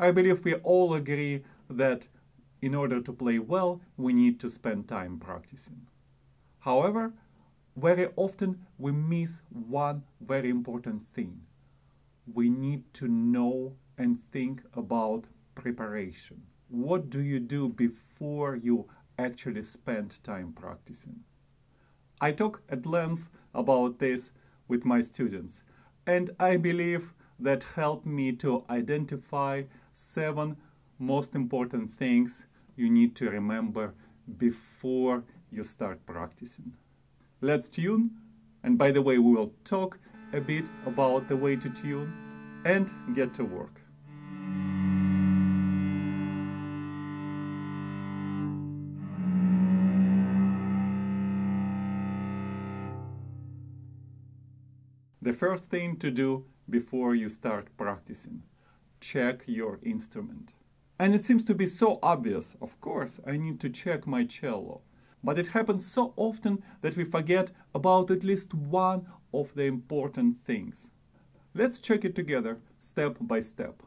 I believe we all agree that in order to play well, we need to spend time practicing. However, very often we miss one very important thing. We need to know and think about preparation. What do you do before you actually spend time practicing? I talk at length about this with my students, and I believe that helped me to identify seven most important things you need to remember before you start practicing. Let's tune, and by the way, we will talk a bit about the way to tune and get to work. The first thing to do before you start practicing check your instrument. And it seems to be so obvious. Of course, I need to check my cello. But it happens so often that we forget about at least one of the important things. Let's check it together, step by step.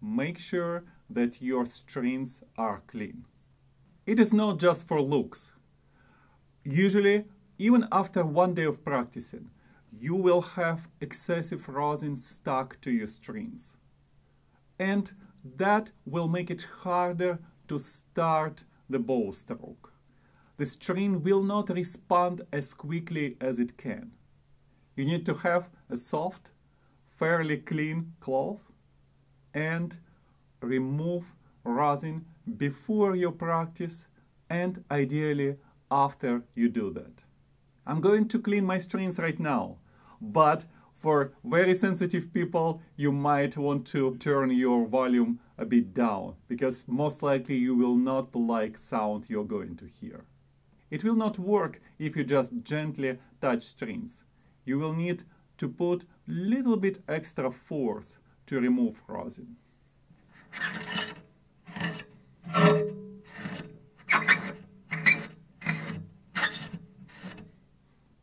Make sure that your strings are clean. It is not just for looks. Usually, even after one day of practicing, you will have excessive rosin stuck to your strings. And that will make it harder to start the bow stroke. The string will not respond as quickly as it can. You need to have a soft, fairly clean cloth and remove rosin before you practice and ideally after you do that. I'm going to clean my strings right now but for very sensitive people, you might want to turn your volume a bit down because most likely you will not like sound you're going to hear. It will not work if you just gently touch strings. You will need to put little bit extra force to remove rosin.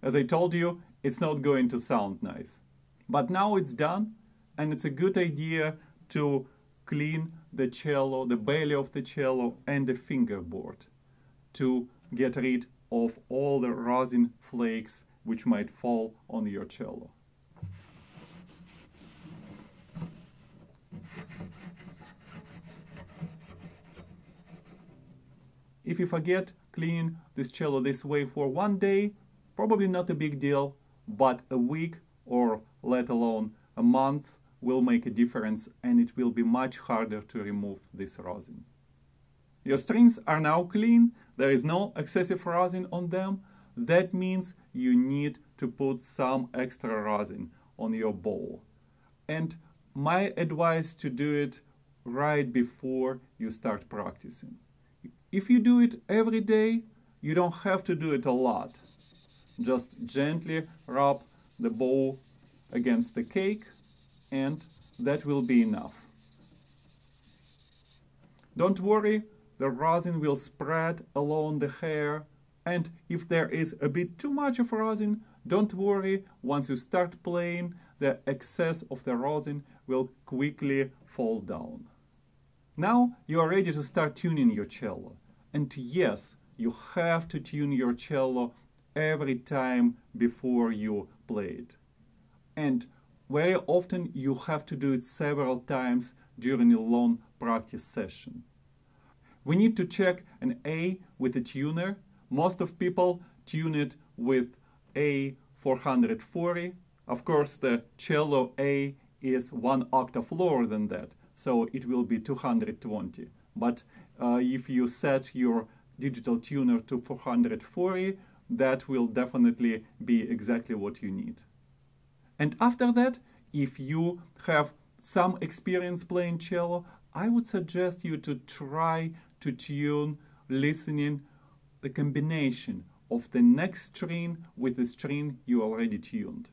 As I told you, it's not going to sound nice. But now it's done, and it's a good idea to clean the cello, the belly of the cello, and the fingerboard to get rid of all the rosin flakes which might fall on your cello. If you forget cleaning this cello this way for one day, probably not a big deal, but a week or let alone a month will make a difference and it will be much harder to remove this rosin. Your strings are now clean, there is no excessive rosin on them. That means you need to put some extra rosin on your bow. And my advice to do it right before you start practicing. If you do it every day, you don't have to do it a lot. Just gently rub the bowl against the cake and that will be enough. Don't worry, the rosin will spread along the hair and if there is a bit too much of rosin, don't worry, once you start playing, the excess of the rosin will quickly fall down. Now you are ready to start tuning your cello. And yes, you have to tune your cello every time before you play it. And very often you have to do it several times during a long practice session. We need to check an A with a tuner. Most of people tune it with A440. Of course, the cello A is one octave lower than that, so it will be 220. But uh, if you set your digital tuner to 440, that will definitely be exactly what you need. And after that, if you have some experience playing cello, I would suggest you to try to tune listening the combination of the next string with the string you already tuned.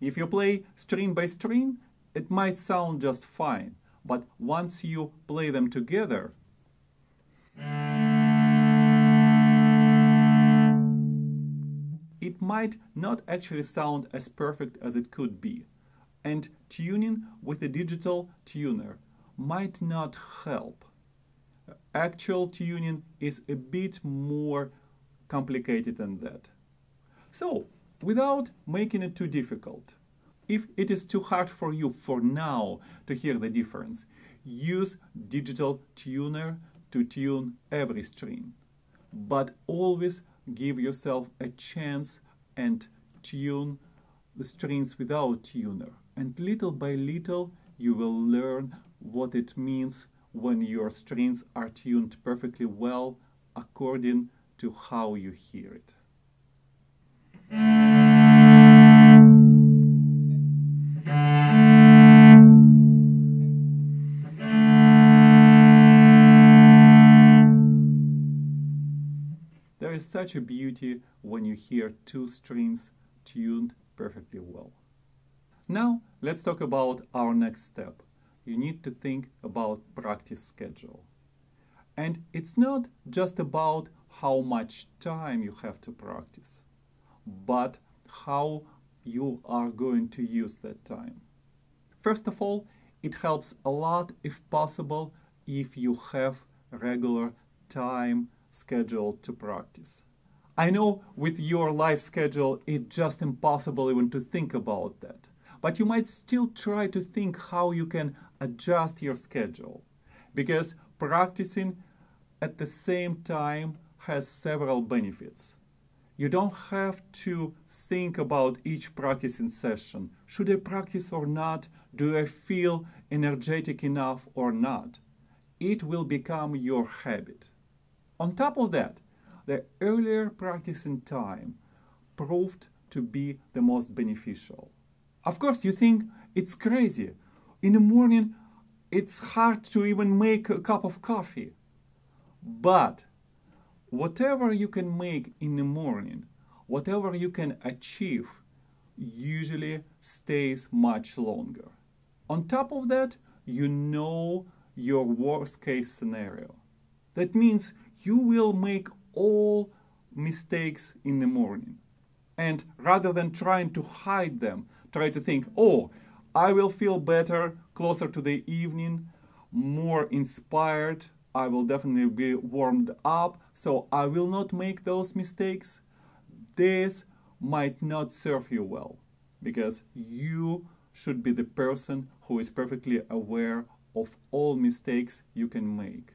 If you play string by string, it might sound just fine, but once you play them together, it might not actually sound as perfect as it could be. And tuning with a digital tuner might not help. Actual tuning is a bit more complicated than that. So, without making it too difficult, if it is too hard for you for now to hear the difference, use digital tuner to tune every string. But always give yourself a chance and tune the strings without tuner. And little by little, you will learn what it means when your strings are tuned perfectly well according to how you hear it. Is such a beauty when you hear two strings tuned perfectly well. Now let's talk about our next step. You need to think about practice schedule. And it's not just about how much time you have to practice, but how you are going to use that time. First of all, it helps a lot if possible if you have regular time scheduled to practice. I know with your life schedule it's just impossible even to think about that, but you might still try to think how you can adjust your schedule because practicing at the same time has several benefits. You don't have to think about each practicing session. Should I practice or not? Do I feel energetic enough or not? It will become your habit. On top of that, the earlier practice in time proved to be the most beneficial. Of course, you think it's crazy. In the morning, it's hard to even make a cup of coffee. But whatever you can make in the morning, whatever you can achieve, usually stays much longer. On top of that, you know your worst case scenario. That means you will make all mistakes in the morning. And rather than trying to hide them, try to think, oh, I will feel better closer to the evening, more inspired, I will definitely be warmed up, so I will not make those mistakes. This might not serve you well because you should be the person who is perfectly aware of all mistakes you can make.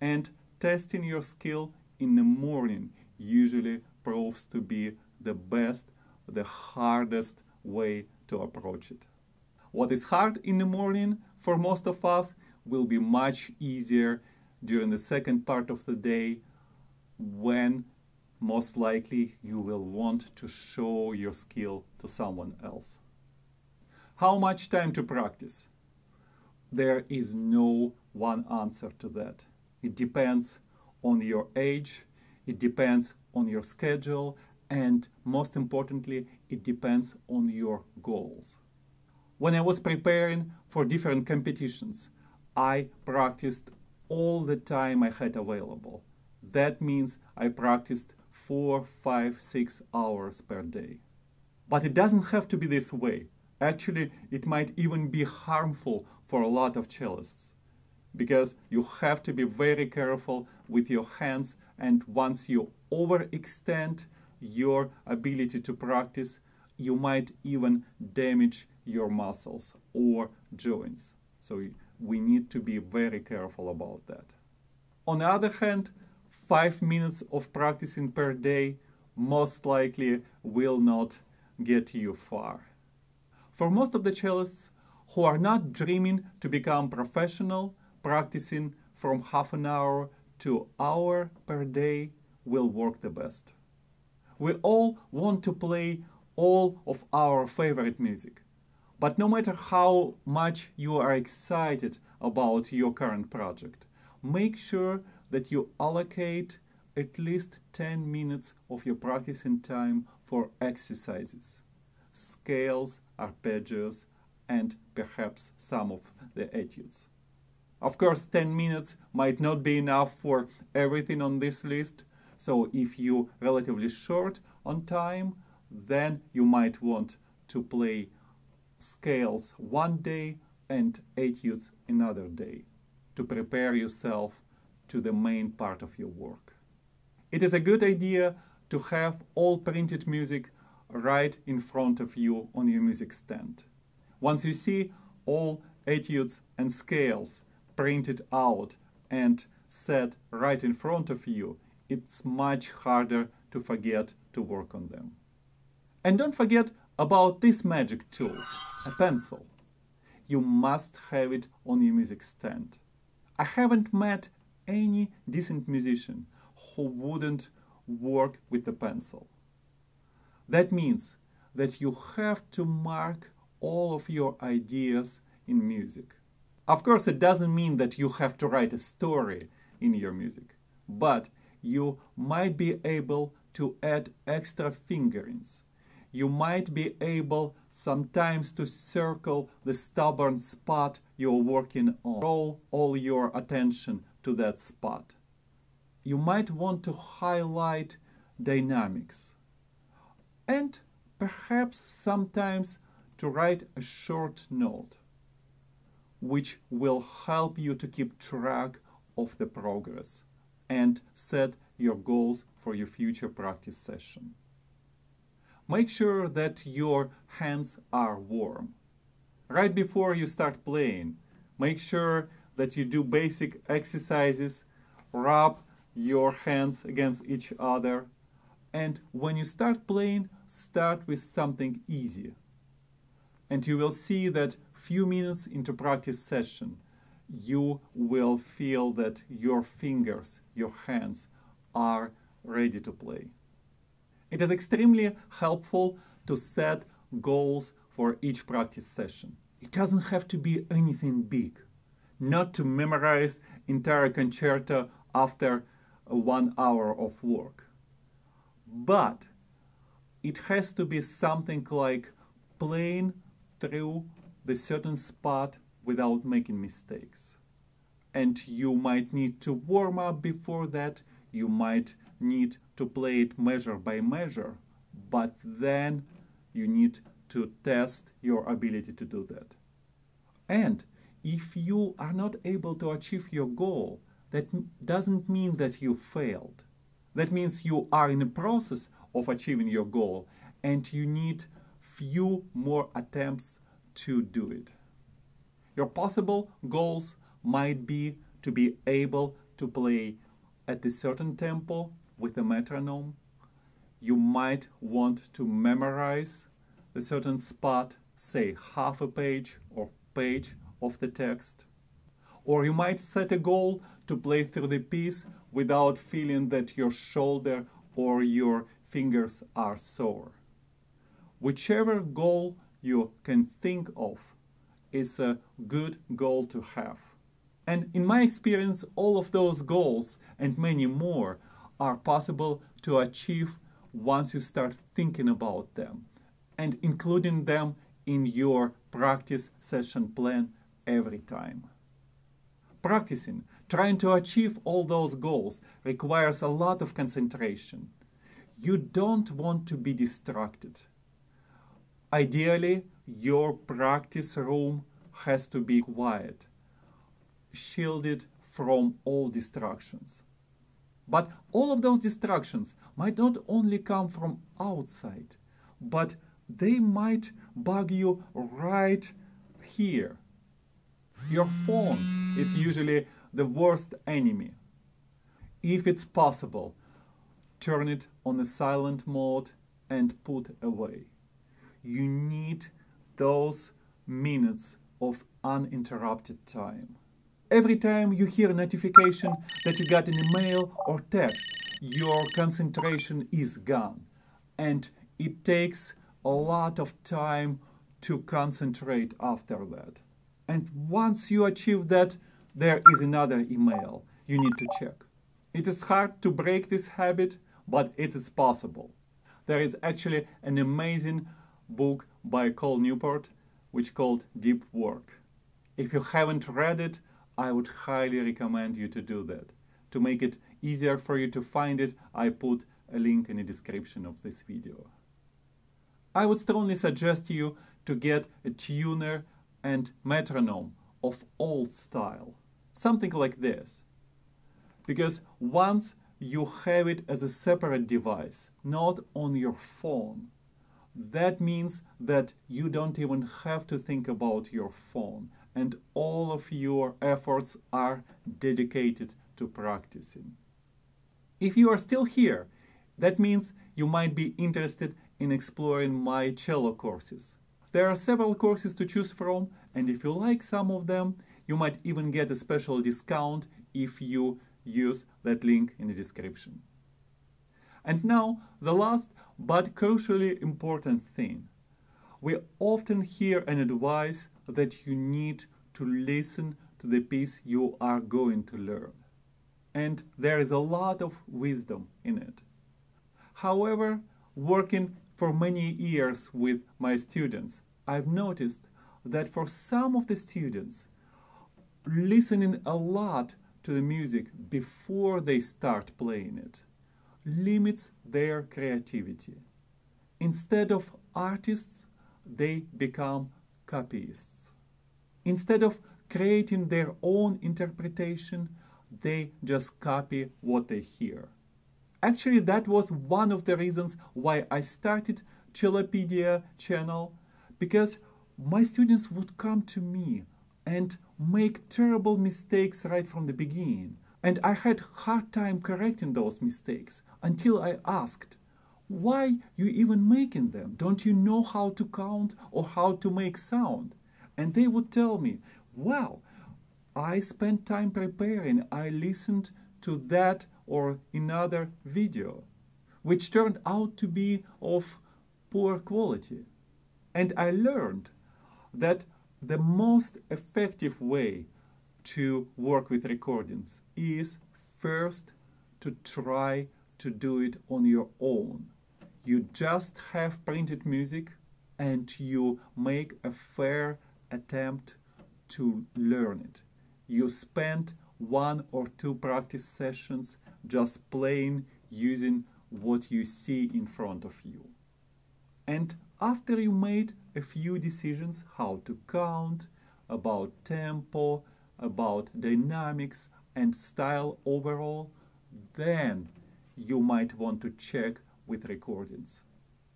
And testing your skill in the morning usually proves to be the best, the hardest way to approach it. What is hard in the morning for most of us will be much easier during the second part of the day when most likely you will want to show your skill to someone else. How much time to practice? There is no one answer to that. It depends on your age, it depends on your schedule, and most importantly, it depends on your goals. When I was preparing for different competitions, I practiced all the time I had available. That means I practiced four, five, six hours per day. But it doesn't have to be this way. Actually, it might even be harmful for a lot of cellists because you have to be very careful with your hands and once you overextend your ability to practice, you might even damage your muscles or joints. So we need to be very careful about that. On the other hand, five minutes of practicing per day most likely will not get you far. For most of the cellists who are not dreaming to become professional, practicing from half an hour to hour per day will work the best. We all want to play all of our favorite music. But no matter how much you are excited about your current project, make sure that you allocate at least 10 minutes of your practicing time for exercises, scales, arpeggios, and perhaps some of the etudes. Of course, 10 minutes might not be enough for everything on this list, so if you relatively short on time, then you might want to play scales one day and etudes another day to prepare yourself to the main part of your work. It is a good idea to have all printed music right in front of you on your music stand. Once you see all etudes and scales printed out and set right in front of you, it's much harder to forget to work on them. And don't forget about this magic tool, a pencil. You must have it on your music stand. I haven't met any decent musician who wouldn't work with a pencil. That means that you have to mark all of your ideas in music. Of course, it doesn't mean that you have to write a story in your music, but you might be able to add extra fingerings. You might be able sometimes to circle the stubborn spot you're working on. Draw all your attention to that spot. You might want to highlight dynamics. And perhaps sometimes to write a short note, which will help you to keep track of the progress and set your goals for your future practice session. Make sure that your hands are warm. Right before you start playing, make sure that you do basic exercises, rub your hands against each other, and when you start playing, start with something easy. And you will see that few minutes into practice session, you will feel that your fingers, your hands are ready to play. It is extremely helpful to set goals for each practice session. It doesn't have to be anything big, not to memorize entire concerto after one hour of work. But it has to be something like playing through the certain spot without making mistakes. And you might need to warm up before that, you might need to play it measure by measure, but then you need to test your ability to do that. And if you are not able to achieve your goal, that doesn't mean that you failed. That means you are in the process of achieving your goal and you need few more attempts to do it. Your possible goals might be to be able to play at a certain tempo with a metronome. You might want to memorize a certain spot, say half a page or page of the text. Or you might set a goal to play through the piece without feeling that your shoulder or your fingers are sore. Whichever goal you can think of is a good goal to have. And in my experience, all of those goals and many more are possible to achieve once you start thinking about them and including them in your practice session plan every time. Practicing, trying to achieve all those goals requires a lot of concentration. You don't want to be distracted. Ideally, your practice room has to be quiet, shielded from all distractions. But all of those distractions might not only come from outside, but they might bug you right here. Your phone is usually the worst enemy. If it's possible, turn it on a silent mode and put away. You need those minutes of uninterrupted time. Every time you hear a notification that you got an email or text, your concentration is gone. And it takes a lot of time to concentrate after that. And once you achieve that, there is another email you need to check. It is hard to break this habit, but it is possible. There is actually an amazing book by Cal Newport, which called Deep Work. If you haven't read it, I would highly recommend you to do that. To make it easier for you to find it, I put a link in the description of this video. I would strongly suggest you to get a tuner and metronome of old style, something like this. Because once you have it as a separate device, not on your phone, that means that you don't even have to think about your phone and all of your efforts are dedicated to practicing. If you are still here, that means you might be interested in exploring my cello courses. There are several courses to choose from, and if you like some of them, you might even get a special discount if you use that link in the description. And now, the last but crucially important thing. We often hear an advice that you need to listen to the piece you are going to learn. And there is a lot of wisdom in it. However, working for many years with my students, I've noticed that for some of the students, listening a lot to the music before they start playing it limits their creativity. Instead of artists, they become copyists. Instead of creating their own interpretation, they just copy what they hear. Actually, that was one of the reasons why I started Cellopedia channel, because my students would come to me and make terrible mistakes right from the beginning. And I had hard time correcting those mistakes until I asked, why you even making them? Don't you know how to count or how to make sound? And they would tell me, well, I spent time preparing. I listened to that or another video, which turned out to be of poor quality. And I learned that the most effective way to work with recordings is first to try to do it on your own. You just have printed music and you make a fair attempt to learn it. You spend one or two practice sessions just playing using what you see in front of you. And after you made a few decisions how to count, about tempo, about dynamics and style overall, then you might want to check with recordings.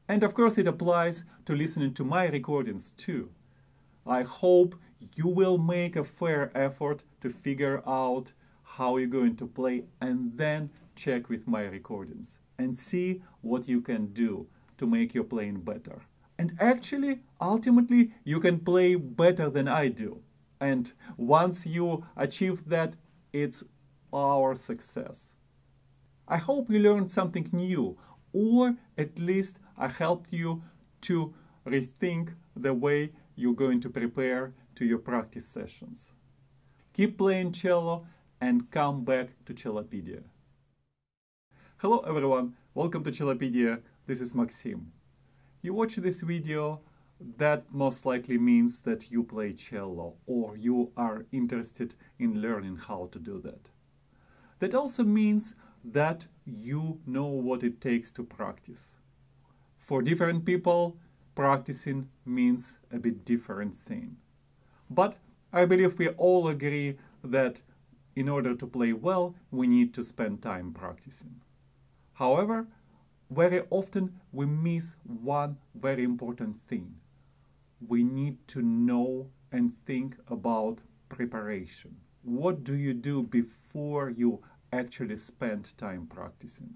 And of course it applies to listening to my recordings too. I hope you will make a fair effort to figure out how you're going to play and then check with my recordings and see what you can do to make your playing better. And actually, ultimately, you can play better than I do. And once you achieve that, it's our success. I hope you learned something new, or at least I helped you to rethink the way you're going to prepare to your practice sessions. Keep playing cello and come back to Cellopedia. Hello everyone, welcome to Cellopedia, this is Maxim. You watch this video, that most likely means that you play cello or you are interested in learning how to do that. That also means that you know what it takes to practice. For different people, practicing means a bit different thing. But I believe we all agree that in order to play well, we need to spend time practicing. However, very often we miss one very important thing. We need to know and think about preparation. What do you do before you actually spend time practicing?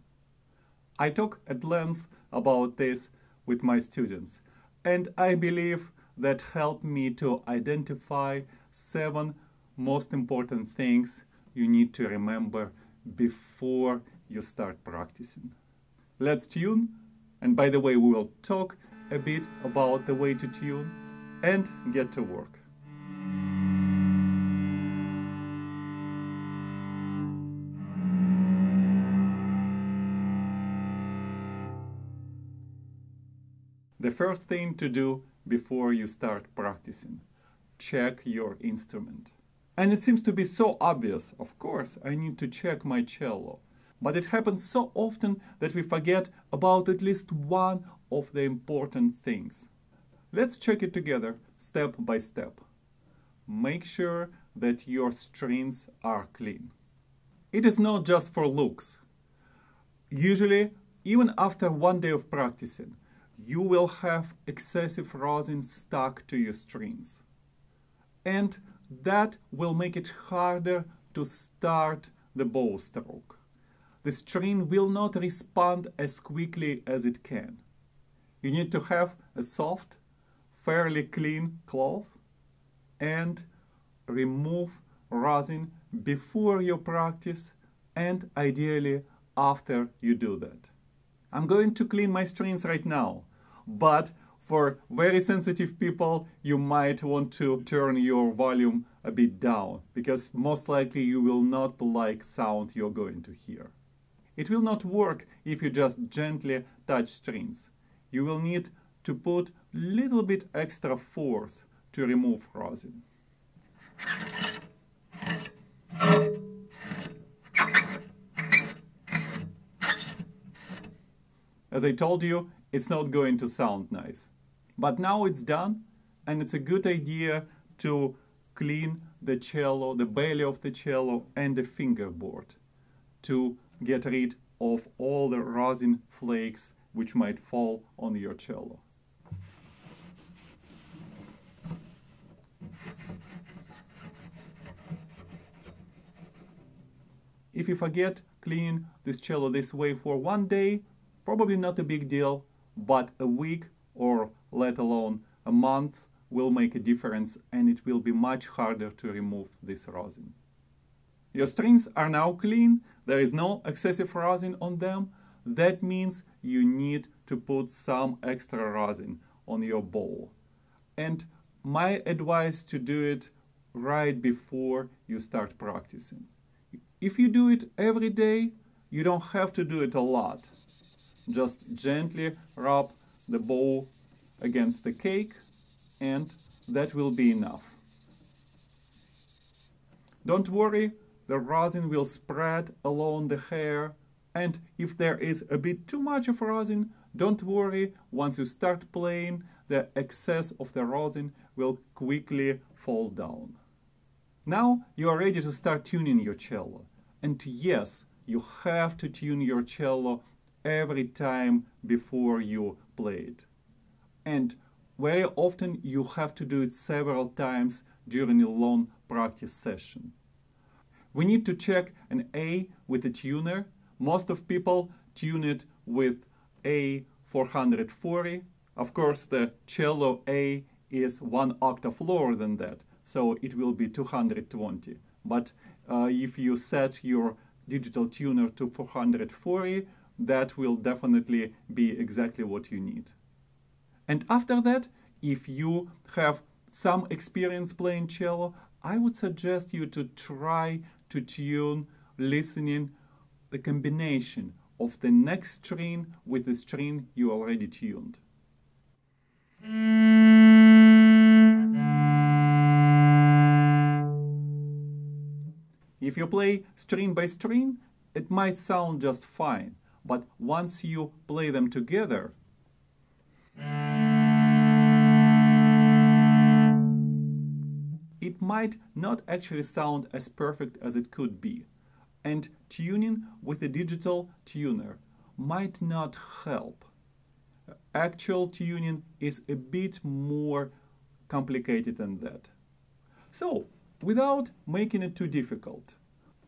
I talk at length about this with my students, and I believe that helped me to identify seven most important things you need to remember before you start practicing. Let's tune, and by the way, we will talk a bit about the way to tune and get to work. The first thing to do before you start practicing, check your instrument. And it seems to be so obvious, of course, I need to check my cello. But it happens so often that we forget about at least one of the important things. Let's check it together step by step. Make sure that your strings are clean. It is not just for looks. Usually, even after one day of practicing, you will have excessive rosin stuck to your strings. And that will make it harder to start the bow stroke. The string will not respond as quickly as it can. You need to have a soft, fairly clean cloth and remove rosin before you practice and ideally after you do that. I'm going to clean my strings right now, but for very sensitive people, you might want to turn your volume a bit down because most likely you will not like sound you're going to hear. It will not work if you just gently touch strings. You will need to put a little bit extra force to remove rosin. As I told you, it's not going to sound nice. But now it's done, and it's a good idea to clean the cello, the belly of the cello, and the fingerboard to get rid of all the rosin flakes which might fall on your cello. If you forget clean this cello this way for one day, probably not a big deal, but a week or let alone a month will make a difference and it will be much harder to remove this rosin. Your strings are now clean, there is no excessive rosin on them. That means you need to put some extra rosin on your bow. And my advice to do it right before you start practicing. If you do it every day, you don't have to do it a lot. Just gently rub the bow against the cake and that will be enough. Don't worry, the rosin will spread along the hair and if there is a bit too much of rosin, don't worry, once you start playing, the excess of the rosin will quickly fall down. Now you are ready to start tuning your cello. And yes, you have to tune your cello every time before you play it. And very often you have to do it several times during a long practice session. We need to check an A with a tuner. Most of people tune it with A440. Of course, the cello A is one octave lower than that, so it will be 220. But uh, if you set your digital tuner to 440, that will definitely be exactly what you need. And after that, if you have some experience playing cello, I would suggest you to try to tune listening the combination of the next string with the string you already tuned. If you play string by string, it might sound just fine, but once you play them together, it might not actually sound as perfect as it could be. And tuning with a digital tuner might not help. Actual tuning is a bit more complicated than that. So, without making it too difficult,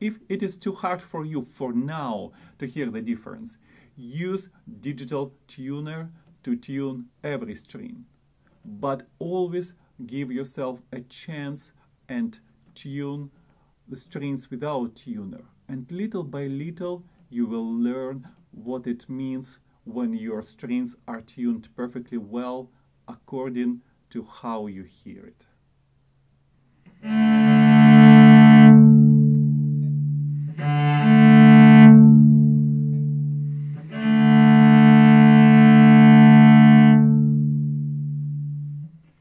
if it is too hard for you for now to hear the difference, use digital tuner to tune every string. But always give yourself a chance and tune the strings without tuner. And little by little, you will learn what it means when your strings are tuned perfectly well according to how you hear it.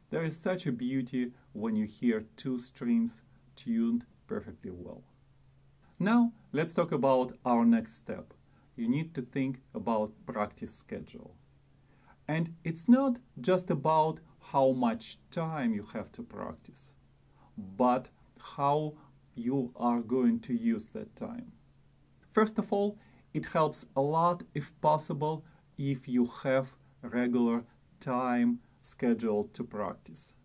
There is such a beauty when you hear two strings tuned perfectly well. Now let's talk about our next step. You need to think about practice schedule. And it's not just about how much time you have to practice, but how you are going to use that time. First of all, it helps a lot if possible if you have regular time scheduled to practice.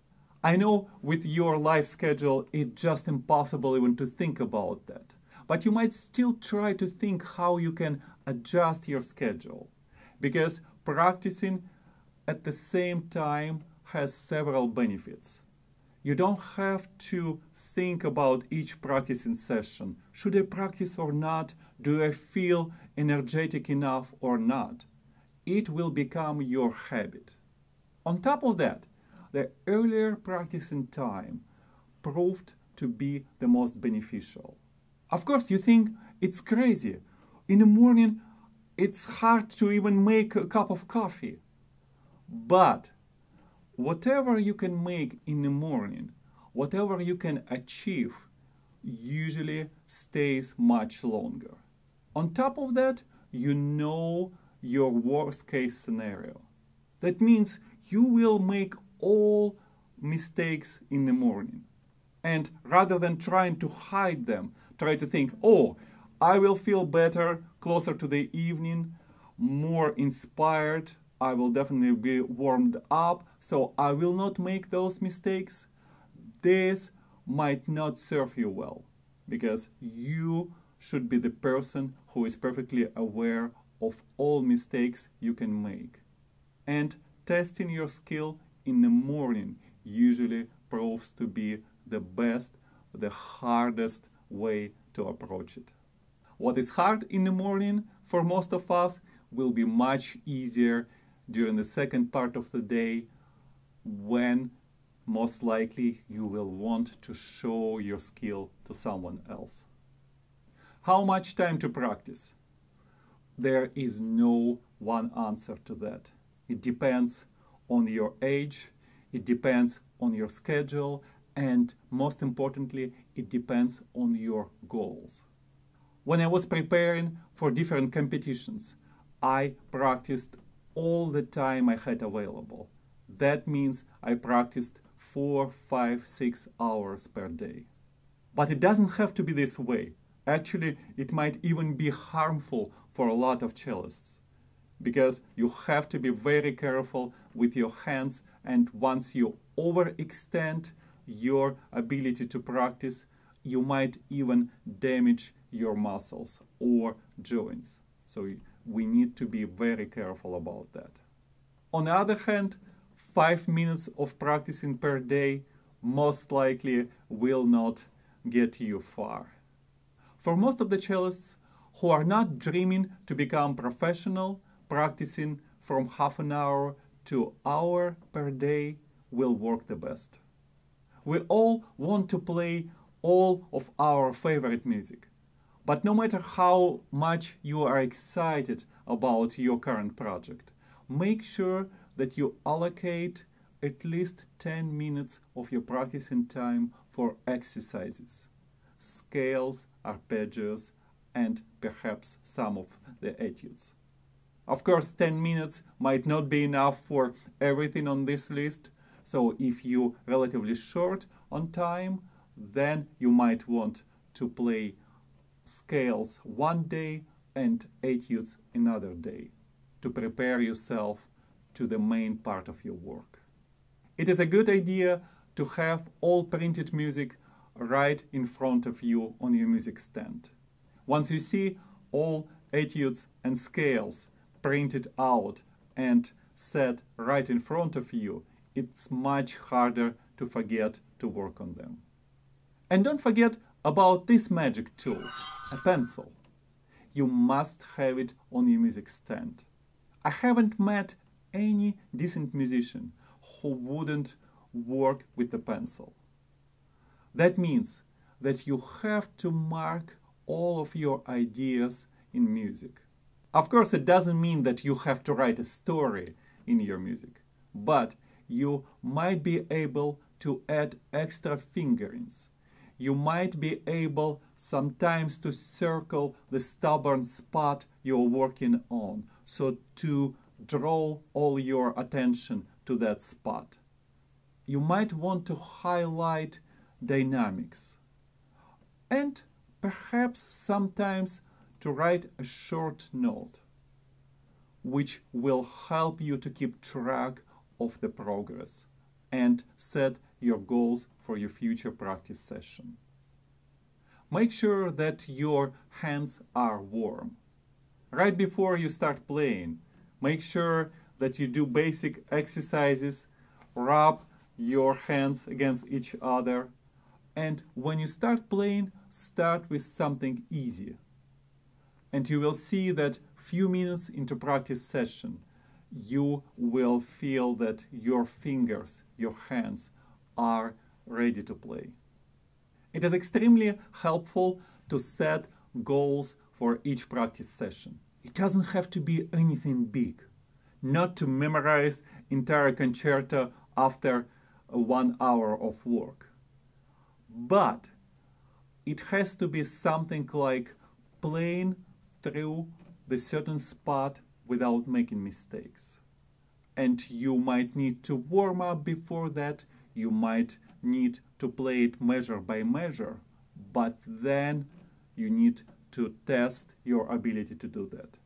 I know with your life schedule it's just impossible even to think about that. But you might still try to think how you can adjust your schedule. Because practicing at the same time has several benefits. You don't have to think about each practicing session. Should I practice or not? Do I feel energetic enough or not? It will become your habit. On top of that, the earlier practicing time proved to be the most beneficial. Of course, you think it's crazy. In the morning, it's hard to even make a cup of coffee. But whatever you can make in the morning, whatever you can achieve, usually stays much longer. On top of that, you know your worst case scenario. That means you will make all mistakes in the morning. And rather than trying to hide them, try to think, oh, I will feel better closer to the evening, more inspired. I will definitely be warmed up, so I will not make those mistakes. This might not serve you well because you should be the person who is perfectly aware of all mistakes you can make. And testing your skill in the morning usually proves to be the best, the hardest way to approach it. What is hard in the morning for most of us will be much easier during the second part of the day when most likely you will want to show your skill to someone else. How much time to practice? There is no one answer to that. It depends on your age, it depends on your schedule, and most importantly, it depends on your goals. When I was preparing for different competitions, I practiced all the time I had available. That means I practiced four, five, six hours per day. But it doesn't have to be this way. Actually, it might even be harmful for a lot of cellists because you have to be very careful with your hands and once you overextend your ability to practice you might even damage your muscles or joints. So we need to be very careful about that. On the other hand five minutes of practicing per day most likely will not get you far. For most of the cellists who are not dreaming to become professional practicing from half an hour to hour per day will work the best. We all want to play all of our favorite music. But no matter how much you are excited about your current project, make sure that you allocate at least 10 minutes of your practicing time for exercises, scales, arpeggios, and perhaps some of the etudes. Of course, 10 minutes might not be enough for everything on this list. So if you relatively short on time, then you might want to play scales one day and etudes another day to prepare yourself to the main part of your work. It is a good idea to have all printed music right in front of you on your music stand. Once you see all etudes and scales printed out and set right in front of you, it's much harder to forget to work on them. And don't forget about this magic tool, a pencil. You must have it on your music stand. I haven't met any decent musician who wouldn't work with a pencil. That means that you have to mark all of your ideas in music. Of course, it doesn't mean that you have to write a story in your music, but you might be able to add extra fingerings. You might be able sometimes to circle the stubborn spot you're working on, so to draw all your attention to that spot. You might want to highlight dynamics and perhaps sometimes to write a short note which will help you to keep track of the progress and set your goals for your future practice session. Make sure that your hands are warm. Right before you start playing, make sure that you do basic exercises, rub your hands against each other, and when you start playing, start with something easy. And you will see that few minutes into practice session, you will feel that your fingers, your hands are ready to play. It is extremely helpful to set goals for each practice session. It doesn't have to be anything big. Not to memorize entire concerto after one hour of work. But it has to be something like playing through the certain spot without making mistakes. And you might need to warm up before that, you might need to play it measure by measure, but then you need to test your ability to do that.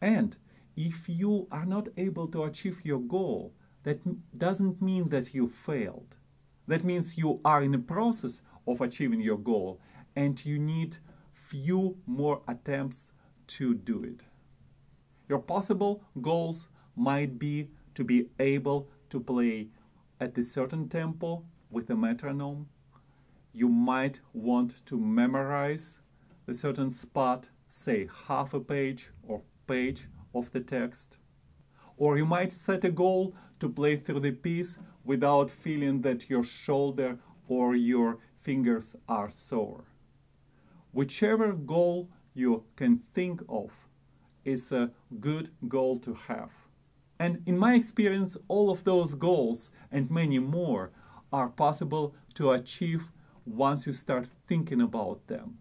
And if you are not able to achieve your goal, that doesn't mean that you failed. That means you are in the process of achieving your goal and you need few more attempts to do it. Your possible goals might be to be able to play at a certain tempo with a metronome. You might want to memorize a certain spot, say half a page or page of the text. Or you might set a goal to play through the piece without feeling that your shoulder or your fingers are sore. Whichever goal you can think of is a good goal to have. And in my experience, all of those goals and many more are possible to achieve once you start thinking about them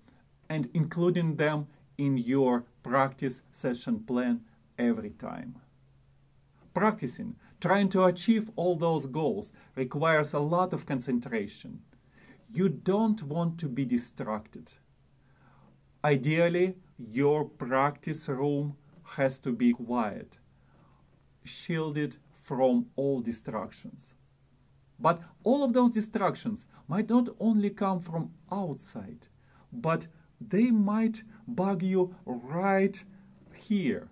and including them in your practice session plan every time. Practicing, trying to achieve all those goals requires a lot of concentration. You don't want to be distracted. Ideally, your practice room has to be quiet, shielded from all distractions. But all of those distractions might not only come from outside, but they might bug you right here.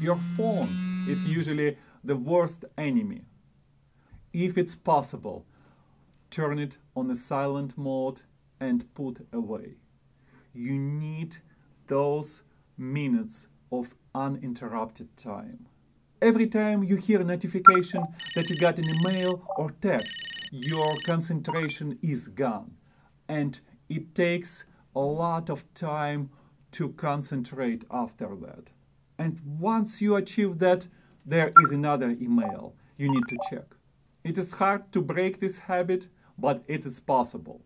Your phone is usually the worst enemy. If it's possible, turn it on a silent mode and put away you need those minutes of uninterrupted time. Every time you hear a notification that you got an email or text, your concentration is gone. And it takes a lot of time to concentrate after that. And once you achieve that, there is another email you need to check. It is hard to break this habit, but it is possible.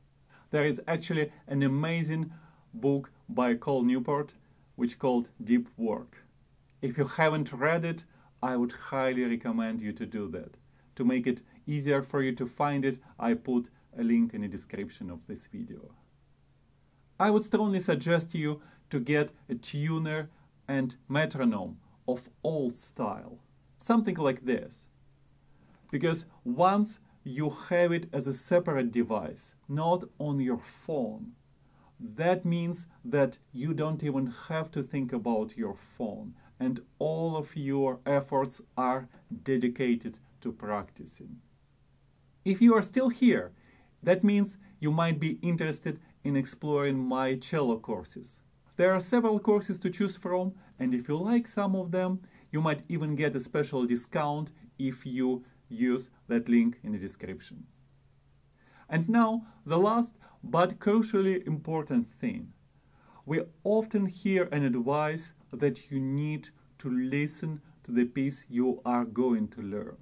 There is actually an amazing book by Cal Newport, which called Deep Work. If you haven't read it, I would highly recommend you to do that. To make it easier for you to find it, I put a link in the description of this video. I would strongly suggest you to get a tuner and metronome of old style, something like this. Because once you have it as a separate device, not on your phone, that means that you don't even have to think about your phone and all of your efforts are dedicated to practicing. If you are still here, that means you might be interested in exploring my cello courses. There are several courses to choose from, and if you like some of them, you might even get a special discount if you use that link in the description. And now, the last but crucially important thing. We often hear an advice that you need to listen to the piece you are going to learn.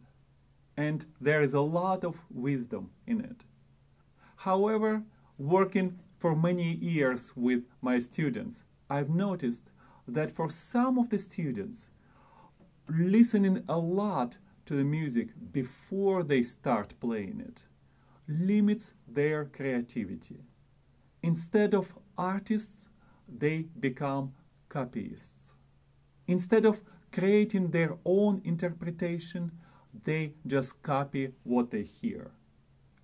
And there is a lot of wisdom in it. However, working for many years with my students, I've noticed that for some of the students, listening a lot to the music before they start playing it limits their creativity. Instead of artists, they become copyists. Instead of creating their own interpretation, they just copy what they hear.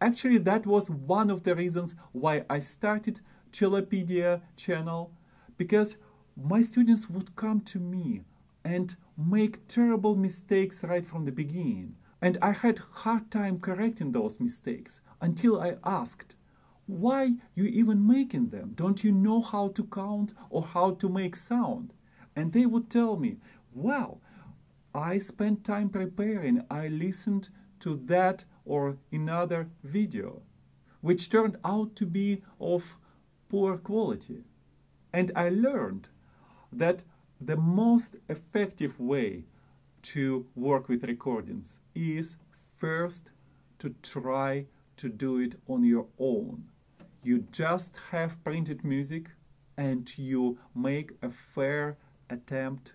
Actually, that was one of the reasons why I started Cellopedia channel because my students would come to me and make terrible mistakes right from the beginning. And I had hard time correcting those mistakes until I asked, why you even making them? Don't you know how to count or how to make sound? And they would tell me, well, I spent time preparing. I listened to that or another video, which turned out to be of poor quality. And I learned that the most effective way to work with recordings is first to try to do it on your own. You just have printed music and you make a fair attempt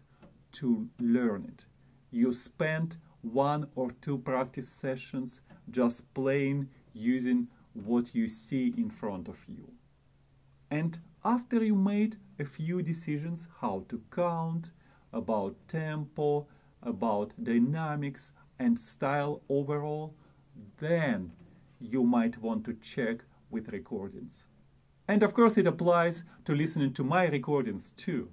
to learn it. You spend one or two practice sessions just playing using what you see in front of you. And after you made a few decisions how to count, about tempo, about dynamics and style overall, then you might want to check with recordings. And of course it applies to listening to my recordings too.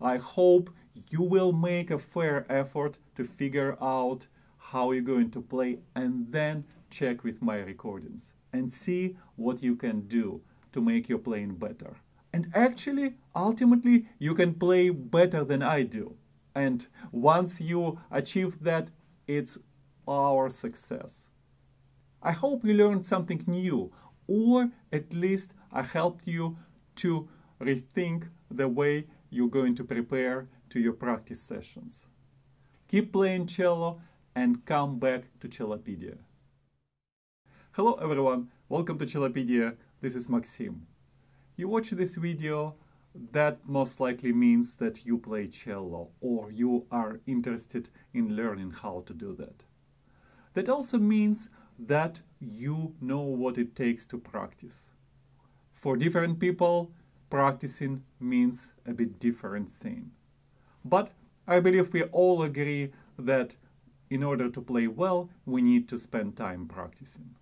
I hope you will make a fair effort to figure out how you're going to play and then check with my recordings and see what you can do to make your playing better. And actually, ultimately, you can play better than I do. And once you achieve that, it's our success. I hope you learned something new, or at least I helped you to rethink the way you're going to prepare to your practice sessions. Keep playing cello and come back to Cellopedia. Hello everyone, welcome to Cellopedia, this is Maxim. You watch this video, that most likely means that you play cello or you are interested in learning how to do that. That also means that you know what it takes to practice. For different people, practicing means a bit different thing. But I believe we all agree that in order to play well, we need to spend time practicing.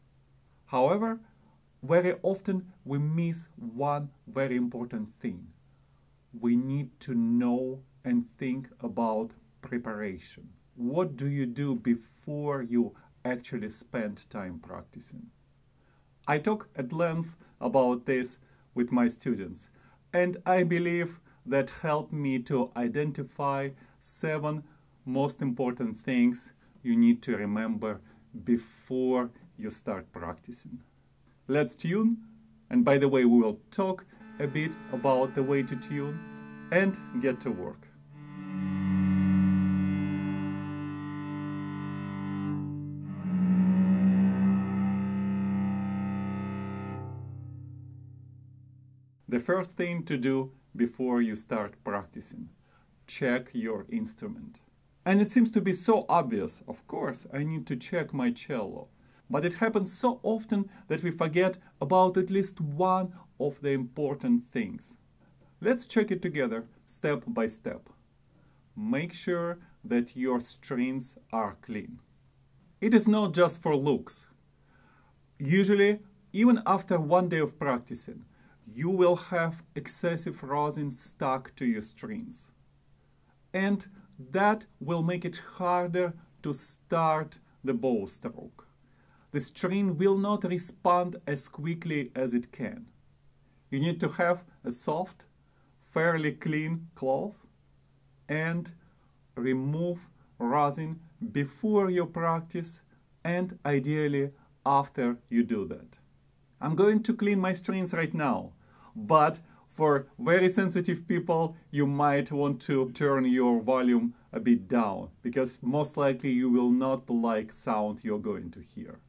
However, very often we miss one very important thing. We need to know and think about preparation. What do you do before you actually spend time practicing? I talk at length about this with my students, and I believe that helped me to identify seven most important things you need to remember before you start practicing. Let's tune, and by the way, we will talk a bit about the way to tune and get to work. The first thing to do before you start practicing. Check your instrument. And it seems to be so obvious. Of course, I need to check my cello. But it happens so often that we forget about at least one of the important things. Let's check it together, step by step. Make sure that your strings are clean. It is not just for looks. Usually, even after one day of practicing, you will have excessive rosin stuck to your strings. And that will make it harder to start the bow stroke. The string will not respond as quickly as it can. You need to have a soft, fairly clean cloth and remove rosin before you practice and ideally after you do that. I'm going to clean my strings right now but for very sensitive people, you might want to turn your volume a bit down because most likely you will not like sound you're going to hear.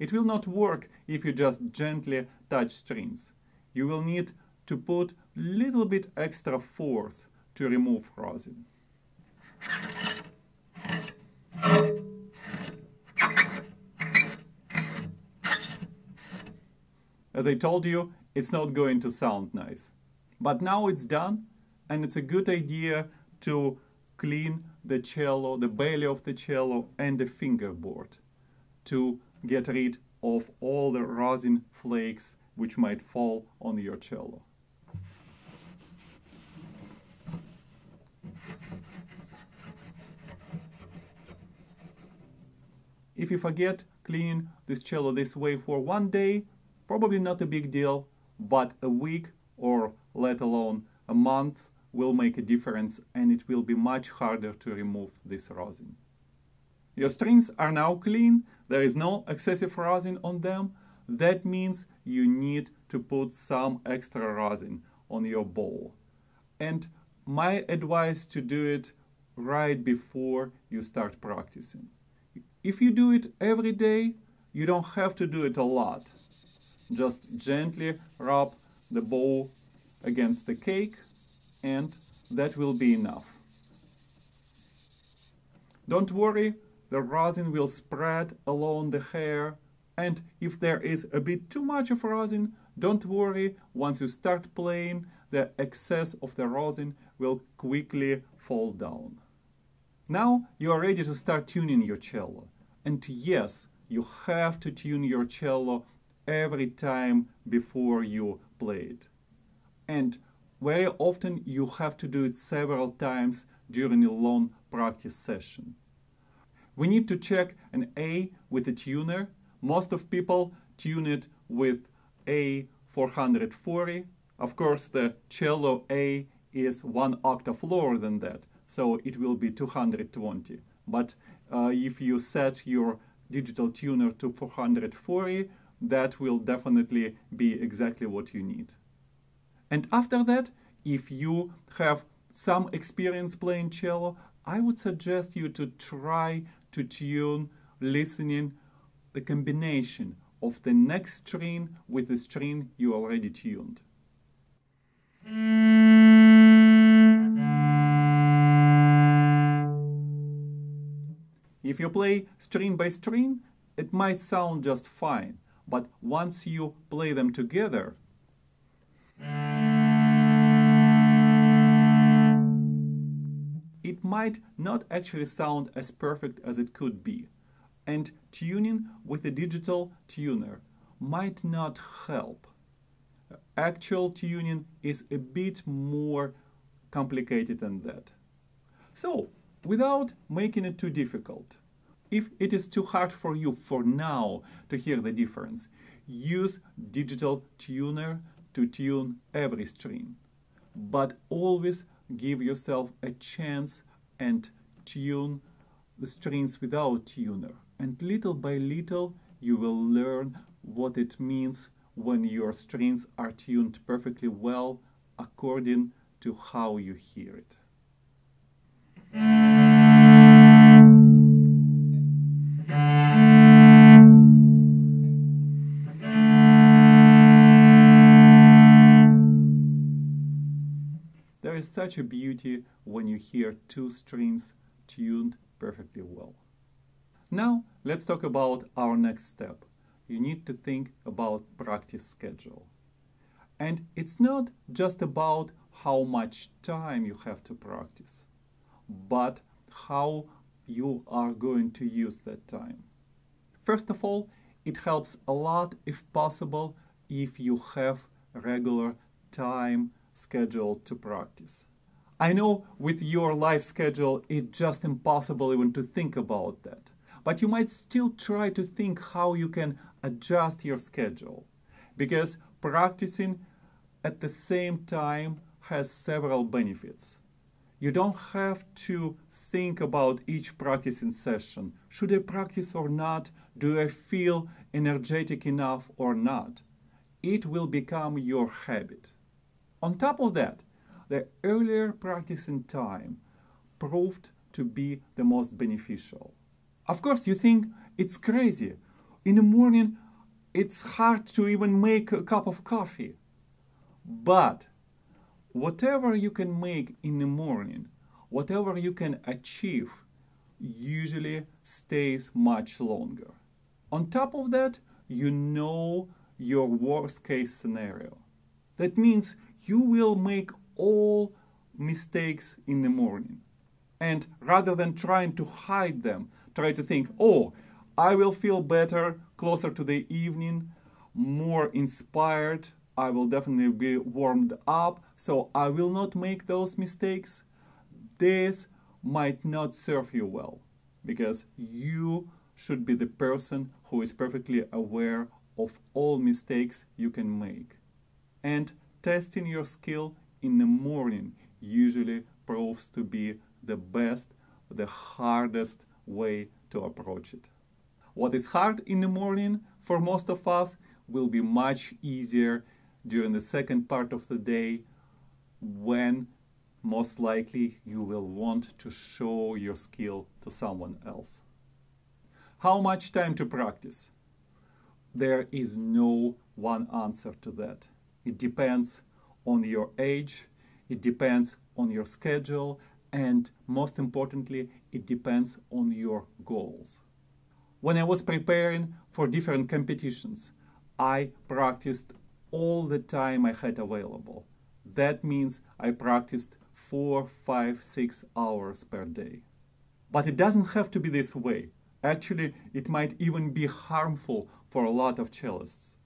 It will not work if you just gently touch strings. You will need to put a little bit extra force to remove rosin. As I told you, it's not going to sound nice. But now it's done, and it's a good idea to clean the cello, the belly of the cello, and the fingerboard to get rid of all the rosin flakes which might fall on your cello. If you forget cleaning this cello this way for one day, probably not a big deal, but a week or let alone a month will make a difference and it will be much harder to remove this rosin. Your strings are now clean, there is no excessive rosin on them. That means you need to put some extra rosin on your bow. And my advice to do it right before you start practicing. If you do it every day, you don't have to do it a lot. Just gently rub the bow against the cake and that will be enough. Don't worry, the rosin will spread along the hair and if there is a bit too much of rosin, don't worry, once you start playing, the excess of the rosin will quickly fall down. Now you are ready to start tuning your cello. And yes, you have to tune your cello every time before you play it. And very often you have to do it several times during a long practice session. We need to check an A with a tuner. Most of people tune it with A440. Of course, the cello A is one octave lower than that, so it will be 220. But uh, if you set your digital tuner to 440, that will definitely be exactly what you need. And after that, if you have some experience playing cello, I would suggest you to try to tune listening the combination of the next string with the string you already tuned. If you play string by string, it might sound just fine, but once you play them together, it might not actually sound as perfect as it could be. And tuning with a digital tuner might not help. Actual tuning is a bit more complicated than that. So, without making it too difficult, if it is too hard for you for now to hear the difference, use digital tuner to tune every string. But always give yourself a chance and tune the strings without tuner. And little by little, you will learn what it means when your strings are tuned perfectly well according to how you hear it. There is such a beauty when you hear two strings tuned perfectly well. Now let's talk about our next step. You need to think about practice schedule. And it's not just about how much time you have to practice, but how you are going to use that time. First of all, it helps a lot if possible if you have regular time schedule to practice. I know with your life schedule, it's just impossible even to think about that. But you might still try to think how you can adjust your schedule. Because practicing at the same time has several benefits. You don't have to think about each practicing session. Should I practice or not? Do I feel energetic enough or not? It will become your habit. On top of that, the earlier practicing time proved to be the most beneficial. Of course, you think it's crazy. In the morning, it's hard to even make a cup of coffee. But whatever you can make in the morning, whatever you can achieve usually stays much longer. On top of that, you know your worst case scenario. That means you will make all mistakes in the morning. And rather than trying to hide them, try to think, oh, I will feel better closer to the evening, more inspired. I will definitely be warmed up, so I will not make those mistakes. This might not serve you well because you should be the person who is perfectly aware of all mistakes you can make. And testing your skill in the morning usually proves to be the best, the hardest way to approach it. What is hard in the morning for most of us will be much easier during the second part of the day when most likely you will want to show your skill to someone else. How much time to practice? There is no one answer to that. It depends on your age, it depends on your schedule, and most importantly, it depends on your goals. When I was preparing for different competitions, I practiced all the time I had available. That means I practiced four, five, six hours per day. But it doesn't have to be this way. Actually, it might even be harmful for a lot of cellists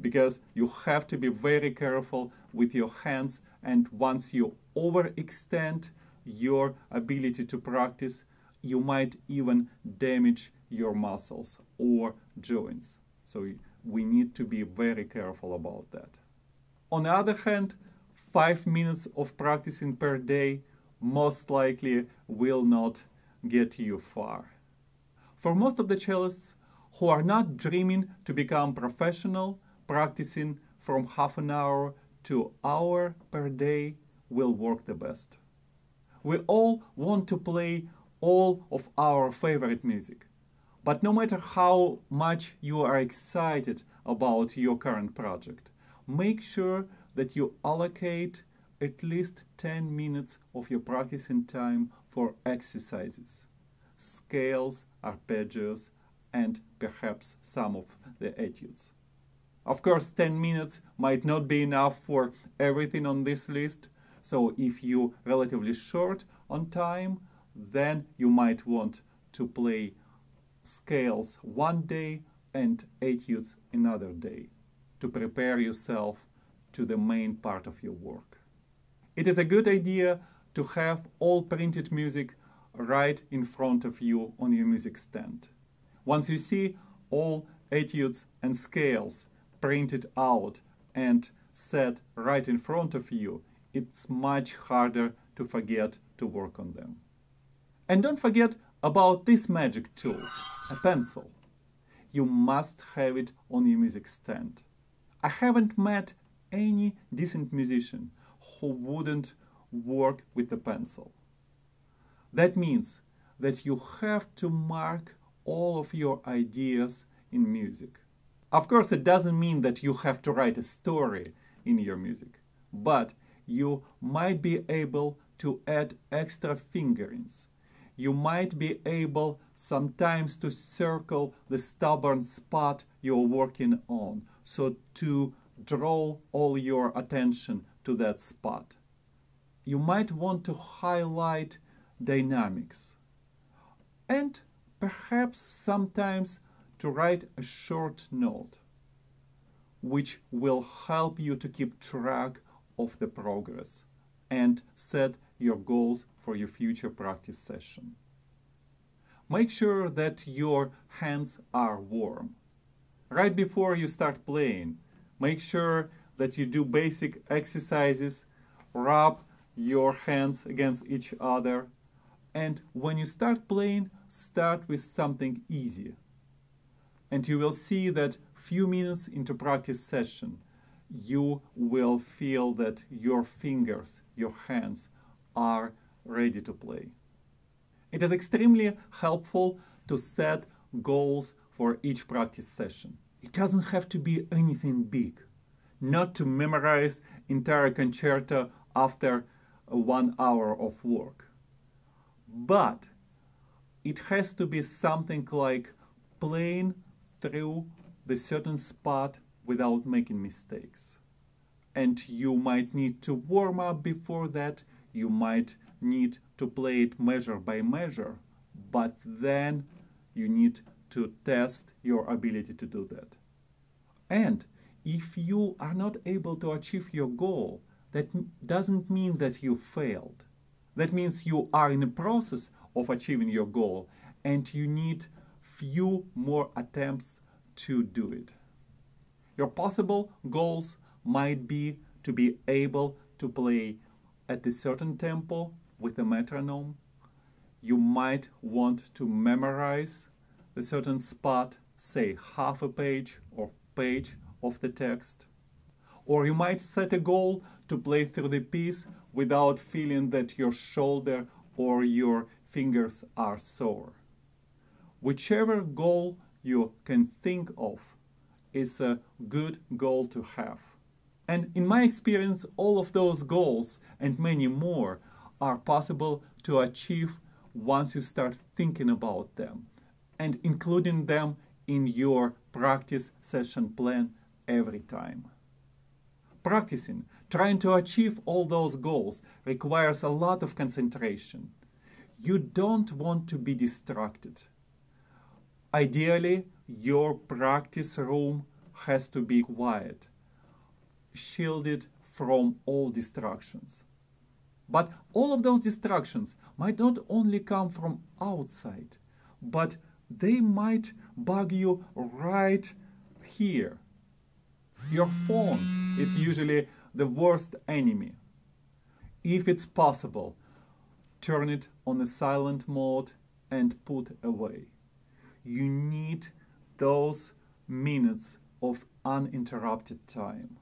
because you have to be very careful with your hands and once you overextend your ability to practice, you might even damage your muscles or joints. So we need to be very careful about that. On the other hand, five minutes of practicing per day most likely will not get you far. For most of the cellists who are not dreaming to become professional, practicing from half an hour to hour per day will work the best. We all want to play all of our favorite music. But no matter how much you are excited about your current project, make sure that you allocate at least 10 minutes of your practicing time for exercises, scales, arpeggios, and perhaps some of the etudes. Of course, 10 minutes might not be enough for everything on this list, so if you relatively short on time, then you might want to play scales one day and etudes another day to prepare yourself to the main part of your work. It is a good idea to have all printed music right in front of you on your music stand. Once you see all etudes and scales printed out and set right in front of you, it's much harder to forget to work on them. And don't forget about this magic tool, a pencil. You must have it on your music stand. I haven't met any decent musician who wouldn't work with a pencil. That means that you have to mark all of your ideas in music. Of course, it doesn't mean that you have to write a story in your music, but you might be able to add extra fingerings. You might be able sometimes to circle the stubborn spot you're working on, so to draw all your attention to that spot. You might want to highlight dynamics and perhaps sometimes to write a short note which will help you to keep track of the progress and set your goals for your future practice session. Make sure that your hands are warm. Right before you start playing, make sure that you do basic exercises, rub your hands against each other, and when you start playing, start with something easy. And you will see that few minutes into practice session, you will feel that your fingers, your hands are ready to play. It is extremely helpful to set goals for each practice session. It doesn't have to be anything big. Not to memorize entire concerto after one hour of work. But it has to be something like playing through the certain spot without making mistakes. And you might need to warm up before that, you might need to play it measure by measure, but then you need to test your ability to do that. And if you are not able to achieve your goal, that doesn't mean that you failed. That means you are in the process of achieving your goal and you need few more attempts to do it. Your possible goals might be to be able to play at a certain tempo with a metronome. You might want to memorize a certain spot, say half a page or page of the text. Or you might set a goal to play through the piece without feeling that your shoulder or your fingers are sore. Whichever goal you can think of is a good goal to have. And in my experience, all of those goals and many more are possible to achieve once you start thinking about them and including them in your practice session plan every time. Practicing, trying to achieve all those goals requires a lot of concentration. You don't want to be distracted. Ideally, your practice room has to be quiet, shielded from all distractions. But all of those distractions might not only come from outside, but they might bug you right here. Your phone is usually the worst enemy. If it's possible, turn it on a silent mode and put away. You need those minutes of uninterrupted time.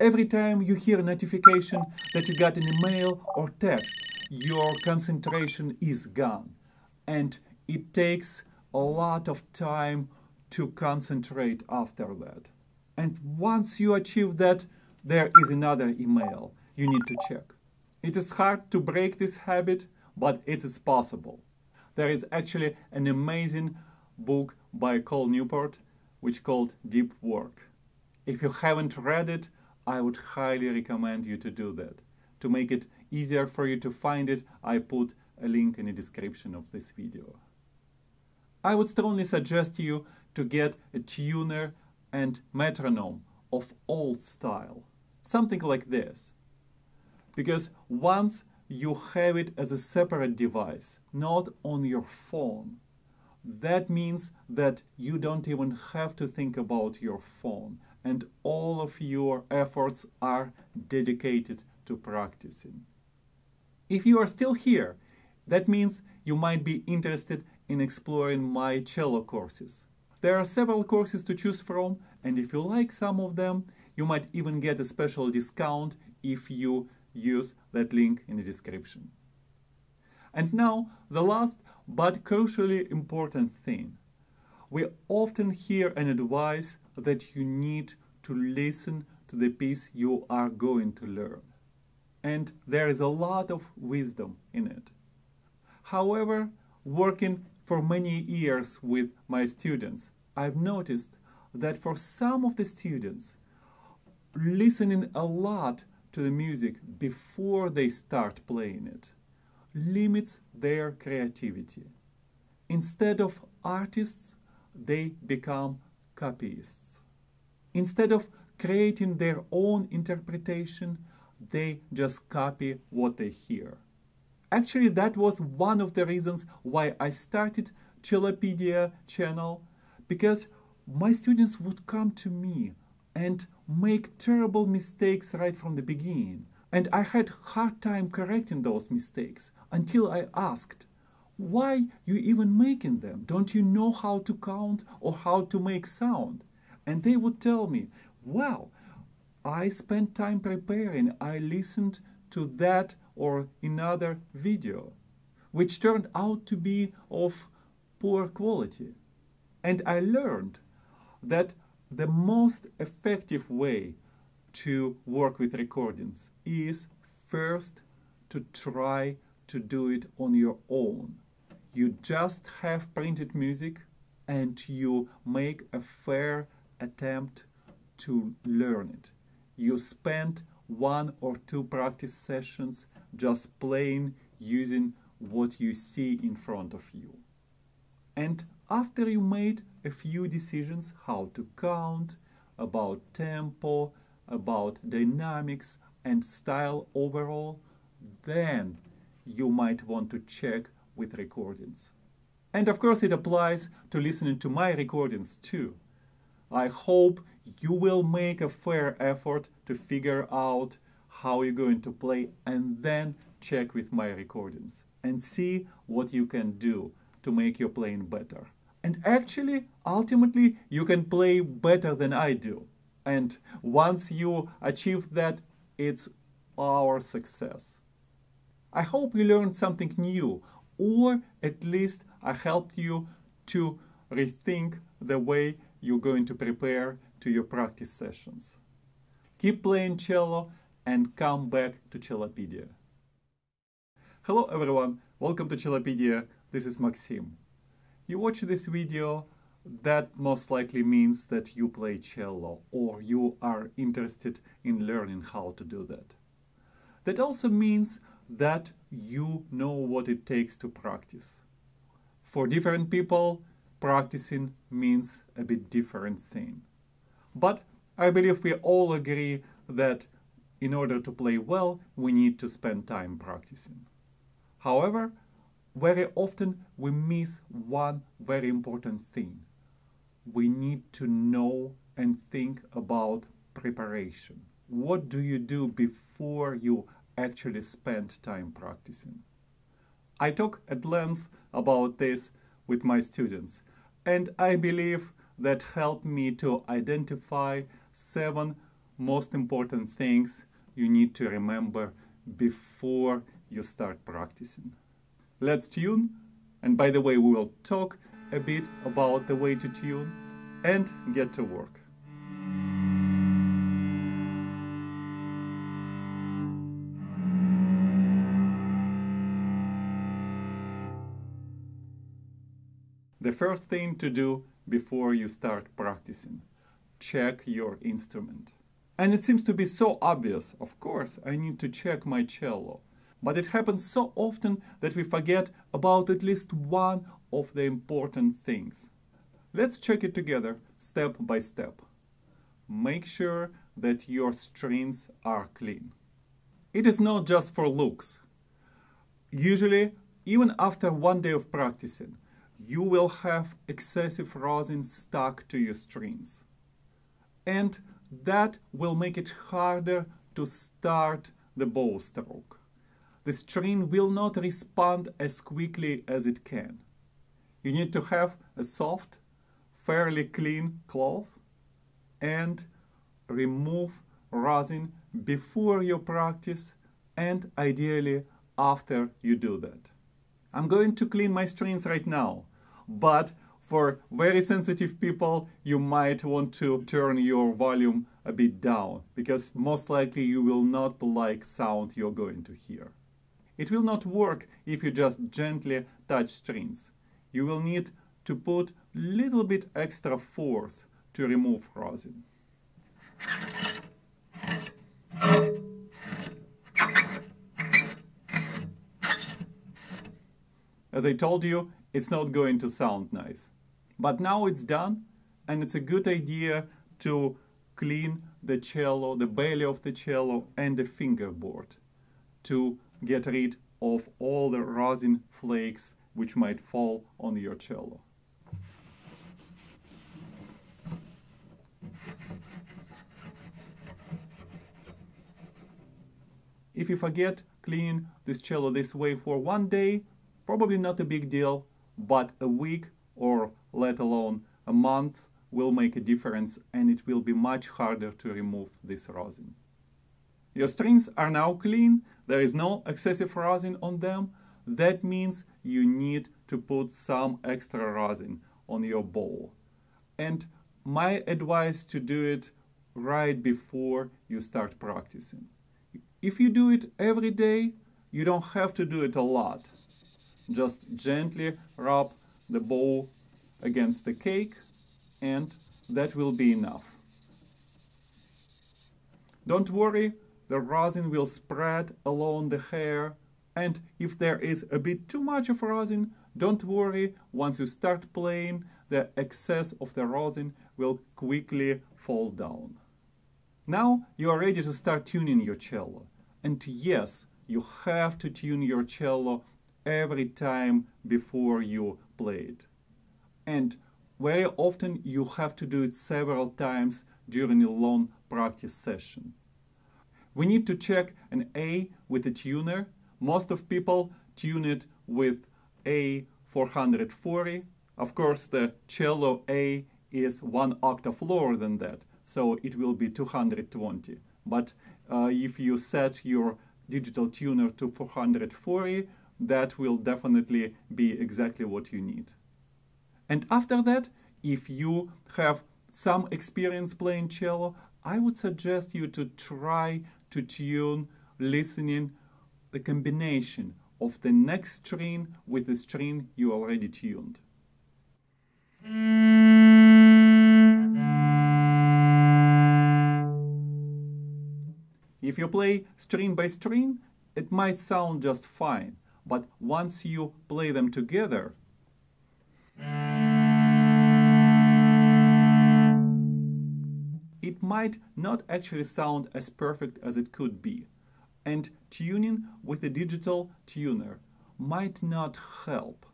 Every time you hear a notification that you got an email or text, your concentration is gone. And it takes a lot of time to concentrate after that. And once you achieve that, there is another email you need to check. It is hard to break this habit, but it is possible. There is actually an amazing book by Cal Newport which called Deep Work. If you haven't read it, I would highly recommend you to do that. To make it easier for you to find it, I put a link in the description of this video. I would strongly suggest you to get a tuner and metronome of old style, something like this. Because once you have it as a separate device, not on your phone, that means that you don't even have to think about your phone and all of your efforts are dedicated to practicing. If you are still here, that means you might be interested in exploring my cello courses. There are several courses to choose from, and if you like some of them, you might even get a special discount if you use that link in the description. And now, the last but crucially important thing. We often hear an advice that you need to listen to the piece you are going to learn. And there is a lot of wisdom in it. However, working for many years with my students, I've noticed that for some of the students, listening a lot to the music before they start playing it limits their creativity. Instead of artists, they become copyists. Instead of creating their own interpretation, they just copy what they hear. Actually, that was one of the reasons why I started Cellopedia channel, because my students would come to me and make terrible mistakes right from the beginning. And I had hard time correcting those mistakes until I asked, why you even making them? Don't you know how to count or how to make sound? And they would tell me, well, I spent time preparing. I listened to that or another video, which turned out to be of poor quality. And I learned that the most effective way to work with recordings is first to try to do it on your own. you just have printed music and you make a fair attempt to learn it. You spend one or two practice sessions just playing using what you see in front of you. And after you made a few decisions how to count, about tempo, about dynamics and style overall, then you might want to check with recordings. And of course, it applies to listening to my recordings too. I hope you will make a fair effort to figure out how you're going to play and then check with my recordings and see what you can do to make your playing better. And actually, ultimately, you can play better than I do. And once you achieve that, it's our success. I hope you learned something new, or at least I helped you to rethink the way you're going to prepare to your practice sessions. Keep playing cello and come back to Cellopedia. Hello everyone, welcome to Cellopedia, this is Maxim. You watch this video, that most likely means that you play cello or you are interested in learning how to do that. That also means that you know what it takes to practice. For different people, practicing means a bit different thing. But I believe we all agree that in order to play well, we need to spend time practicing. However, very often we miss one very important thing. We need to know and think about preparation. What do you do before you actually spend time practicing? I talk at length about this with my students, and I believe that helped me to identify seven most important things you need to remember before you start practicing. Let's tune, and by the way, we will talk a bit about the way to tune and get to work. The first thing to do before you start practicing, check your instrument. And it seems to be so obvious, of course, I need to check my cello. But it happens so often that we forget about at least one of the important things. Let's check it together, step by step. Make sure that your strings are clean. It is not just for looks. Usually, even after one day of practicing, you will have excessive rosin stuck to your strings. And that will make it harder to start the bow stroke. The string will not respond as quickly as it can. You need to have a soft, fairly clean cloth and remove rosin before you practice and ideally after you do that. I'm going to clean my strings right now but for very sensitive people, you might want to turn your volume a bit down because most likely you will not like sound you're going to hear. It will not work if you just gently touch strings. You will need to put a little bit extra force to remove rosin. As I told you, it's not going to sound nice. But now it's done, and it's a good idea to clean the cello, the belly of the cello, and the fingerboard to get rid of all the rosin flakes which might fall on your cello. If you forget cleaning this cello this way for one day, probably not a big deal, but a week or let alone a month will make a difference and it will be much harder to remove this rosin. Your strings are now clean, there is no excessive rosin on them. That means you need to put some extra rosin on your bow. And my advice to do it right before you start practicing. If you do it every day, you don't have to do it a lot. Just gently rub the bow against the cake and that will be enough. Don't worry, the rosin will spread along the hair and if there is a bit too much of rosin, don't worry, once you start playing, the excess of the rosin will quickly fall down. Now you are ready to start tuning your cello. And yes, you have to tune your cello every time before you play it. And very often you have to do it several times during a long practice session. We need to check an A with a tuner. Most of people tune it with A440. Of course, the cello A is one octave lower than that, so it will be 220. But uh, if you set your digital tuner to 440, that will definitely be exactly what you need. And after that, if you have some experience playing cello, I would suggest you to try to tune listening the combination of the next string with the string you already tuned. If you play string by string, it might sound just fine, but once you play them together, it might not actually sound as perfect as it could be. And tuning with a digital tuner might not help.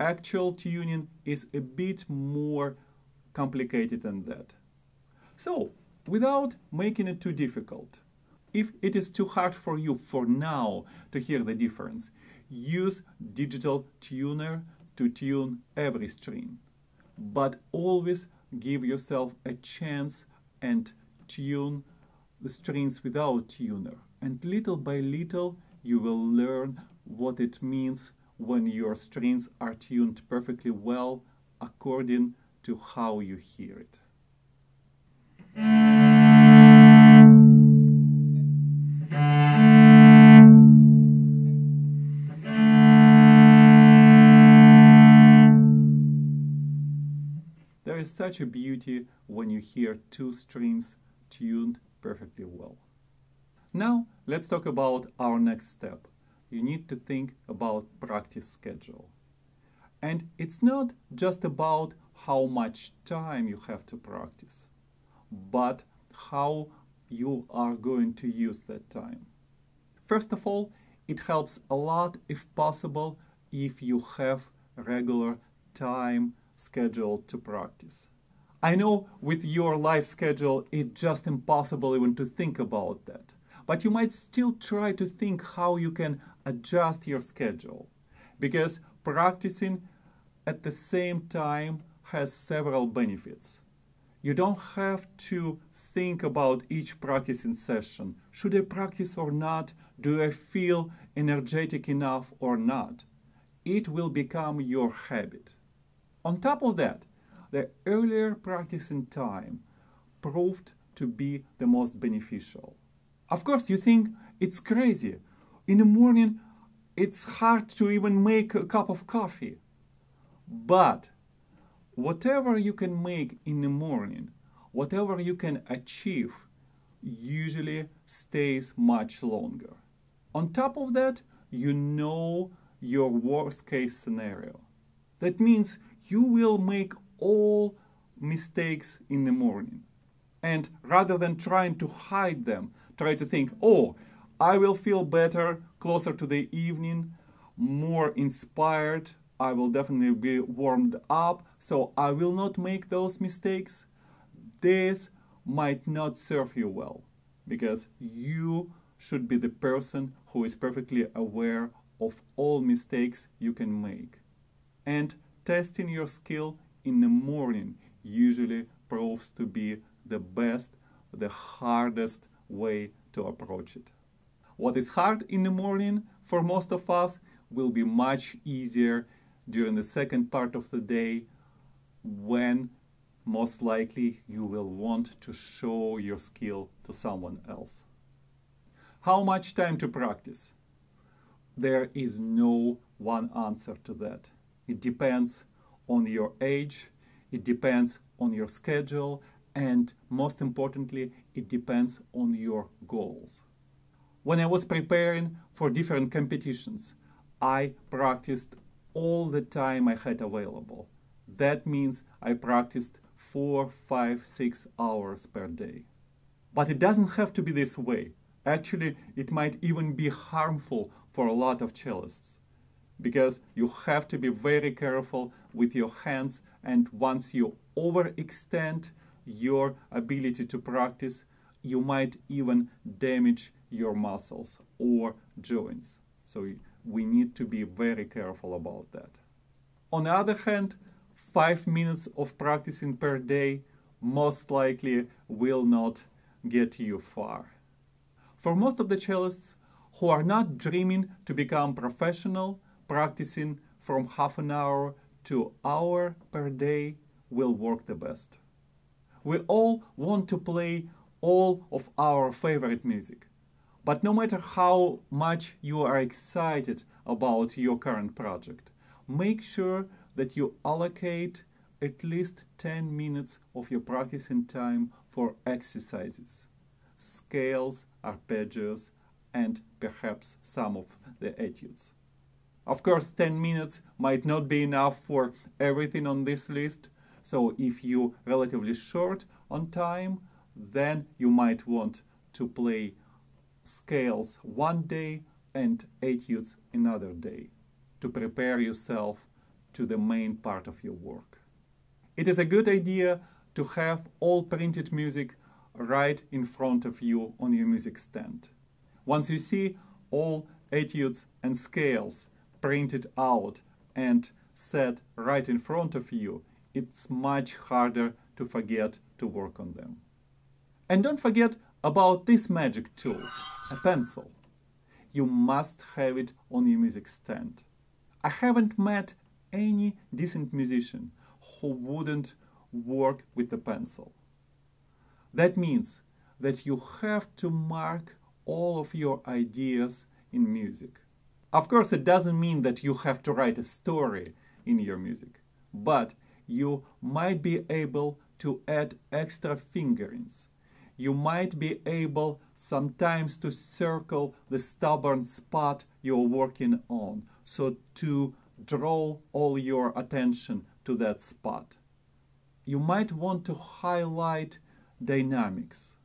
Actual tuning is a bit more complicated than that. So, without making it too difficult, if it is too hard for you for now to hear the difference, use digital tuner to tune every string. But always give yourself a chance and tune the strings without tuner. And little by little, you will learn what it means when your strings are tuned perfectly well according to how you hear it. Is such a beauty when you hear two strings tuned perfectly well. Now let's talk about our next step. You need to think about practice schedule. And it's not just about how much time you have to practice, but how you are going to use that time. First of all, it helps a lot if possible if you have regular time scheduled to practice. I know with your life schedule it's just impossible even to think about that, but you might still try to think how you can adjust your schedule because practicing at the same time has several benefits. You don't have to think about each practicing session. Should I practice or not? Do I feel energetic enough or not? It will become your habit. On top of that, the earlier practice in time proved to be the most beneficial. Of course, you think it's crazy. In the morning, it's hard to even make a cup of coffee. But whatever you can make in the morning, whatever you can achieve, usually stays much longer. On top of that, you know your worst case scenario. That means you will make all mistakes in the morning. And rather than trying to hide them, try to think, oh, I will feel better closer to the evening, more inspired, I will definitely be warmed up, so I will not make those mistakes. This might not serve you well because you should be the person who is perfectly aware of all mistakes you can make. And testing your skill in the morning usually proves to be the best, the hardest way to approach it. What is hard in the morning for most of us will be much easier during the second part of the day when most likely you will want to show your skill to someone else. How much time to practice? There is no one answer to that. It depends on your age, it depends on your schedule, and most importantly, it depends on your goals. When I was preparing for different competitions, I practiced all the time I had available. That means I practiced four, five, six hours per day. But it doesn't have to be this way. Actually, it might even be harmful for a lot of cellists because you have to be very careful with your hands and once you overextend your ability to practice, you might even damage your muscles or joints. So we need to be very careful about that. On the other hand, five minutes of practicing per day most likely will not get you far. For most of the cellists who are not dreaming to become professional, practicing from half an hour to hour per day will work the best. We all want to play all of our favorite music. But no matter how much you are excited about your current project, make sure that you allocate at least 10 minutes of your practicing time for exercises, scales, arpeggios, and perhaps some of the etudes. Of course, 10 minutes might not be enough for everything on this list, so if you relatively short on time, then you might want to play scales one day and etudes another day to prepare yourself to the main part of your work. It is a good idea to have all printed music right in front of you on your music stand. Once you see all etudes and scales printed out and set right in front of you, it's much harder to forget to work on them. And don't forget about this magic tool, a pencil. You must have it on your music stand. I haven't met any decent musician who wouldn't work with a pencil. That means that you have to mark all of your ideas in music. Of course, it doesn't mean that you have to write a story in your music, but you might be able to add extra fingerings you might be able sometimes to circle the stubborn spot you're working on, so to draw all your attention to that spot. You might want to highlight dynamics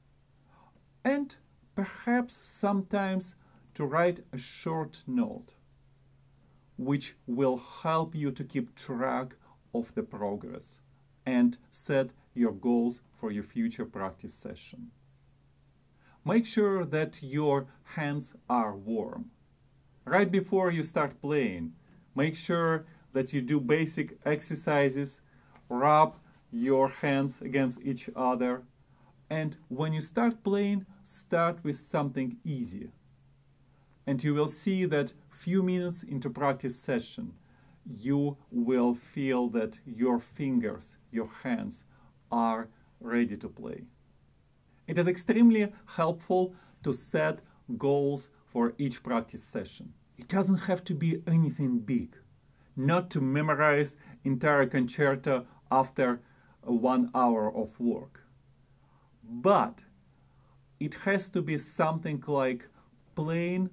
and perhaps sometimes to write a short note which will help you to keep track of the progress and set your goals for your future practice session. Make sure that your hands are warm. Right before you start playing, make sure that you do basic exercises, rub your hands against each other, and when you start playing, start with something easy. And you will see that few minutes into practice session, you will feel that your fingers, your hands are ready to play. It is extremely helpful to set goals for each practice session. It doesn't have to be anything big. Not to memorize entire concerto after one hour of work. But it has to be something like playing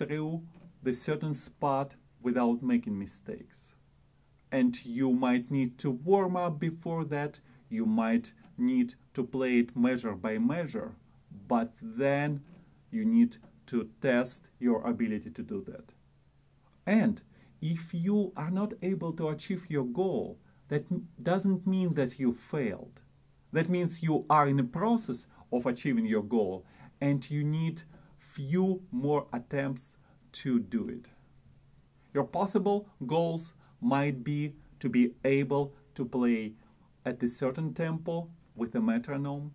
through the certain spot without making mistakes. And you might need to warm up before that you might need to play it measure by measure, but then you need to test your ability to do that. And if you are not able to achieve your goal, that doesn't mean that you failed. That means you are in the process of achieving your goal and you need few more attempts to do it. Your possible goals might be to be able to play at a certain tempo with a metronome.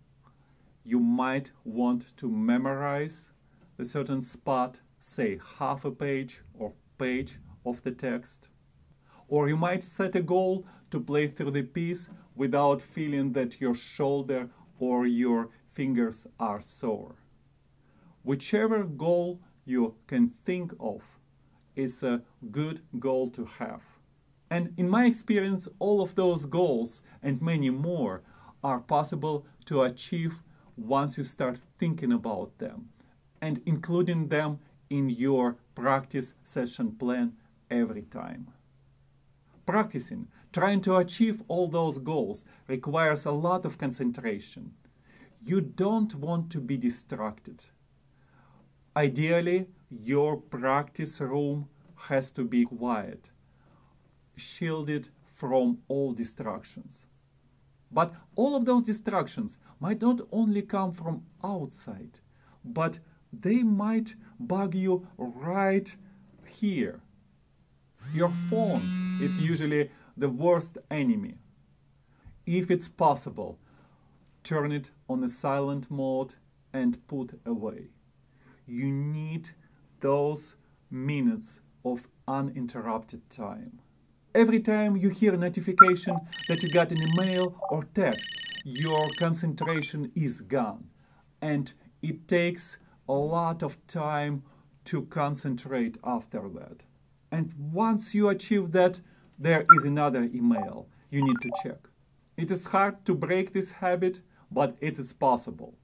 You might want to memorize a certain spot, say half a page or page of the text. Or you might set a goal to play through the piece without feeling that your shoulder or your fingers are sore. Whichever goal you can think of, is a good goal to have. And in my experience, all of those goals and many more are possible to achieve once you start thinking about them and including them in your practice session plan every time. Practicing, trying to achieve all those goals requires a lot of concentration. You don't want to be distracted. Ideally, your practice room has to be quiet, shielded from all distractions. But all of those distractions might not only come from outside, but they might bug you right here. Your phone is usually the worst enemy. If it's possible, turn it on a silent mode and put away. You need those minutes of uninterrupted time. Every time you hear a notification that you got an email or text, your concentration is gone. And it takes a lot of time to concentrate after that. And once you achieve that, there is another email you need to check. It is hard to break this habit, but it is possible.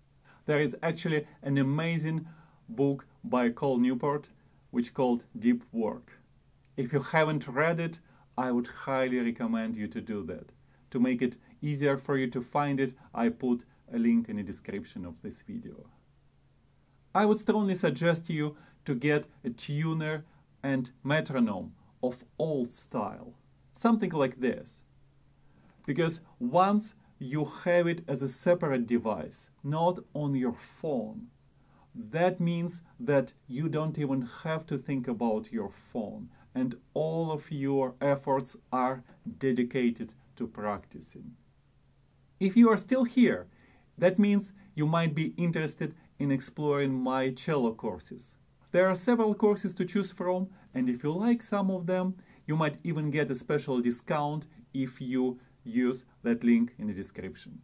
There is actually an amazing book by Cal Newport which called Deep Work. If you haven't read it, I would highly recommend you to do that. To make it easier for you to find it, I put a link in the description of this video. I would strongly suggest you to get a tuner and metronome of old style, something like this. Because once you have it as a separate device, not on your phone, that means that you don't even have to think about your phone and all of your efforts are dedicated to practicing. If you are still here, that means you might be interested in exploring my cello courses. There are several courses to choose from, and if you like some of them, you might even get a special discount if you use that link in the description.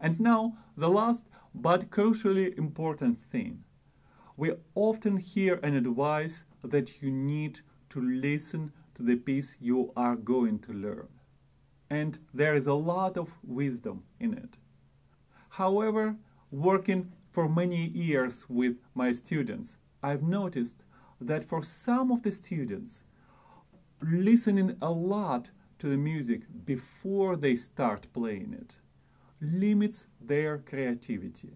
And now, the last but crucially important thing. We often hear an advice that you need to listen to the piece you are going to learn. And there is a lot of wisdom in it. However, working for many years with my students, I've noticed that for some of the students, listening a lot to the music before they start playing it limits their creativity.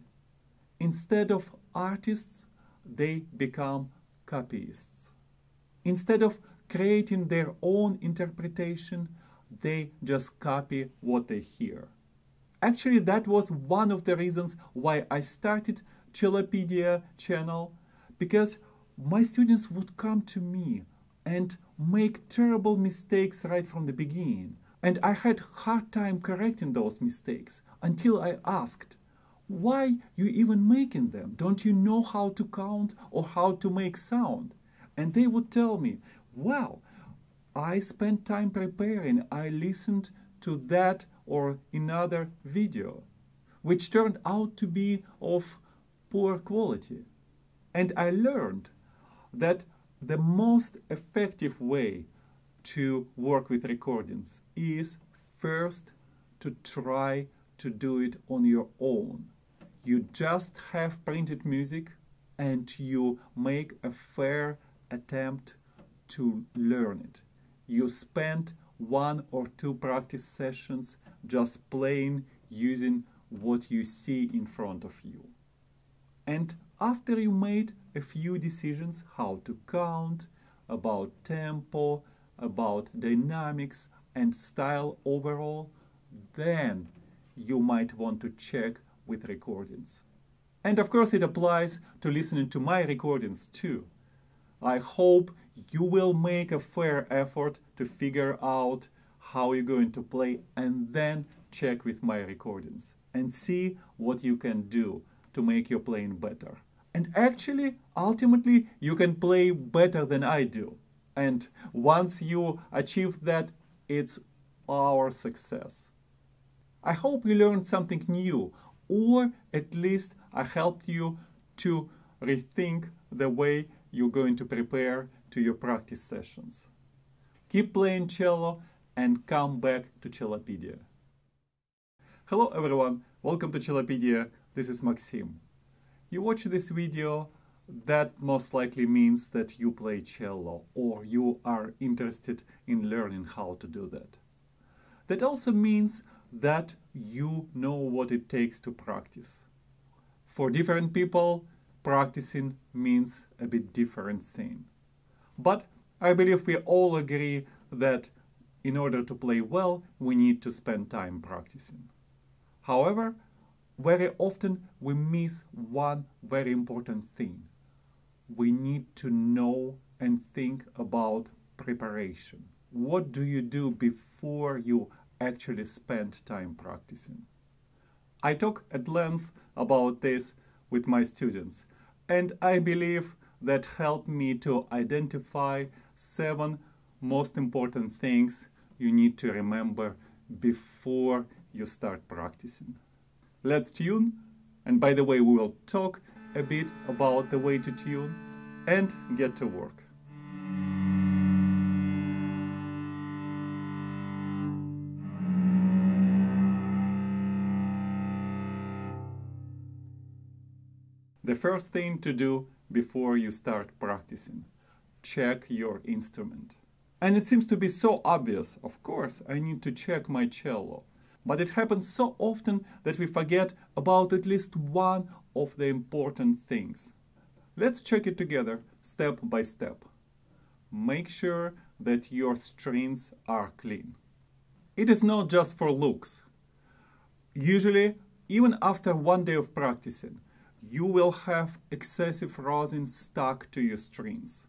Instead of artists, they become copyists. Instead of creating their own interpretation, they just copy what they hear. Actually, that was one of the reasons why I started Cellopedia channel because my students would come to me and make terrible mistakes right from the beginning. And I had hard time correcting those mistakes until I asked, why you even making them? Don't you know how to count or how to make sound? And they would tell me, well, I spent time preparing. I listened to that or another video, which turned out to be of poor quality. And I learned that the most effective way to work with recordings is first to try to do it on your own. You just have printed music and you make a fair attempt to learn it. You spend one or two practice sessions just playing using what you see in front of you. And after you made a few decisions how to count, about tempo, about dynamics and style overall, then you might want to check with recordings. And of course, it applies to listening to my recordings too. I hope you will make a fair effort to figure out how you're going to play and then check with my recordings and see what you can do to make your playing better. And actually, ultimately, you can play better than I do. And once you achieve that, it's our success. I hope you learned something new, or at least I helped you to rethink the way you're going to prepare to your practice sessions. Keep playing cello and come back to Cellopedia. Hello everyone, welcome to Cellopedia, this is Maxim. You watch this video, that most likely means that you play cello or you are interested in learning how to do that. That also means that you know what it takes to practice. For different people, practicing means a bit different thing. But I believe we all agree that in order to play well, we need to spend time practicing. However, very often we miss one very important thing. We need to know and think about preparation. What do you do before you actually spend time practicing? I talk at length about this with my students, and I believe that helped me to identify seven most important things you need to remember before you start practicing. Let's tune, and by the way, we will talk a bit about the way to tune and get to work. The first thing to do before you start practicing, check your instrument. And it seems to be so obvious, of course, I need to check my cello. But it happens so often that we forget about at least one of the important things. Let's check it together, step by step. Make sure that your strings are clean. It is not just for looks. Usually, even after one day of practicing, you will have excessive rosin stuck to your strings.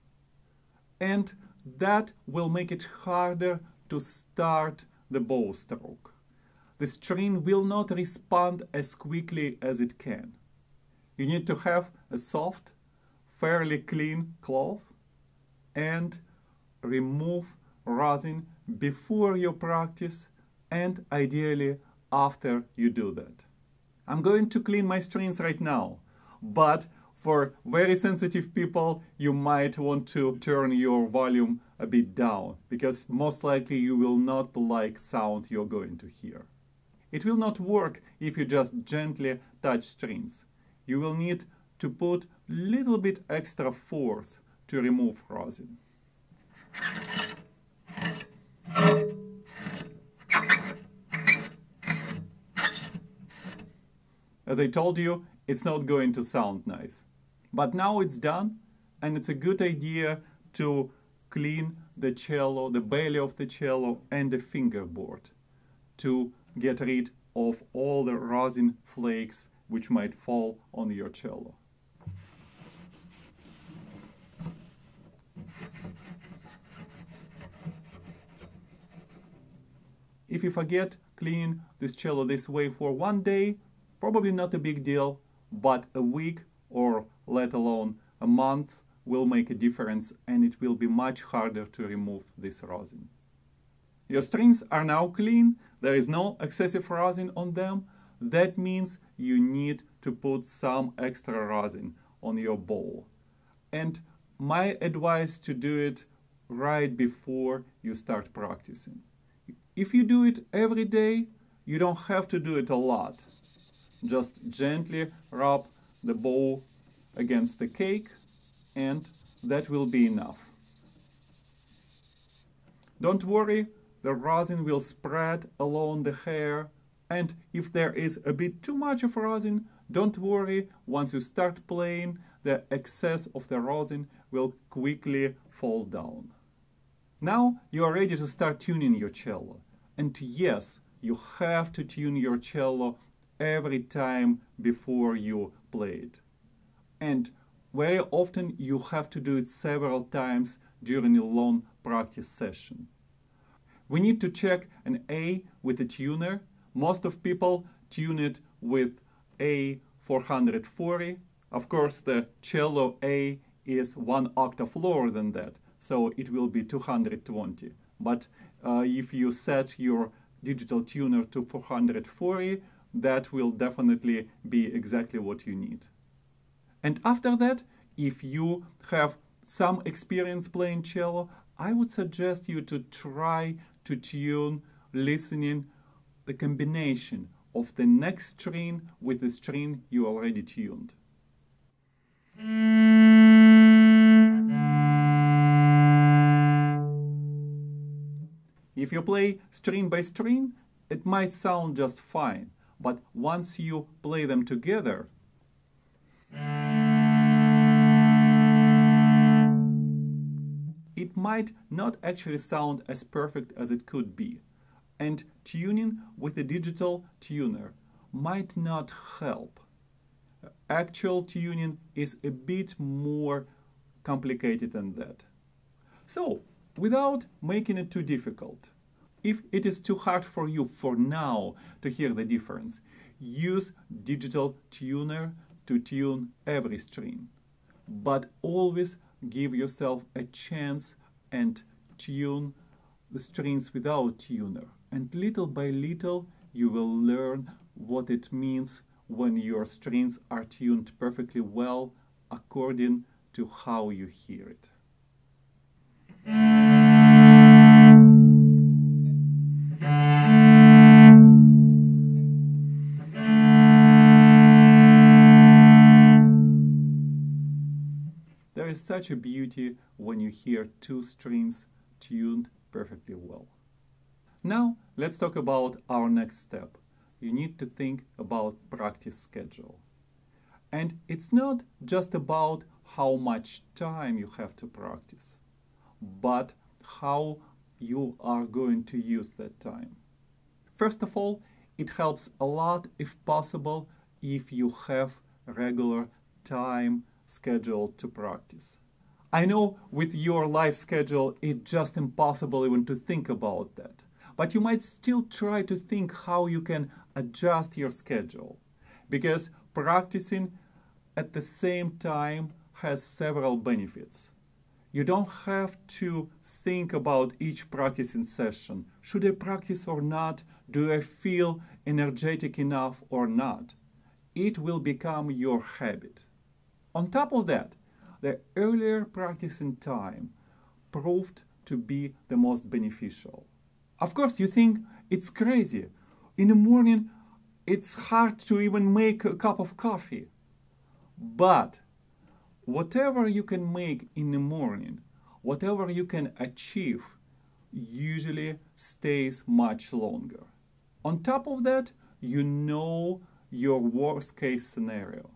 And that will make it harder to start the bow stroke. The string will not respond as quickly as it can. You need to have a soft, fairly clean cloth and remove rosin before you practice and ideally after you do that. I'm going to clean my strings right now but for very sensitive people, you might want to turn your volume a bit down because most likely you will not like sound you're going to hear. It will not work if you just gently touch strings. You will need to put a little bit extra force to remove rosin. As I told you, it's not going to sound nice. But now it's done, and it's a good idea to clean the cello, the belly of the cello, and the fingerboard to get rid of all the rosin flakes which might fall on your cello. If you forget cleaning this cello this way for one day, probably not a big deal, but a week or let alone a month will make a difference and it will be much harder to remove this rosin. Your strings are now clean, there is no excessive rosin on them. That means you need to put some extra rosin on your bow. And my advice to do it right before you start practicing. If you do it every day, you don't have to do it a lot. Just gently rub the bow against the cake and that will be enough. Don't worry, the rosin will spread along the hair and if there is a bit too much of rosin, don't worry, once you start playing, the excess of the rosin will quickly fall down. Now you are ready to start tuning your cello. And yes, you have to tune your cello every time before you play it. And very often you have to do it several times during a long practice session. We need to check an A with a tuner. Most of people tune it with A440. Of course, the cello A is one octave lower than that, so it will be 220. But uh, if you set your digital tuner to 440, that will definitely be exactly what you need. And after that, if you have some experience playing cello, I would suggest you to try to tune listening the combination of the next string with the string you already tuned. If you play string by string, it might sound just fine, but once you play them together, it might not actually sound as perfect as it could be. And tuning with a digital tuner might not help. Actual tuning is a bit more complicated than that. So, without making it too difficult. If it is too hard for you for now to hear the difference, use digital tuner to tune every string. But always give yourself a chance and tune the strings without tuner. And little by little, you will learn what it means when your strings are tuned perfectly well according to how you hear it. There is such a beauty when you hear two strings tuned perfectly well. Now let's talk about our next step. You need to think about practice schedule. And it's not just about how much time you have to practice, but how you are going to use that time. First of all, it helps a lot if possible if you have regular time schedule to practice. I know with your life schedule, it's just impossible even to think about that. But you might still try to think how you can adjust your schedule. Because practicing at the same time has several benefits. You don't have to think about each practicing session. Should I practice or not? Do I feel energetic enough or not? It will become your habit. On top of that, the earlier practicing time proved to be the most beneficial. Of course, you think it's crazy. In the morning, it's hard to even make a cup of coffee. But whatever you can make in the morning, whatever you can achieve, usually stays much longer. On top of that, you know your worst case scenario.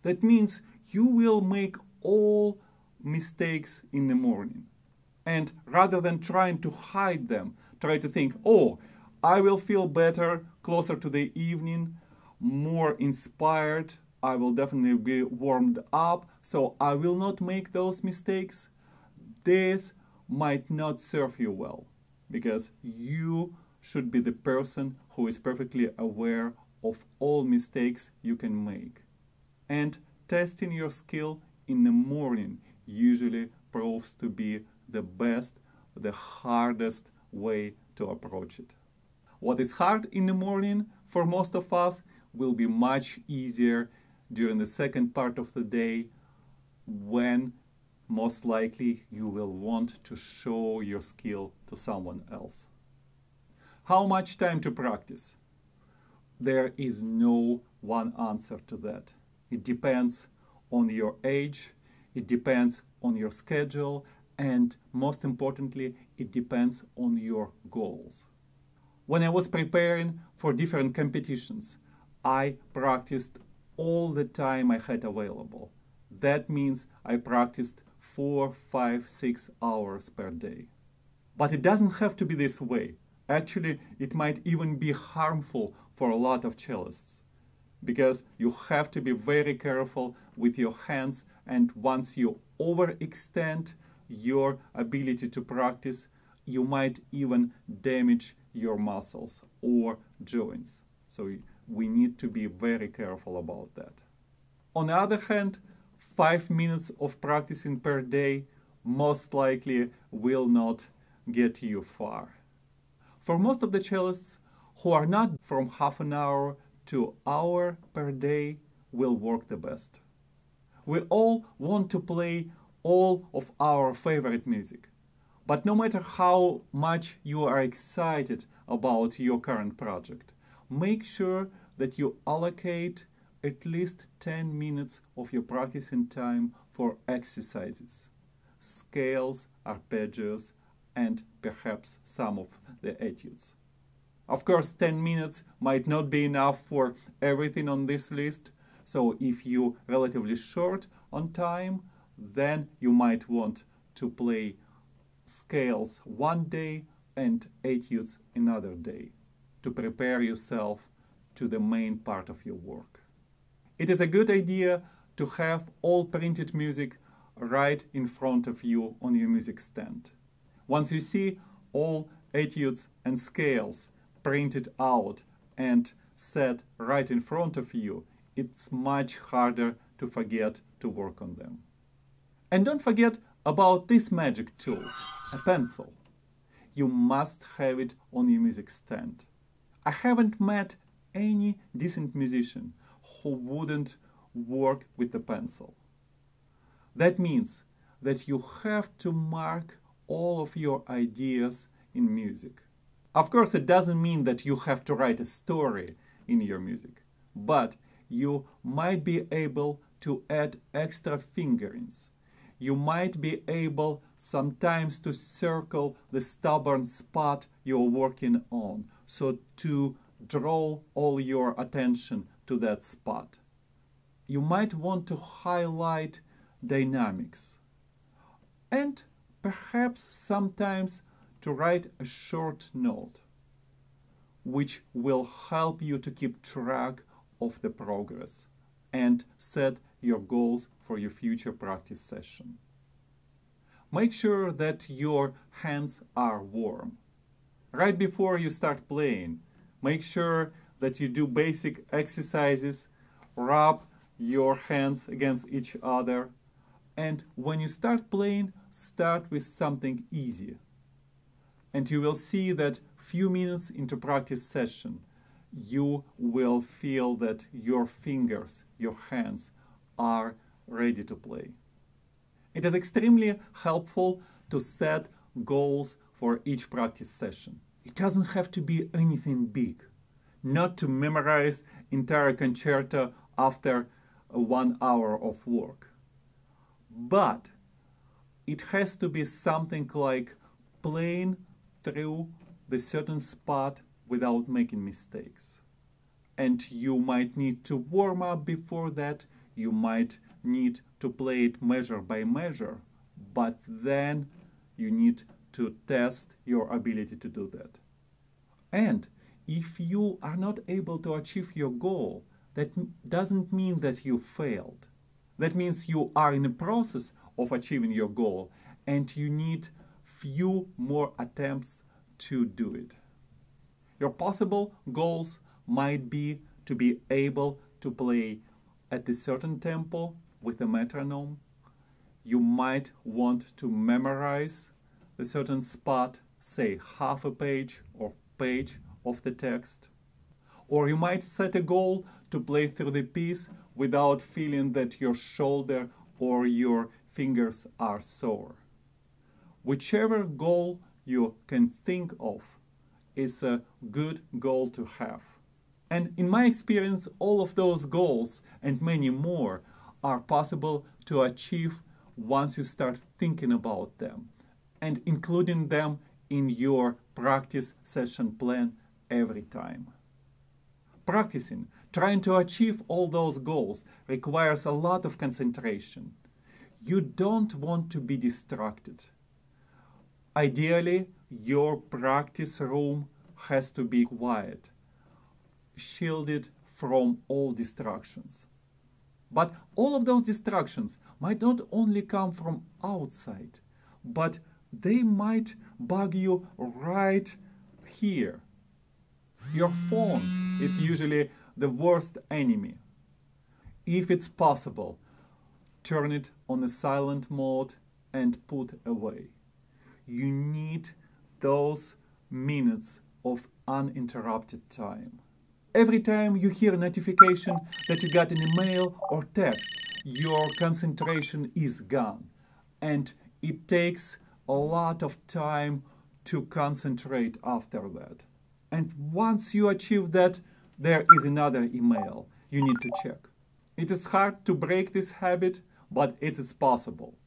That means you will make all mistakes in the morning. And rather than trying to hide them, try to think, oh, I will feel better closer to the evening, more inspired. I will definitely be warmed up, so I will not make those mistakes. This might not serve you well because you should be the person who is perfectly aware of all mistakes you can make. And testing your skill in the morning usually proves to be the best, the hardest way to approach it. What is hard in the morning for most of us will be much easier during the second part of the day when most likely you will want to show your skill to someone else. How much time to practice? There is no one answer to that. It depends on your age, it depends on your schedule, and most importantly, it depends on your goals. When I was preparing for different competitions, I practiced all the time I had available. That means I practiced four, five, six hours per day. But it doesn't have to be this way. Actually, it might even be harmful for a lot of cellists because you have to be very careful with your hands and once you overextend your ability to practice, you might even damage your muscles or joints. So we need to be very careful about that. On the other hand, five minutes of practicing per day most likely will not get you far. For most of the cellists who are not from half an hour to hour per day will work the best. We all want to play all of our favorite music. But no matter how much you are excited about your current project, make sure that you allocate at least 10 minutes of your practicing time for exercises, scales, arpeggios, and perhaps some of the etudes. Of course, 10 minutes might not be enough for everything on this list, so if you relatively short on time, then you might want to play scales one day and etudes another day to prepare yourself to the main part of your work. It is a good idea to have all printed music right in front of you on your music stand. Once you see all etudes and scales printed out and set right in front of you, it's much harder to forget to work on them. And don't forget about this magic tool, a pencil. You must have it on your music stand. I haven't met any decent musician who wouldn't work with a pencil. That means that you have to mark all of your ideas in music. Of course, it doesn't mean that you have to write a story in your music, but you might be able to add extra fingerings you might be able sometimes to circle the stubborn spot you're working on, so to draw all your attention to that spot. You might want to highlight dynamics and perhaps sometimes to write a short note which will help you to keep track of the progress and set your goals for your future practice session. Make sure that your hands are warm. Right before you start playing, make sure that you do basic exercises, rub your hands against each other, and when you start playing, start with something easy. And you will see that few minutes into practice session, you will feel that your fingers, your hands are ready to play. It is extremely helpful to set goals for each practice session. It doesn't have to be anything big. Not to memorize entire concerto after one hour of work. But it has to be something like playing through the certain spot without making mistakes. And you might need to warm up before that you might need to play it measure by measure, but then you need to test your ability to do that. And if you are not able to achieve your goal, that doesn't mean that you failed. That means you are in the process of achieving your goal and you need few more attempts to do it. Your possible goals might be to be able to play at a certain tempo with a metronome. You might want to memorize a certain spot, say half a page or page of the text. Or you might set a goal to play through the piece without feeling that your shoulder or your fingers are sore. Whichever goal you can think of is a good goal to have. And in my experience, all of those goals and many more are possible to achieve once you start thinking about them and including them in your practice session plan every time. Practicing, trying to achieve all those goals requires a lot of concentration. You don't want to be distracted. Ideally, your practice room has to be quiet shielded from all distractions. But all of those distractions might not only come from outside, but they might bug you right here. Your phone is usually the worst enemy. If it's possible, turn it on a silent mode and put away. You need those minutes of uninterrupted time. Every time you hear a notification that you got an email or text, your concentration is gone and it takes a lot of time to concentrate after that. And once you achieve that, there is another email you need to check. It is hard to break this habit, but it is possible.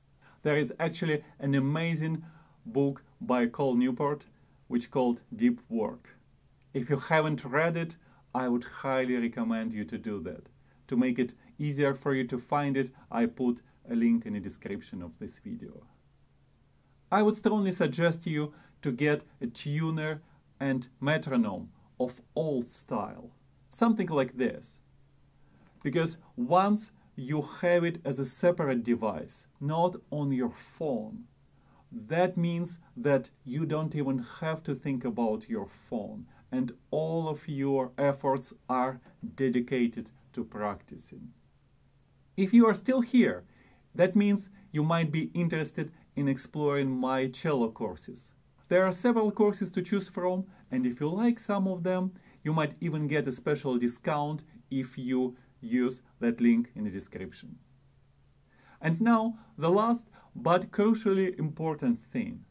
There is actually an amazing book by Cal Newport which called Deep Work. If you haven't read it, I would highly recommend you to do that. To make it easier for you to find it, I put a link in the description of this video. I would strongly suggest you to get a tuner and metronome of old style, something like this. Because once you have it as a separate device, not on your phone, that means that you don't even have to think about your phone and all of your efforts are dedicated to practicing. If you are still here, that means you might be interested in exploring my cello courses. There are several courses to choose from, and if you like some of them, you might even get a special discount if you use that link in the description. And now, the last but crucially important thing.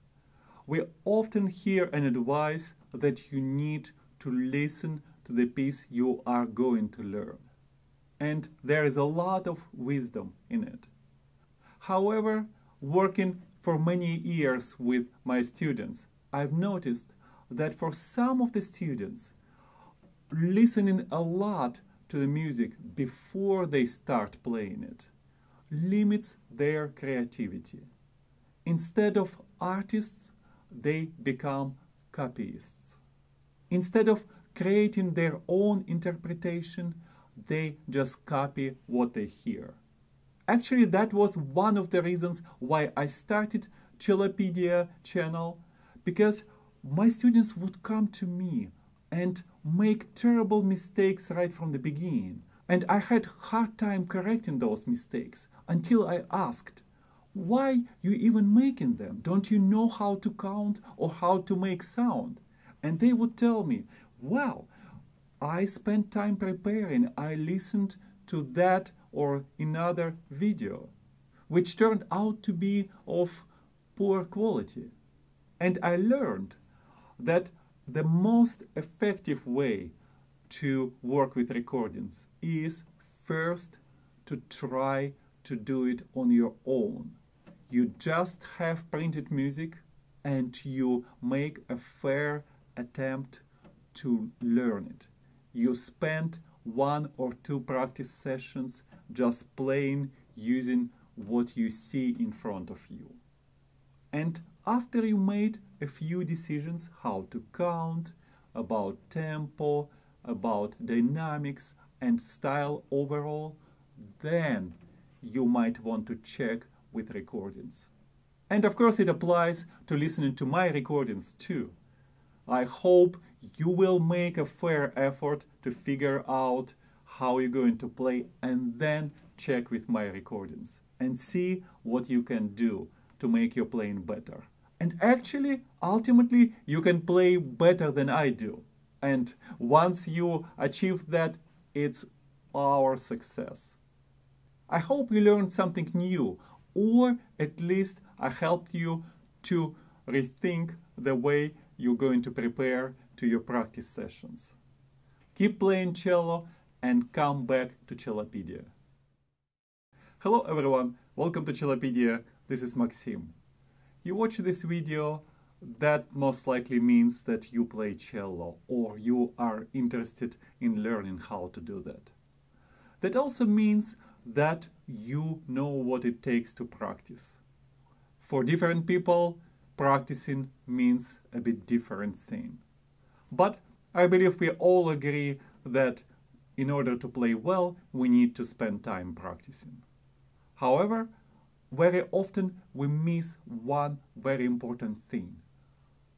We often hear an advice that you need to listen to the piece you are going to learn. And there is a lot of wisdom in it. However, working for many years with my students, I've noticed that for some of the students, listening a lot to the music before they start playing it limits their creativity. Instead of artists, they become copyists. Instead of creating their own interpretation, they just copy what they hear. Actually, that was one of the reasons why I started Cellopedia channel, because my students would come to me and make terrible mistakes right from the beginning. And I had hard time correcting those mistakes until I asked, why you even making them? Don't you know how to count or how to make sound? And they would tell me, well, I spent time preparing. I listened to that or another video, which turned out to be of poor quality. And I learned that the most effective way to work with recordings is first to try to do it on your own. You just have printed music and you make a fair attempt to learn it. You spend one or two practice sessions just playing using what you see in front of you. And after you made a few decisions how to count, about tempo, about dynamics and style overall, then you might want to check with recordings. And of course it applies to listening to my recordings too. I hope you will make a fair effort to figure out how you're going to play and then check with my recordings and see what you can do to make your playing better. And actually, ultimately, you can play better than I do. And once you achieve that, it's our success. I hope you learned something new, or at least I helped you to rethink the way you're going to prepare to your practice sessions. Keep playing cello and come back to Cellopedia. Hello everyone, welcome to Cellopedia, this is Maxim. You watch this video that most likely means that you play cello or you are interested in learning how to do that. That also means that you know what it takes to practice. For different people, practicing means a bit different thing. But I believe we all agree that in order to play well, we need to spend time practicing. However, very often we miss one very important thing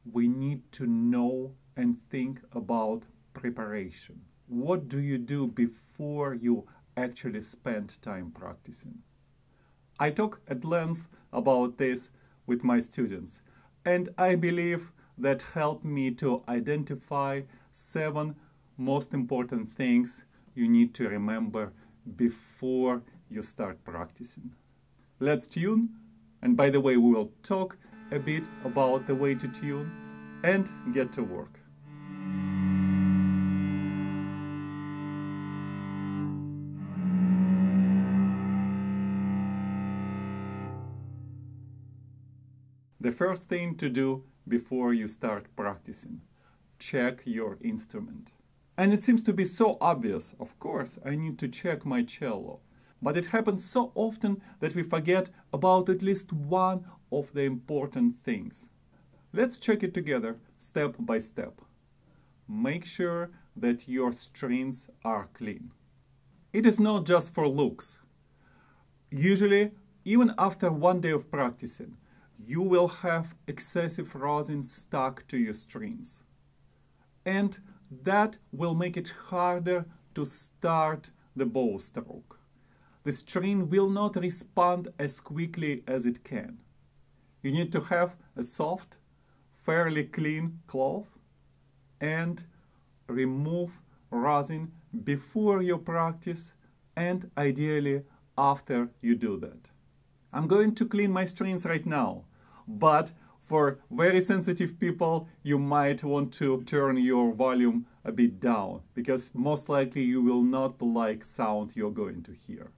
we need to know and think about preparation. What do you do before you actually spend time practicing? I talk at length about this with my students, and I believe that helped me to identify seven most important things you need to remember before you start practicing. Let's tune And by the way, we will talk a bit about the way to tune and get to work. The first thing to do before you start practicing, check your instrument. And it seems to be so obvious, of course, I need to check my cello. But it happens so often that we forget about at least one of the important things. Let's check it together step by step. Make sure that your strings are clean. It is not just for looks. Usually, even after one day of practicing, you will have excessive rosin stuck to your strings. And that will make it harder to start the bow stroke. The string will not respond as quickly as it can. You need to have a soft, fairly clean cloth and remove rosin before you practice and ideally after you do that. I'm going to clean my strings right now but for very sensitive people, you might want to turn your volume a bit down because most likely you will not like sound you're going to hear.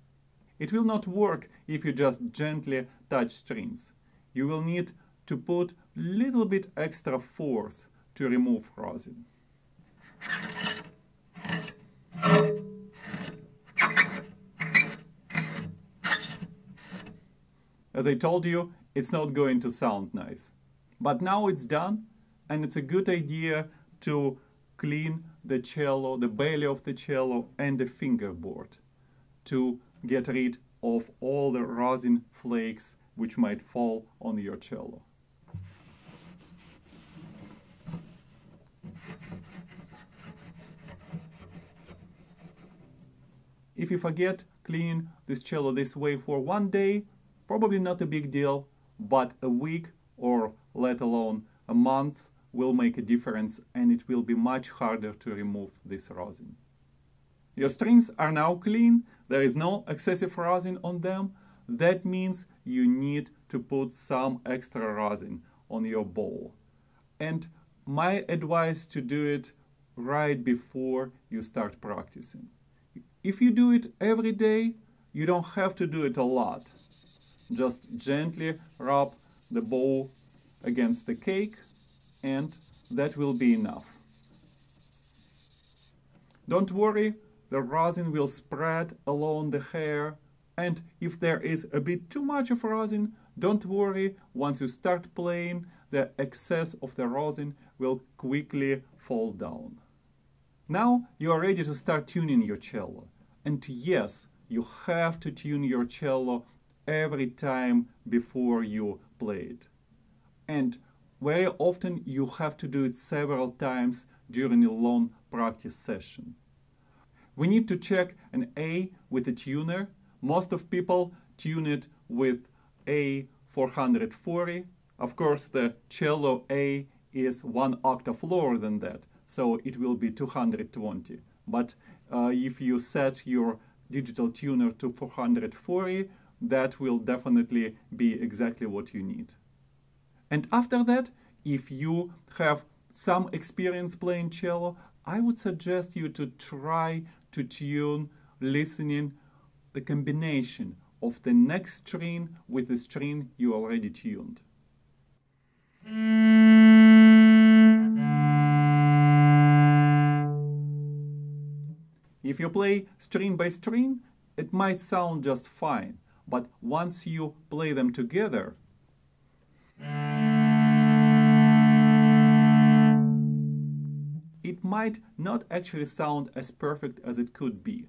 It will not work if you just gently touch strings. You will need to put little bit extra force to remove rosin. As I told you, it's not going to sound nice. But now it's done, and it's a good idea to clean the cello, the belly of the cello, and the fingerboard to get rid of all the rosin flakes which might fall on your cello. If you forget cleaning this cello this way for one day, probably not a big deal, but a week or let alone a month will make a difference and it will be much harder to remove this rosin. Your strings are now clean, there is no excessive rosin on them. That means you need to put some extra rosin on your bow. And my advice to do it right before you start practicing. If you do it every day, you don't have to do it a lot. Just gently rub the bow against the cake and that will be enough. Don't worry, the rosin will spread along the hair and if there is a bit too much of rosin, don't worry, once you start playing, the excess of the rosin will quickly fall down. Now you are ready to start tuning your cello. And yes, you have to tune your cello every time before you play it. And very often you have to do it several times during a long practice session. We need to check an A with a tuner. Most of people tune it with A440. Of course, the cello A is one octave lower than that, so it will be 220. But uh, if you set your digital tuner to 440, that will definitely be exactly what you need. And after that, if you have some experience playing cello, I would suggest you to try to tune listening the combination of the next string with the string you already tuned. If you play string by string, it might sound just fine, but once you play them together, it might not actually sound as perfect as it could be.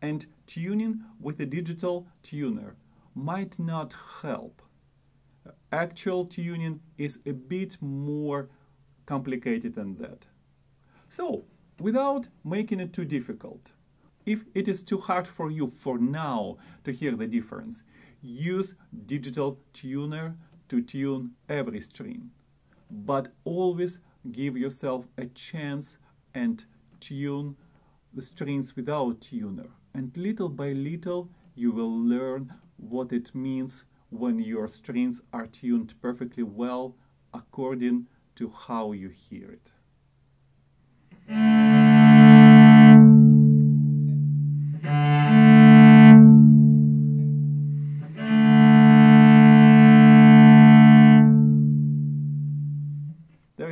And tuning with a digital tuner might not help. Actual tuning is a bit more complicated than that. So, without making it too difficult, if it is too hard for you for now to hear the difference, use digital tuner to tune every string. But always give yourself a chance and tune the strings without tuner. And little by little, you will learn what it means when your strings are tuned perfectly well according to how you hear it.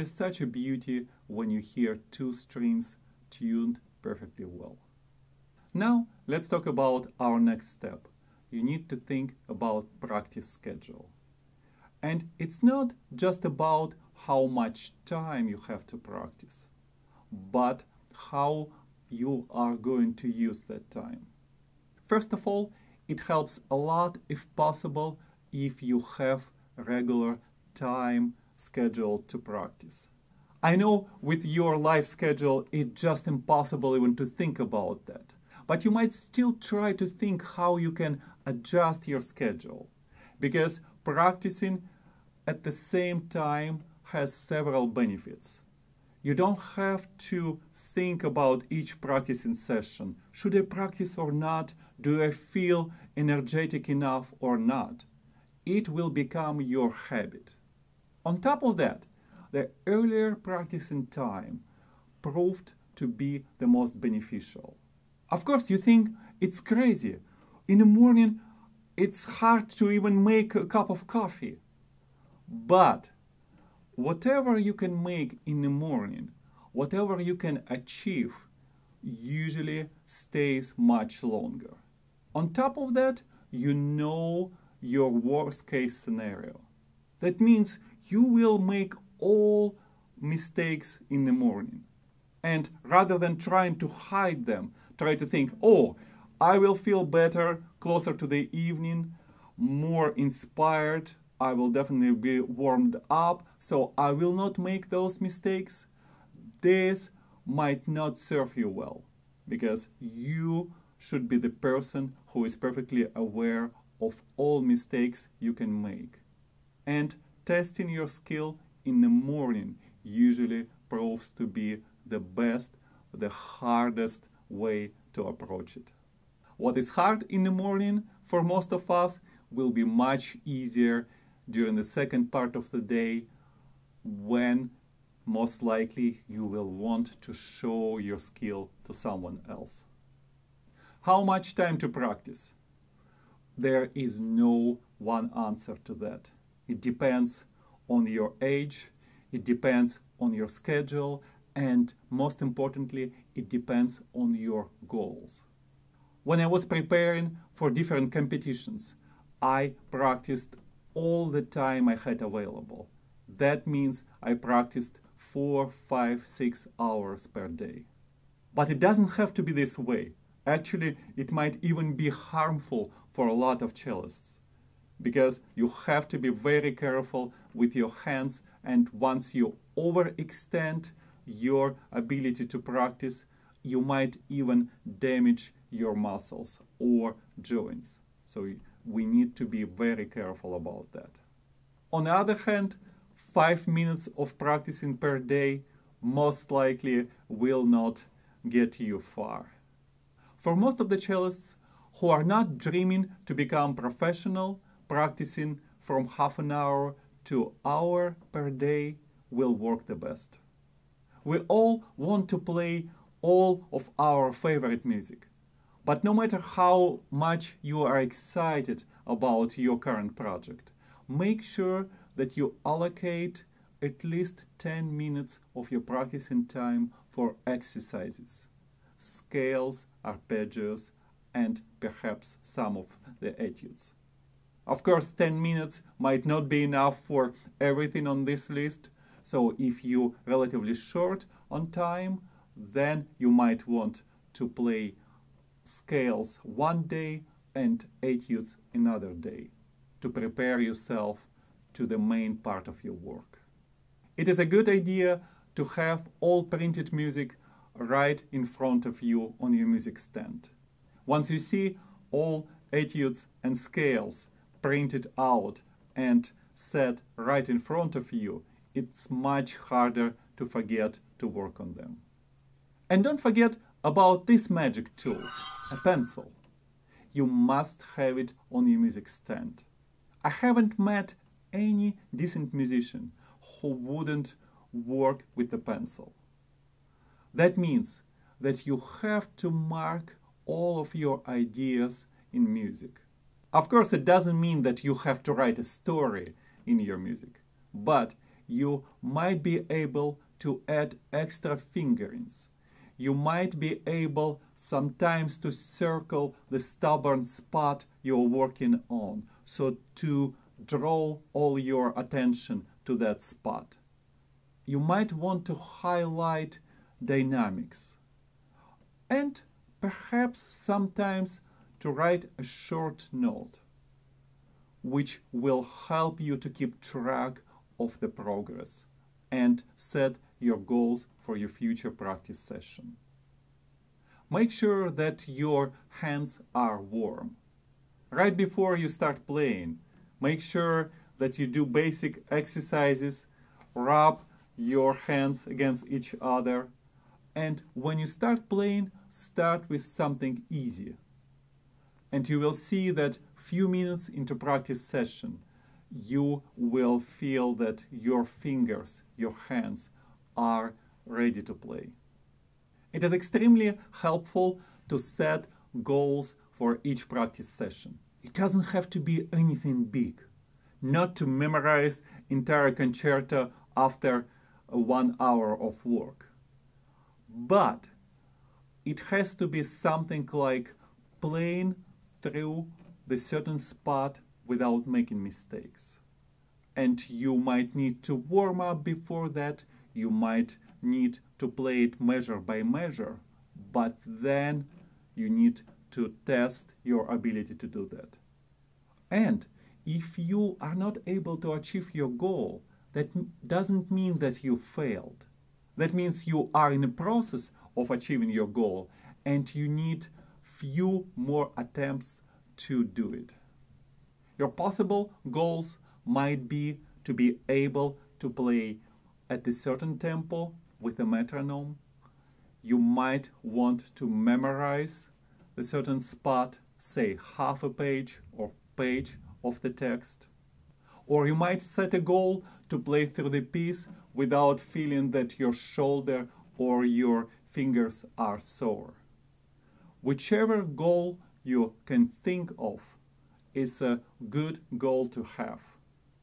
Is such a beauty when you hear two strings tuned perfectly well. Now let's talk about our next step. You need to think about practice schedule. And it's not just about how much time you have to practice, but how you are going to use that time. First of all, it helps a lot if possible if you have regular time scheduled to practice. I know with your life schedule it's just impossible even to think about that. But you might still try to think how you can adjust your schedule. Because practicing at the same time has several benefits. You don't have to think about each practicing session. Should I practice or not? Do I feel energetic enough or not? It will become your habit. On top of that, the earlier practice in time proved to be the most beneficial. Of course, you think it's crazy. In the morning, it's hard to even make a cup of coffee. But whatever you can make in the morning, whatever you can achieve, usually stays much longer. On top of that, you know your worst case scenario. That means you will make all mistakes in the morning. And rather than trying to hide them, try to think, oh, I will feel better closer to the evening, more inspired. I will definitely be warmed up, so I will not make those mistakes. This might not serve you well because you should be the person who is perfectly aware of all mistakes you can make. And testing your skill in the morning usually proves to be the best, the hardest way to approach it. What is hard in the morning for most of us will be much easier during the second part of the day when most likely you will want to show your skill to someone else. How much time to practice? There is no one answer to that. It depends on your age, it depends on your schedule, and most importantly, it depends on your goals. When I was preparing for different competitions, I practiced all the time I had available. That means I practiced four, five, six hours per day. But it doesn't have to be this way. Actually, it might even be harmful for a lot of cellists because you have to be very careful with your hands and once you overextend your ability to practice, you might even damage your muscles or joints. So we need to be very careful about that. On the other hand, five minutes of practicing per day most likely will not get you far. For most of the cellists who are not dreaming to become professional, practicing from half an hour to hour per day will work the best. We all want to play all of our favorite music. But no matter how much you are excited about your current project, make sure that you allocate at least 10 minutes of your practicing time for exercises, scales, arpeggios, and perhaps some of the etudes. Of course, 10 minutes might not be enough for everything on this list, so if you're relatively short on time, then you might want to play scales one day and etudes another day to prepare yourself to the main part of your work. It is a good idea to have all printed music right in front of you on your music stand. Once you see all etudes and scales printed out and set right in front of you, it's much harder to forget to work on them. And don't forget about this magic tool, a pencil. You must have it on your music stand. I haven't met any decent musician who wouldn't work with a pencil. That means that you have to mark all of your ideas in music. Of course, it doesn't mean that you have to write a story in your music, but you might be able to add extra fingerings. You might be able sometimes to circle the stubborn spot you're working on, so to draw all your attention to that spot. You might want to highlight dynamics and perhaps sometimes to write a short note which will help you to keep track of the progress and set your goals for your future practice session. Make sure that your hands are warm. Right before you start playing, make sure that you do basic exercises, rub your hands against each other, and when you start playing, start with something easy. And you will see that few minutes into practice session, you will feel that your fingers, your hands are ready to play. It is extremely helpful to set goals for each practice session. It doesn't have to be anything big. Not to memorize entire concerto after one hour of work. But it has to be something like playing through the certain spot without making mistakes. And you might need to warm up before that, you might need to play it measure by measure, but then you need to test your ability to do that. And if you are not able to achieve your goal, that doesn't mean that you failed. That means you are in the process of achieving your goal and you need few more attempts to do it. Your possible goals might be to be able to play at a certain tempo with a metronome. You might want to memorize a certain spot, say half a page or page of the text. Or you might set a goal to play through the piece without feeling that your shoulder or your fingers are sore. Whichever goal you can think of is a good goal to have.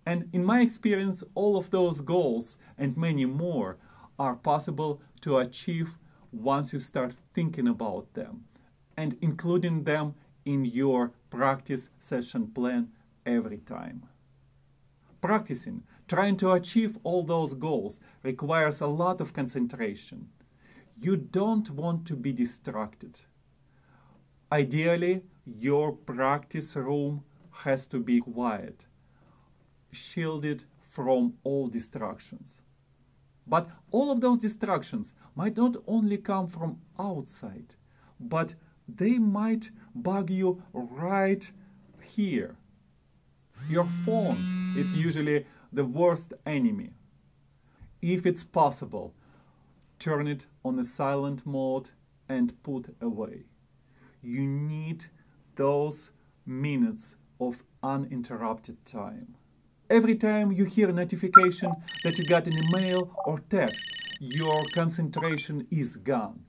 And in my experience, all of those goals and many more are possible to achieve once you start thinking about them and including them in your practice session plan every time. Practicing, trying to achieve all those goals requires a lot of concentration. You don't want to be distracted. Ideally, your practice room has to be quiet, shielded from all distractions. But all of those distractions might not only come from outside, but they might bug you right here. Your phone is usually the worst enemy. If it's possible, turn it on a silent mode and put away. You need those minutes of uninterrupted time. Every time you hear a notification that you got an email or text, your concentration is gone.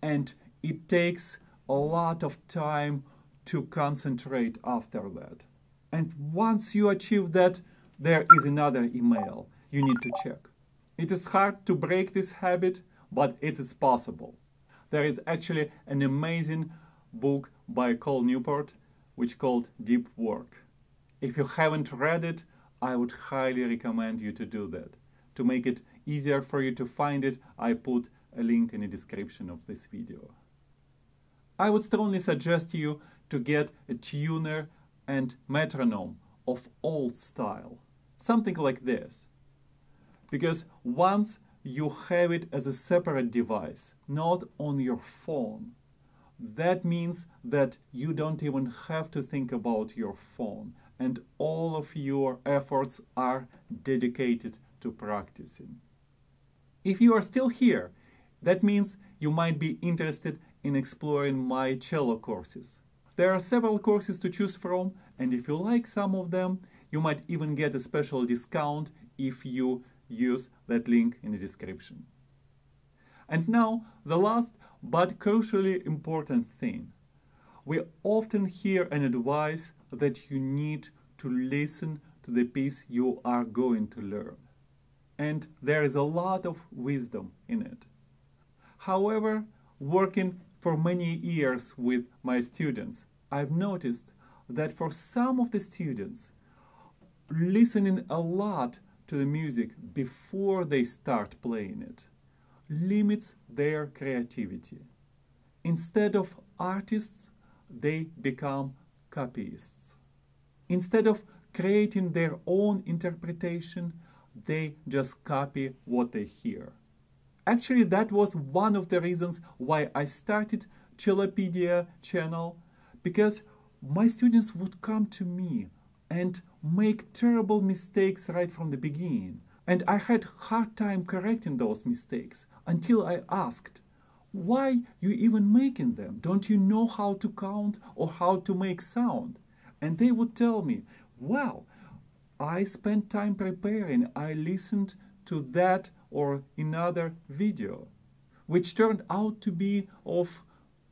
And it takes a lot of time to concentrate after that. And once you achieve that, there is another email you need to check. It is hard to break this habit, but it is possible. There is actually an amazing book by Cal Newport which called Deep Work. If you haven't read it, I would highly recommend you to do that. To make it easier for you to find it, I put a link in the description of this video. I would strongly suggest you to get a tuner and metronome of old style, something like this. Because once you have it as a separate device, not on your phone, that means that you don't even have to think about your phone and all of your efforts are dedicated to practicing. If you are still here, that means you might be interested in exploring my cello courses. There are several courses to choose from, and if you like some of them, you might even get a special discount if you use that link in the description. And now, the last but crucially important thing. We often hear an advice that you need to listen to the piece you are going to learn. And there is a lot of wisdom in it. However, working for many years with my students, I've noticed that for some of the students, listening a lot to the music before they start playing it limits their creativity. Instead of artists, they become copyists. Instead of creating their own interpretation, they just copy what they hear. Actually, that was one of the reasons why I started Cellopedia channel because my students would come to me and make terrible mistakes right from the beginning. And I had hard time correcting those mistakes until I asked, why you even making them? Don't you know how to count or how to make sound? And they would tell me, well, I spent time preparing. I listened to that or another video, which turned out to be of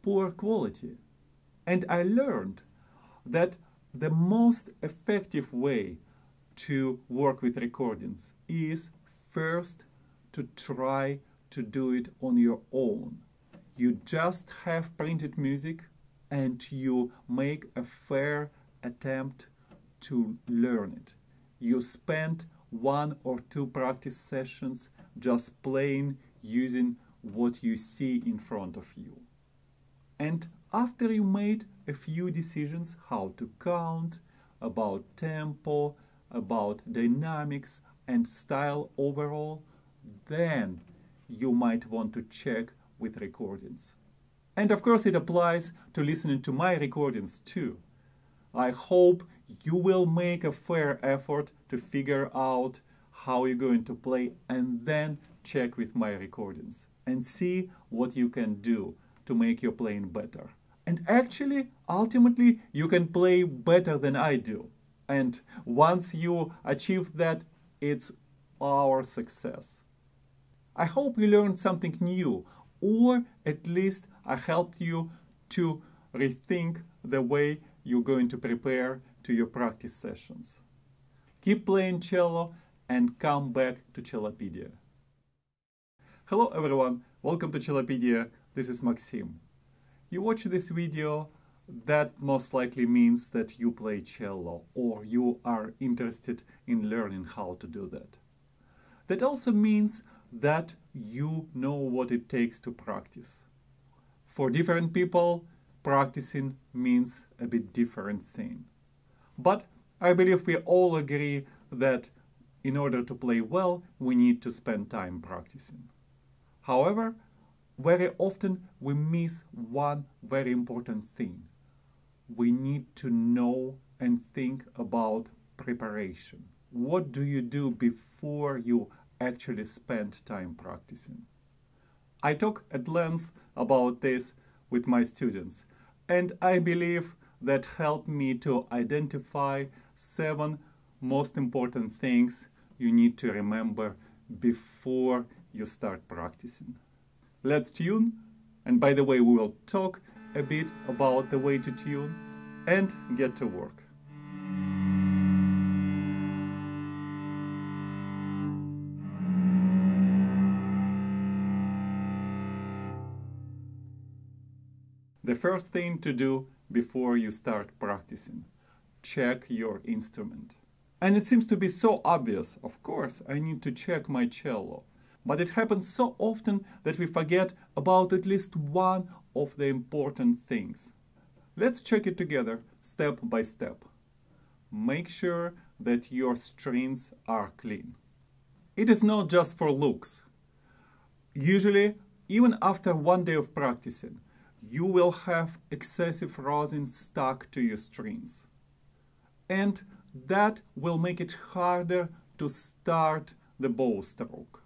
poor quality. And I learned that the most effective way to work with recordings is first to try to do it on your own. You just have printed music and you make a fair attempt to learn it. You spend one or two practice sessions just playing using what you see in front of you. And after you made a few decisions how to count, about tempo, about dynamics and style overall, then you might want to check with recordings. And of course, it applies to listening to my recordings too. I hope you will make a fair effort to figure out how you're going to play and then check with my recordings and see what you can do to make your playing better. And actually, ultimately, you can play better than I do. And once you achieve that, it's our success. I hope you learned something new, or at least I helped you to rethink the way you're going to prepare to your practice sessions. Keep playing cello and come back to Cellopedia. Hello everyone, welcome to Cellopedia, this is Maxim. You watch this video, that most likely means that you play cello or you are interested in learning how to do that. That also means that you know what it takes to practice. For different people, practicing means a bit different thing. But I believe we all agree that in order to play well, we need to spend time practicing. However, very often we miss one very important thing. We need to know and think about preparation. What do you do before you actually spend time practicing. I talk at length about this with my students, and I believe that helped me to identify seven most important things you need to remember before you start practicing. Let's tune, and by the way, we will talk a bit about the way to tune and get to work. The first thing to do before you start practicing, check your instrument. And it seems to be so obvious, of course, I need to check my cello. But it happens so often that we forget about at least one of the important things. Let's check it together, step by step. Make sure that your strings are clean. It is not just for looks. Usually, even after one day of practicing, you will have excessive rosin stuck to your strings. And that will make it harder to start the bow stroke.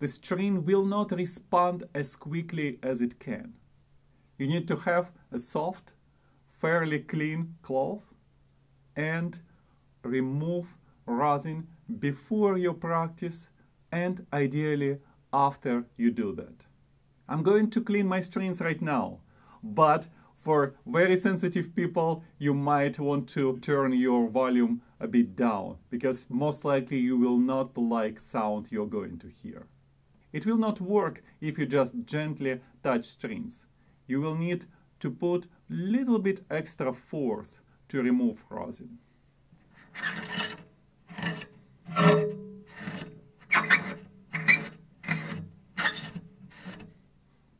The string will not respond as quickly as it can. You need to have a soft, fairly clean cloth and remove rosin before your practice and ideally after you do that. I'm going to clean my strings right now, but for very sensitive people, you might want to turn your volume a bit down because most likely you will not like sound you're going to hear. It will not work if you just gently touch strings. You will need to put little bit extra force to remove rosin.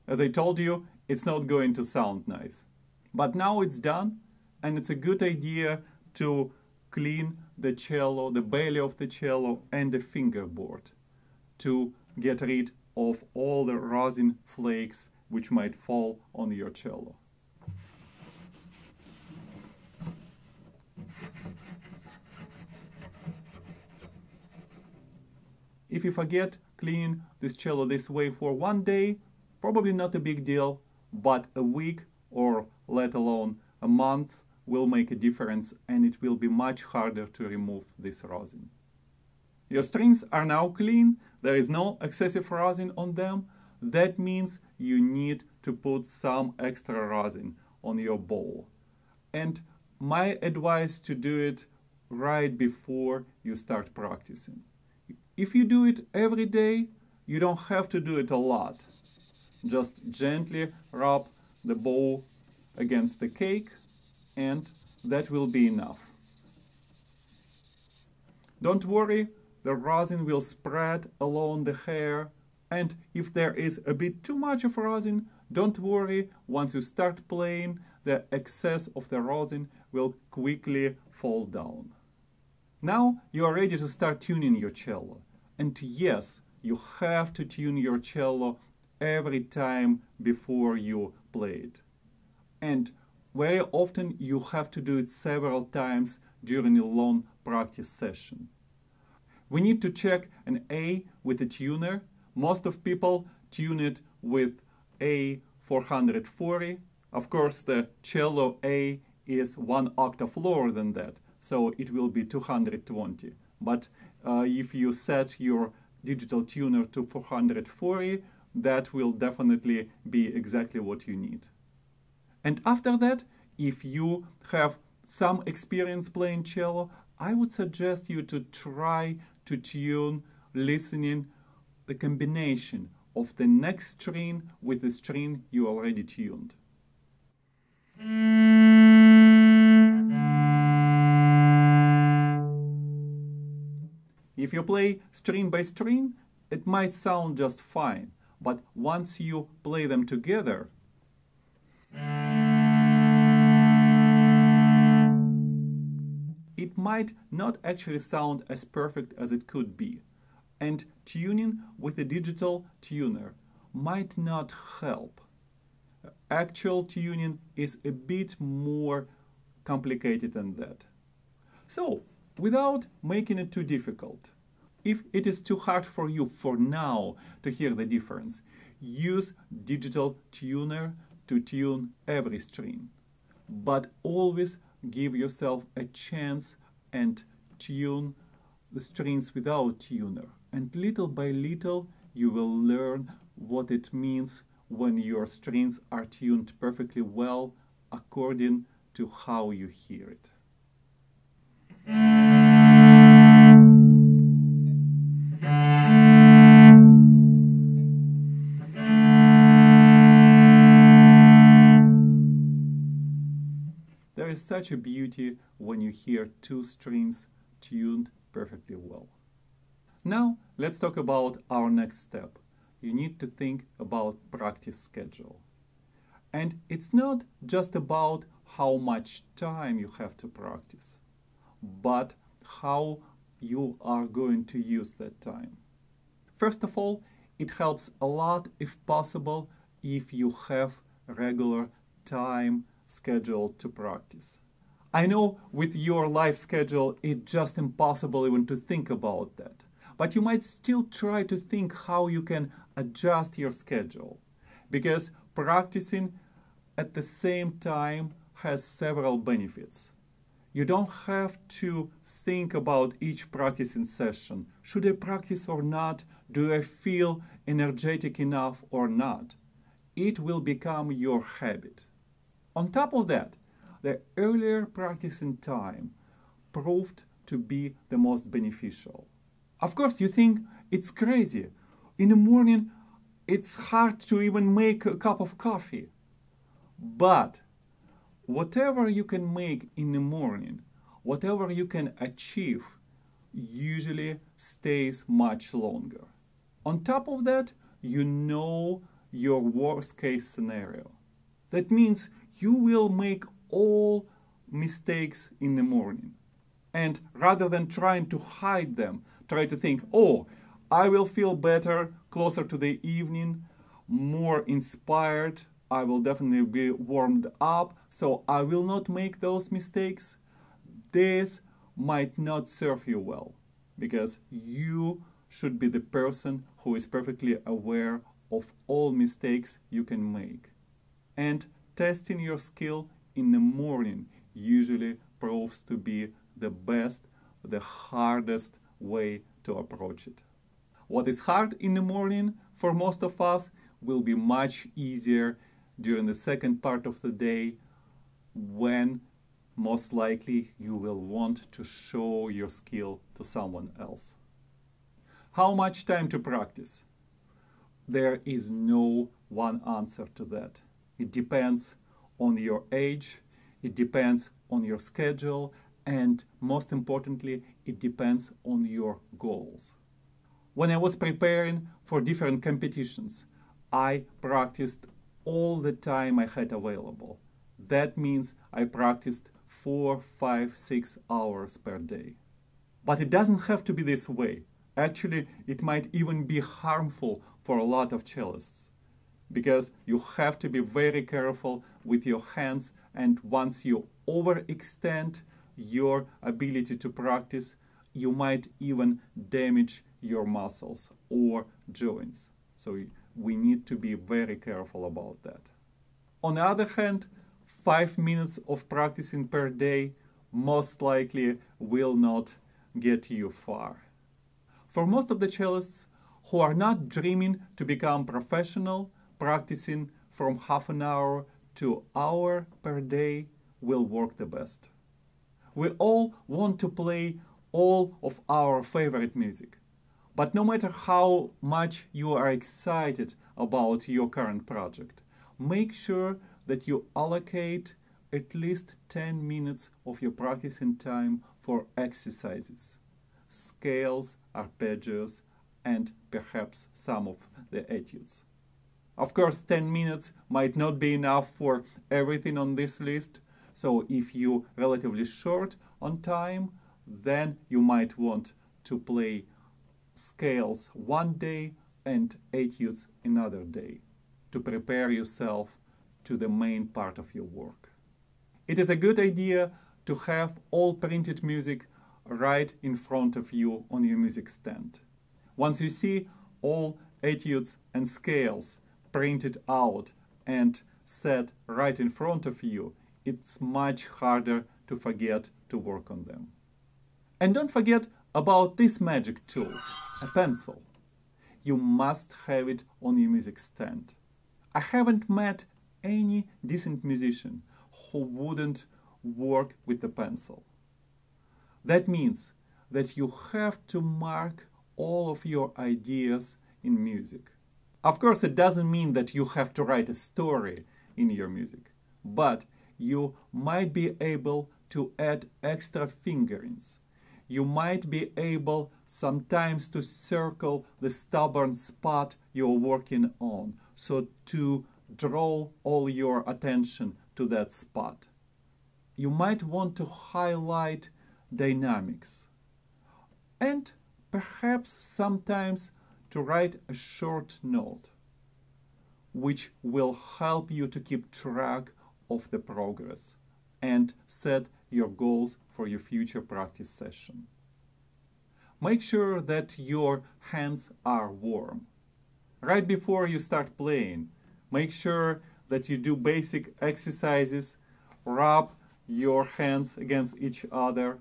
As I told you, it's not going to sound nice. But now it's done, and it's a good idea to clean the cello, the belly of the cello, and the fingerboard to get rid of all the rosin flakes which might fall on your cello. If you forget cleaning this cello this way for one day, Probably not a big deal, but a week or let alone a month will make a difference and it will be much harder to remove this rosin. Your strings are now clean, there is no excessive rosin on them. That means you need to put some extra rosin on your bow. And my advice to do it right before you start practicing. If you do it every day, you don't have to do it a lot. Just gently rub the bow against the cake and that will be enough. Don't worry, the rosin will spread along the hair and if there is a bit too much of rosin, don't worry, once you start playing, the excess of the rosin will quickly fall down. Now you are ready to start tuning your cello. And yes, you have to tune your cello every time before you play it. And very often you have to do it several times during a long practice session. We need to check an A with a tuner. Most of people tune it with A440. Of course, the cello A is one octave lower than that, so it will be 220. But uh, if you set your digital tuner to 440, that will definitely be exactly what you need. And after that, if you have some experience playing cello, I would suggest you to try to tune listening the combination of the next string with the string you already tuned. If you play string by string, it might sound just fine, but once you play them together, it might not actually sound as perfect as it could be. And tuning with a digital tuner might not help. Actual tuning is a bit more complicated than that. So, without making it too difficult, if it is too hard for you for now to hear the difference, use digital tuner to tune every string. But always give yourself a chance and tune the strings without tuner. And little by little, you will learn what it means when your strings are tuned perfectly well according to how you hear it. Is such a beauty when you hear two strings tuned perfectly well. Now let's talk about our next step. You need to think about practice schedule. And it's not just about how much time you have to practice, but how you are going to use that time. First of all, it helps a lot if possible if you have regular time scheduled to practice. I know with your life schedule, it's just impossible even to think about that. But you might still try to think how you can adjust your schedule. Because practicing at the same time has several benefits. You don't have to think about each practicing session. Should I practice or not? Do I feel energetic enough or not? It will become your habit. On top of that, the earlier practice in time proved to be the most beneficial. Of course, you think it's crazy. In the morning, it's hard to even make a cup of coffee. But whatever you can make in the morning, whatever you can achieve, usually stays much longer. On top of that, you know your worst case scenario. That means you will make all mistakes in the morning. And rather than trying to hide them, try to think, oh, I will feel better closer to the evening, more inspired, I will definitely be warmed up, so I will not make those mistakes. This might not serve you well because you should be the person who is perfectly aware of all mistakes you can make. And testing your skill in the morning usually proves to be the best, the hardest way to approach it. What is hard in the morning for most of us will be much easier during the second part of the day when most likely you will want to show your skill to someone else. How much time to practice? There is no one answer to that. It depends on your age, it depends on your schedule, and most importantly, it depends on your goals. When I was preparing for different competitions, I practiced all the time I had available. That means I practiced four, five, six hours per day. But it doesn't have to be this way. Actually, it might even be harmful for a lot of cellists because you have to be very careful with your hands and once you overextend your ability to practice, you might even damage your muscles or joints. So we need to be very careful about that. On the other hand, five minutes of practicing per day most likely will not get you far. For most of the cellists who are not dreaming to become professional, practicing from half an hour to hour per day will work the best. We all want to play all of our favorite music. But no matter how much you are excited about your current project, make sure that you allocate at least 10 minutes of your practicing time for exercises, scales, arpeggios, and perhaps some of the etudes. Of course, 10 minutes might not be enough for everything on this list, so if you relatively short on time, then you might want to play scales one day and etudes another day to prepare yourself to the main part of your work. It is a good idea to have all printed music right in front of you on your music stand. Once you see all etudes and scales printed out and set right in front of you, it's much harder to forget to work on them. And don't forget about this magic tool, a pencil. You must have it on your music stand. I haven't met any decent musician who wouldn't work with the pencil. That means that you have to mark all of your ideas in music. Of course, it doesn't mean that you have to write a story in your music, but you might be able to add extra fingerings you might be able sometimes to circle the stubborn spot you're working on, so to draw all your attention to that spot. You might want to highlight dynamics and perhaps sometimes to write a short note which will help you to keep track of the progress and set your goals for your future practice session. Make sure that your hands are warm. Right before you start playing, make sure that you do basic exercises, rub your hands against each other.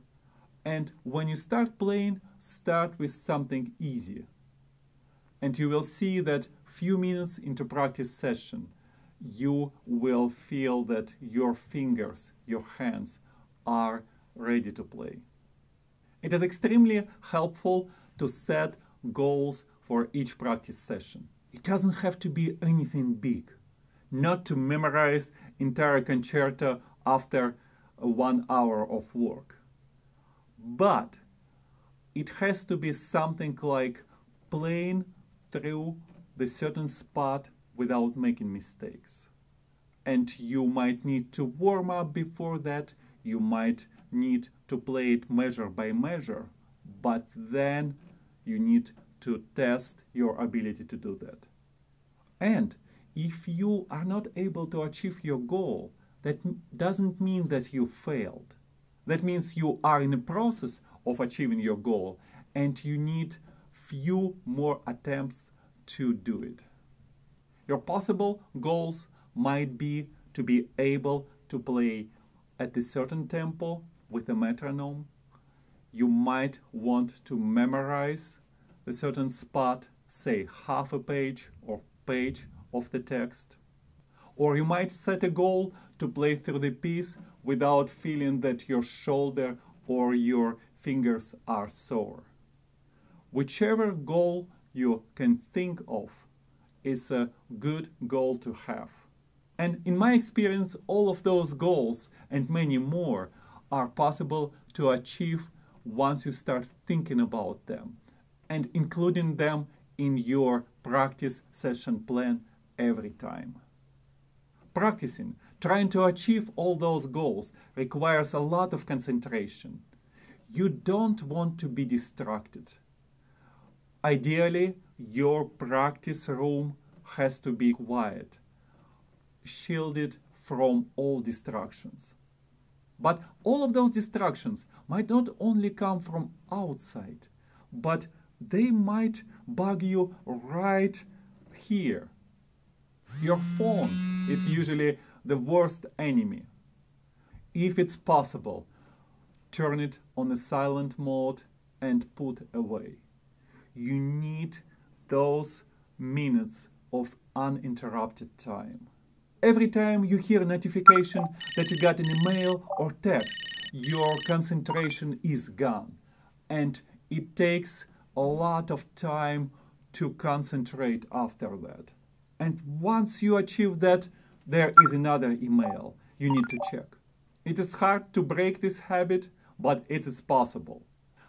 And when you start playing, start with something easy. And you will see that few minutes into practice session, you will feel that your fingers, your hands are ready to play. It is extremely helpful to set goals for each practice session. It doesn't have to be anything big. Not to memorize entire concerto after one hour of work. But it has to be something like playing through the certain spot without making mistakes. And you might need to warm up before that, you might need to play it measure by measure, but then you need to test your ability to do that. And if you are not able to achieve your goal, that doesn't mean that you failed. That means you are in the process of achieving your goal and you need few more attempts to do it. Your possible goals might be to be able to play at a certain tempo with a metronome. You might want to memorize a certain spot, say half a page or page of the text. Or you might set a goal to play through the piece without feeling that your shoulder or your fingers are sore. Whichever goal you can think of is a good goal to have. And in my experience, all of those goals and many more are possible to achieve once you start thinking about them and including them in your practice session plan every time. Practicing, trying to achieve all those goals requires a lot of concentration. You don't want to be distracted. Ideally, your practice room has to be quiet, shielded from all distractions. But all of those distractions might not only come from outside, but they might bug you right here. Your phone is usually the worst enemy. If it's possible, turn it on a silent mode and put away. You need those minutes of uninterrupted time. Every time you hear a notification that you got an email or text, your concentration is gone. And it takes a lot of time to concentrate after that. And once you achieve that, there is another email you need to check. It is hard to break this habit, but it is possible.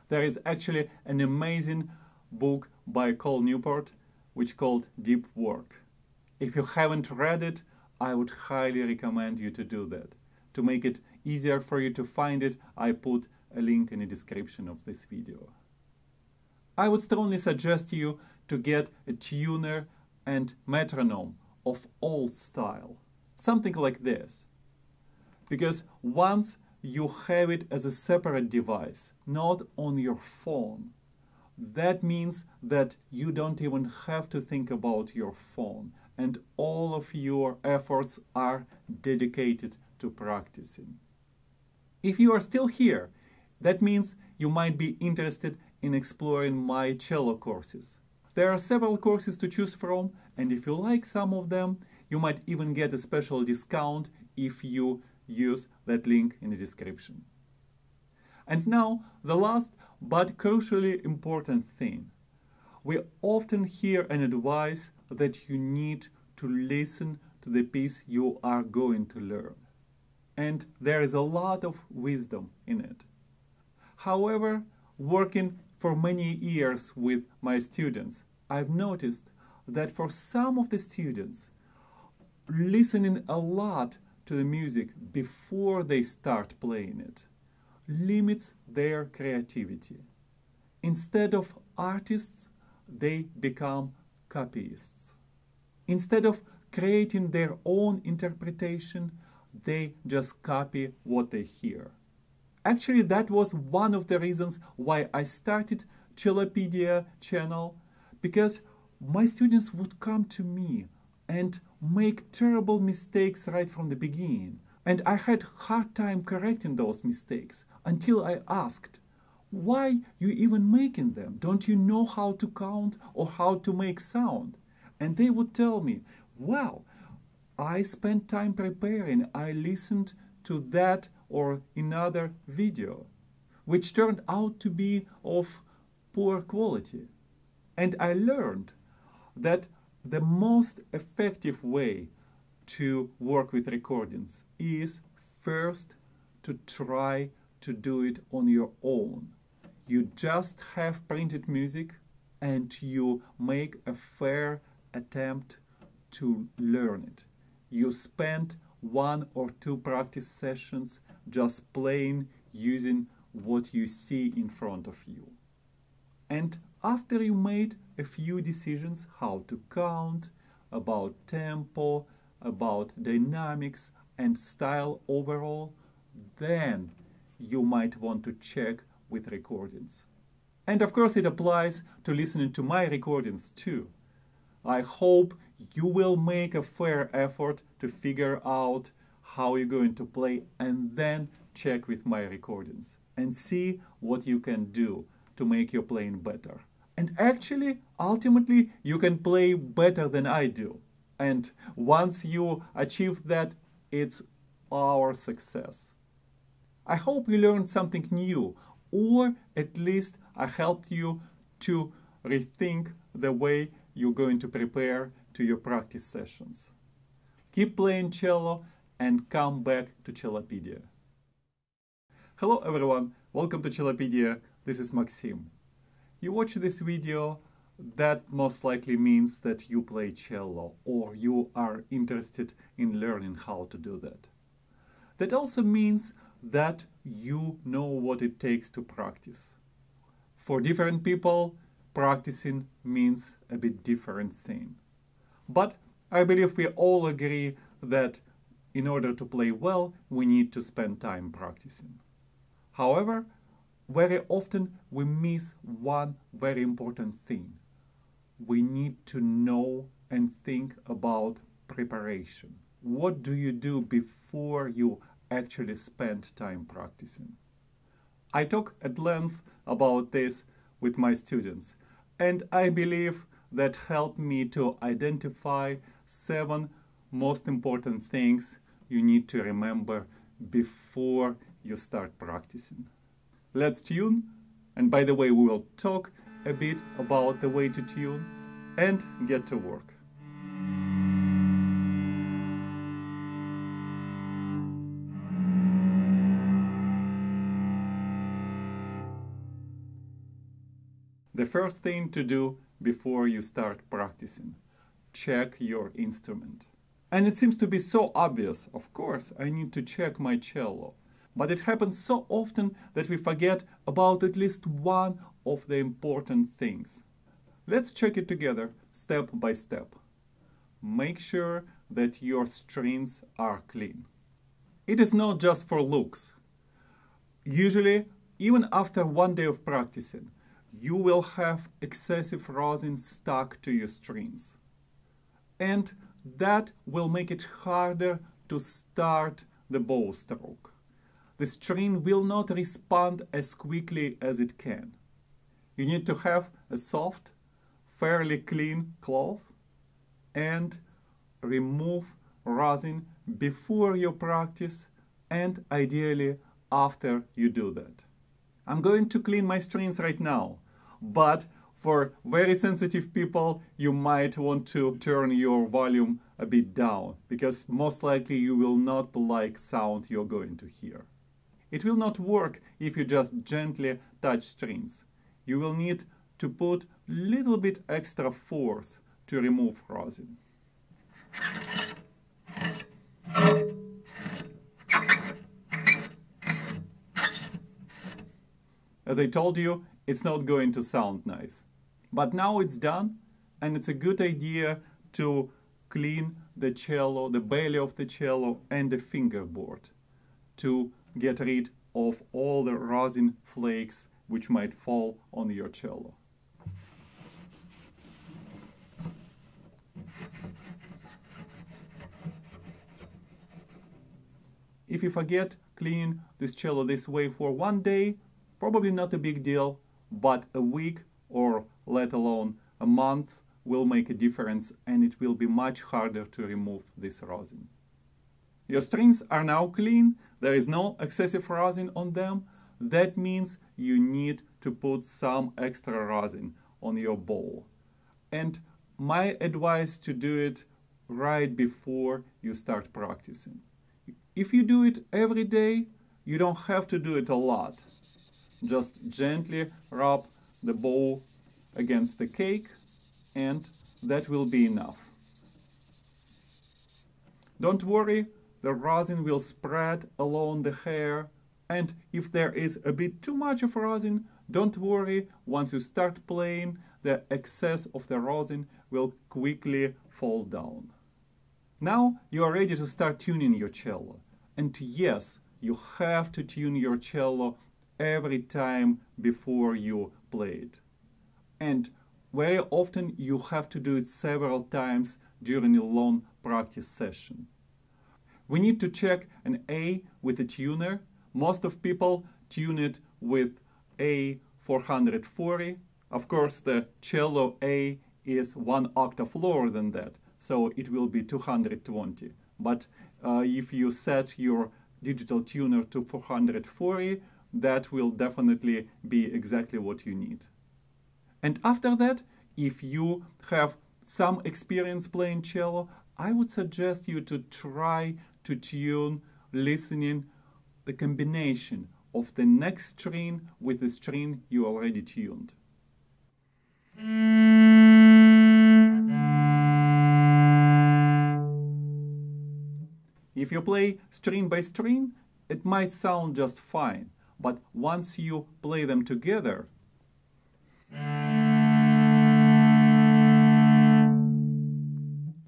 There is actually an amazing book by Cal Newport which called Deep Work. If you haven't read it, I would highly recommend you to do that. To make it easier for you to find it, I put a link in the description of this video. I would strongly suggest you to get a tuner and metronome of old style, something like this. Because once you have it as a separate device, not on your phone, that means that you don't even have to think about your phone and all of your efforts are dedicated to practicing. If you are still here, that means you might be interested in exploring my cello courses. There are several courses to choose from, and if you like some of them, you might even get a special discount if you use that link in the description. And now, the last but crucially important thing. We often hear an advice that you need to listen to the piece you are going to learn. And there is a lot of wisdom in it. However, working for many years with my students, I've noticed that for some of the students, listening a lot to the music before they start playing it limits their creativity. Instead of artists, they become copyists. Instead of creating their own interpretation, they just copy what they hear. Actually, that was one of the reasons why I started Cellopedia channel because my students would come to me and make terrible mistakes right from the beginning. And I had hard time correcting those mistakes until I asked, why you even making them? Don't you know how to count or how to make sound? And they would tell me, well, I spent time preparing. I listened to that or another video, which turned out to be of poor quality. And I learned that the most effective way to work with recordings is first to try to do it on your own. You just have printed music and you make a fair attempt to learn it. You spend one or two practice sessions just playing using what you see in front of you. And after you made a few decisions how to count, about tempo, about dynamics and style overall, then you might want to check with recordings. And of course it applies to listening to my recordings too. I hope you will make a fair effort to figure out how you're going to play and then check with my recordings and see what you can do to make your playing better. And actually, ultimately, you can play better than I do. And once you achieve that, it's our success. I hope you learned something new, or at least I helped you to rethink the way you're going to prepare to your practice sessions. Keep playing cello and come back to Cellopedia. Hello everyone, welcome to Cellopedia, this is Maxim. You watch this video, that most likely means that you play cello or you are interested in learning how to do that. That also means that you know what it takes to practice. For different people, practicing means a bit different thing. But I believe we all agree that in order to play well, we need to spend time practicing. However, very often we miss one very important thing. We need to know and think about preparation. What do you do before you actually spend time practicing? I talk at length about this with my students, and I believe that helped me to identify seven most important things you need to remember before you start practicing. Let's tune, and by the way, we will talk a bit about the way to tune and get to work. The first thing to do before you start practicing, check your instrument. And it seems to be so obvious, of course, I need to check my cello. But it happens so often that we forget about at least one of the important things. Let's check it together, step by step. Make sure that your strings are clean. It is not just for looks. Usually, even after one day of practicing, you will have excessive rosin stuck to your strings. And that will make it harder to start the bow stroke. The string will not respond as quickly as it can. You need to have a soft, fairly clean cloth and remove rosin before you practice and ideally after you do that. I'm going to clean my strings right now, but for very sensitive people, you might want to turn your volume a bit down because most likely you will not like sound you're going to hear. It will not work if you just gently touch strings. You will need to put a little bit extra force to remove rosin. As I told you, it's not going to sound nice. But now it's done, and it's a good idea to clean the cello, the belly of the cello, and the fingerboard to get rid of all the rosin flakes which might fall on your cello. if you forget cleaning this cello this way for one day, probably not a big deal, but a week or let alone a month will make a difference and it will be much harder to remove this rosin. Your strings are now clean, there is no excessive rosin on them. That means you need to put some extra rosin on your bow. And my advice to do it right before you start practicing. If you do it every day, you don't have to do it a lot. Just gently rub the bow against the cake and that will be enough. Don't worry, the rosin will spread along the hair and if there is a bit too much of rosin, don't worry, once you start playing, the excess of the rosin will quickly fall down. Now you are ready to start tuning your cello. And yes, you have to tune your cello every time before you play it. And very often you have to do it several times during a long practice session. We need to check an A with a tuner. Most of people tune it with A440. Of course, the cello A is one octave lower than that, so it will be 220. But uh, if you set your digital tuner to 440, that will definitely be exactly what you need. And after that, if you have some experience playing cello, I would suggest you to try to tune listening the combination of the next string with the string you already tuned. If you play string by string, it might sound just fine, but once you play them together,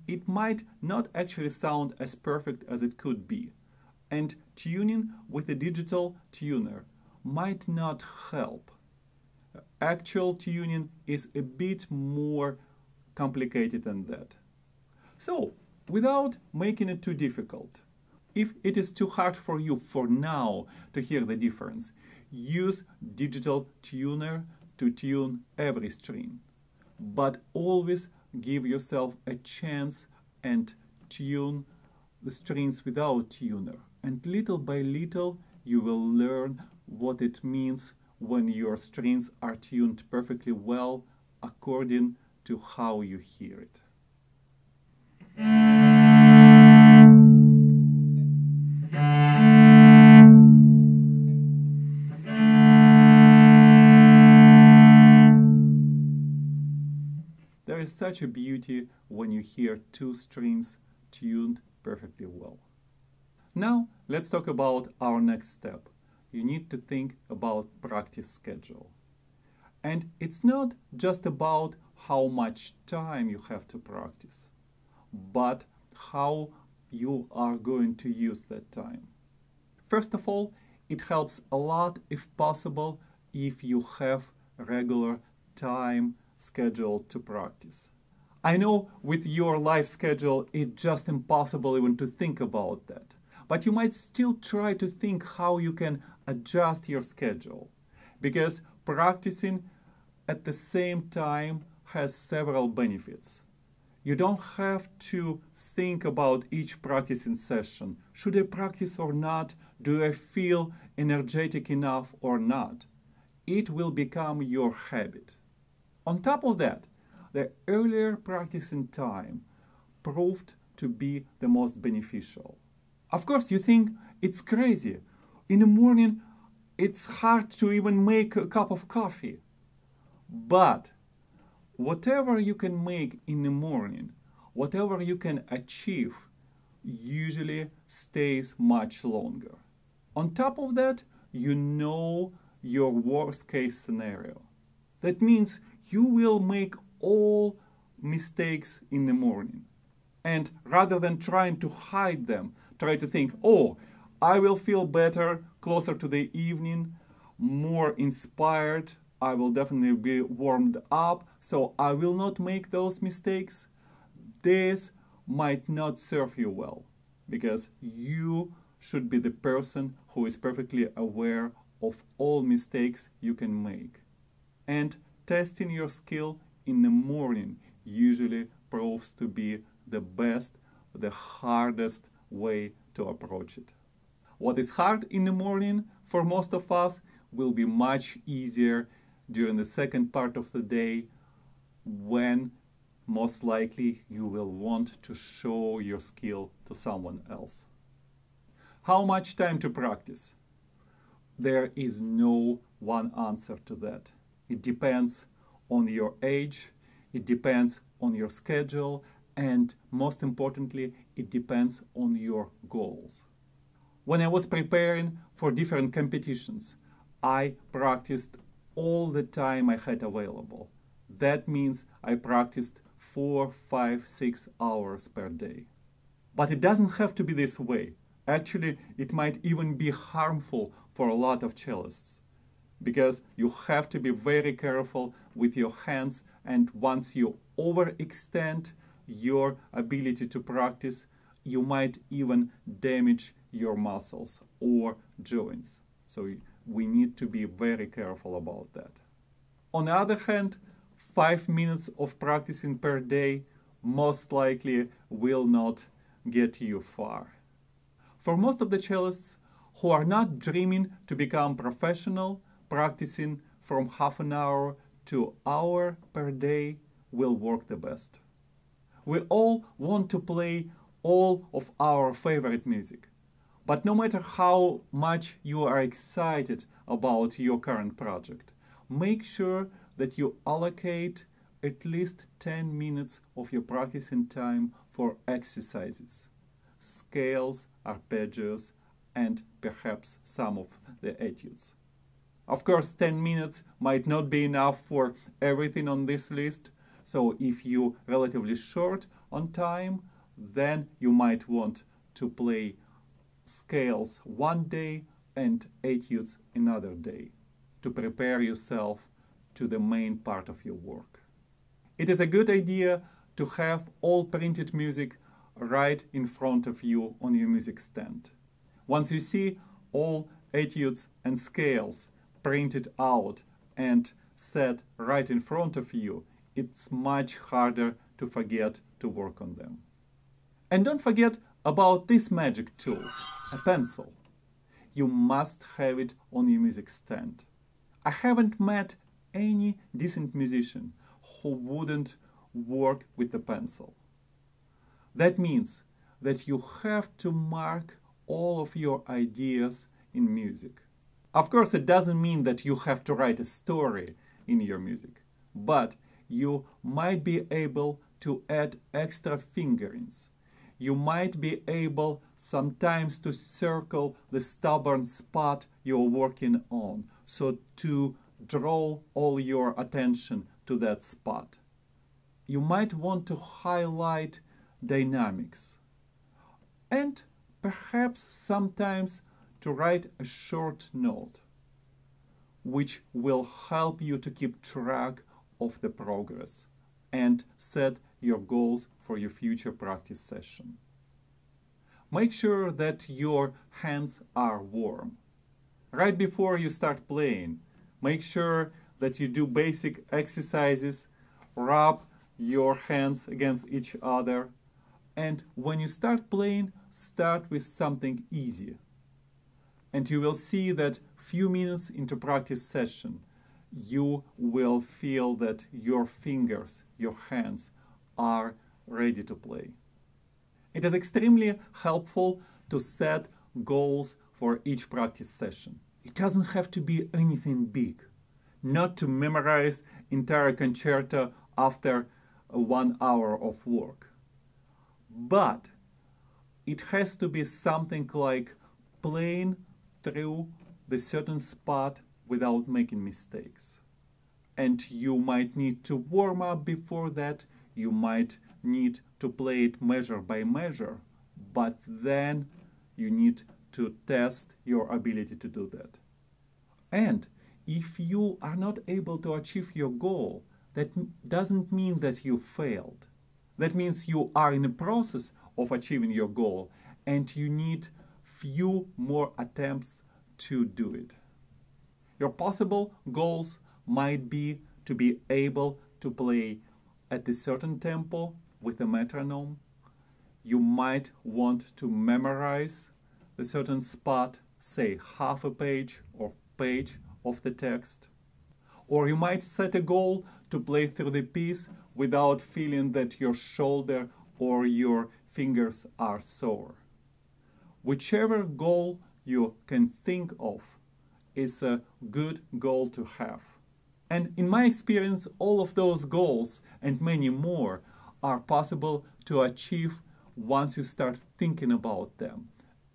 it might not actually sound as perfect as it could be. And tuning with a digital tuner might not help. Actual tuning is a bit more complicated than that. So, without making it too difficult, if it is too hard for you for now to hear the difference, use digital tuner to tune every string. But always give yourself a chance and tune the strings without tuner. And little by little, you will learn what it means when your strings are tuned perfectly well according to how you hear it. There is such a beauty when you hear two strings tuned perfectly well. Now let's talk about our next step. You need to think about practice schedule. And it's not just about how much time you have to practice, but how you are going to use that time. First of all, it helps a lot if possible if you have regular time schedule to practice. I know with your life schedule it's just impossible even to think about that. But you might still try to think how you can adjust your schedule. Because practicing at the same time has several benefits. You don't have to think about each practicing session. Should I practice or not? Do I feel energetic enough or not? It will become your habit. On top of that, the earlier practicing time proved to be the most beneficial. Of course, you think it's crazy. In the morning, it's hard to even make a cup of coffee. But whatever you can make in the morning, whatever you can achieve, usually stays much longer. On top of that, you know your worst case scenario. That means you will make all mistakes in the morning. And rather than trying to hide them, try to think, oh, I will feel better closer to the evening, more inspired. I will definitely be warmed up, so I will not make those mistakes. This might not serve you well because you should be the person who is perfectly aware of all mistakes you can make. And testing your skill in the morning usually proves to be the best, the hardest way to approach it. What is hard in the morning for most of us will be much easier during the second part of the day when most likely you will want to show your skill to someone else. How much time to practice? There is no one answer to that. It depends on your age, it depends on your schedule, and most importantly, it depends on your goals. When I was preparing for different competitions, I practiced all the time I had available. That means I practiced four, five, six hours per day. But it doesn't have to be this way. Actually, it might even be harmful for a lot of cellists because you have to be very careful with your hands and once you overextend your ability to practice, you might even damage your muscles or joints. So we need to be very careful about that. On the other hand, five minutes of practicing per day most likely will not get you far. For most of the cellists who are not dreaming to become professional, practicing from half an hour to hour per day will work the best. We all want to play all of our favorite music. But no matter how much you are excited about your current project, make sure that you allocate at least 10 minutes of your practicing time for exercises, scales, arpeggios, and perhaps some of the etudes. Of course, 10 minutes might not be enough for everything on this list, so if you relatively short on time, then you might want to play scales one day and etudes another day to prepare yourself to the main part of your work. It is a good idea to have all printed music right in front of you on your music stand. Once you see all etudes and scales printed out and set right in front of you, it's much harder to forget to work on them. And don't forget about this magic tool, a pencil. You must have it on your music stand. I haven't met any decent musician who wouldn't work with a pencil. That means that you have to mark all of your ideas in music. Of course, it doesn't mean that you have to write a story in your music, but you might be able to add extra fingerings. You might be able sometimes to circle the stubborn spot you're working on, so to draw all your attention to that spot. You might want to highlight dynamics. And perhaps sometimes to write a short note which will help you to keep track of the progress and set your goals for your future practice session. Make sure that your hands are warm. Right before you start playing, make sure that you do basic exercises, rub your hands against each other, and when you start playing, start with something easy. And you will see that few minutes into practice session, you will feel that your fingers, your hands are ready to play. It is extremely helpful to set goals for each practice session. It doesn't have to be anything big. Not to memorize entire concerto after one hour of work. But it has to be something like playing through the certain spot without making mistakes. And you might need to warm up before that, you might need to play it measure by measure, but then you need to test your ability to do that. And if you are not able to achieve your goal, that doesn't mean that you failed. That means you are in the process of achieving your goal and you need few more attempts to do it. Your possible goals might be to be able to play at a certain tempo with a metronome. You might want to memorize a certain spot, say half a page or page of the text. Or you might set a goal to play through the piece without feeling that your shoulder or your fingers are sore. Whichever goal you can think of is a good goal to have. And in my experience, all of those goals and many more are possible to achieve once you start thinking about them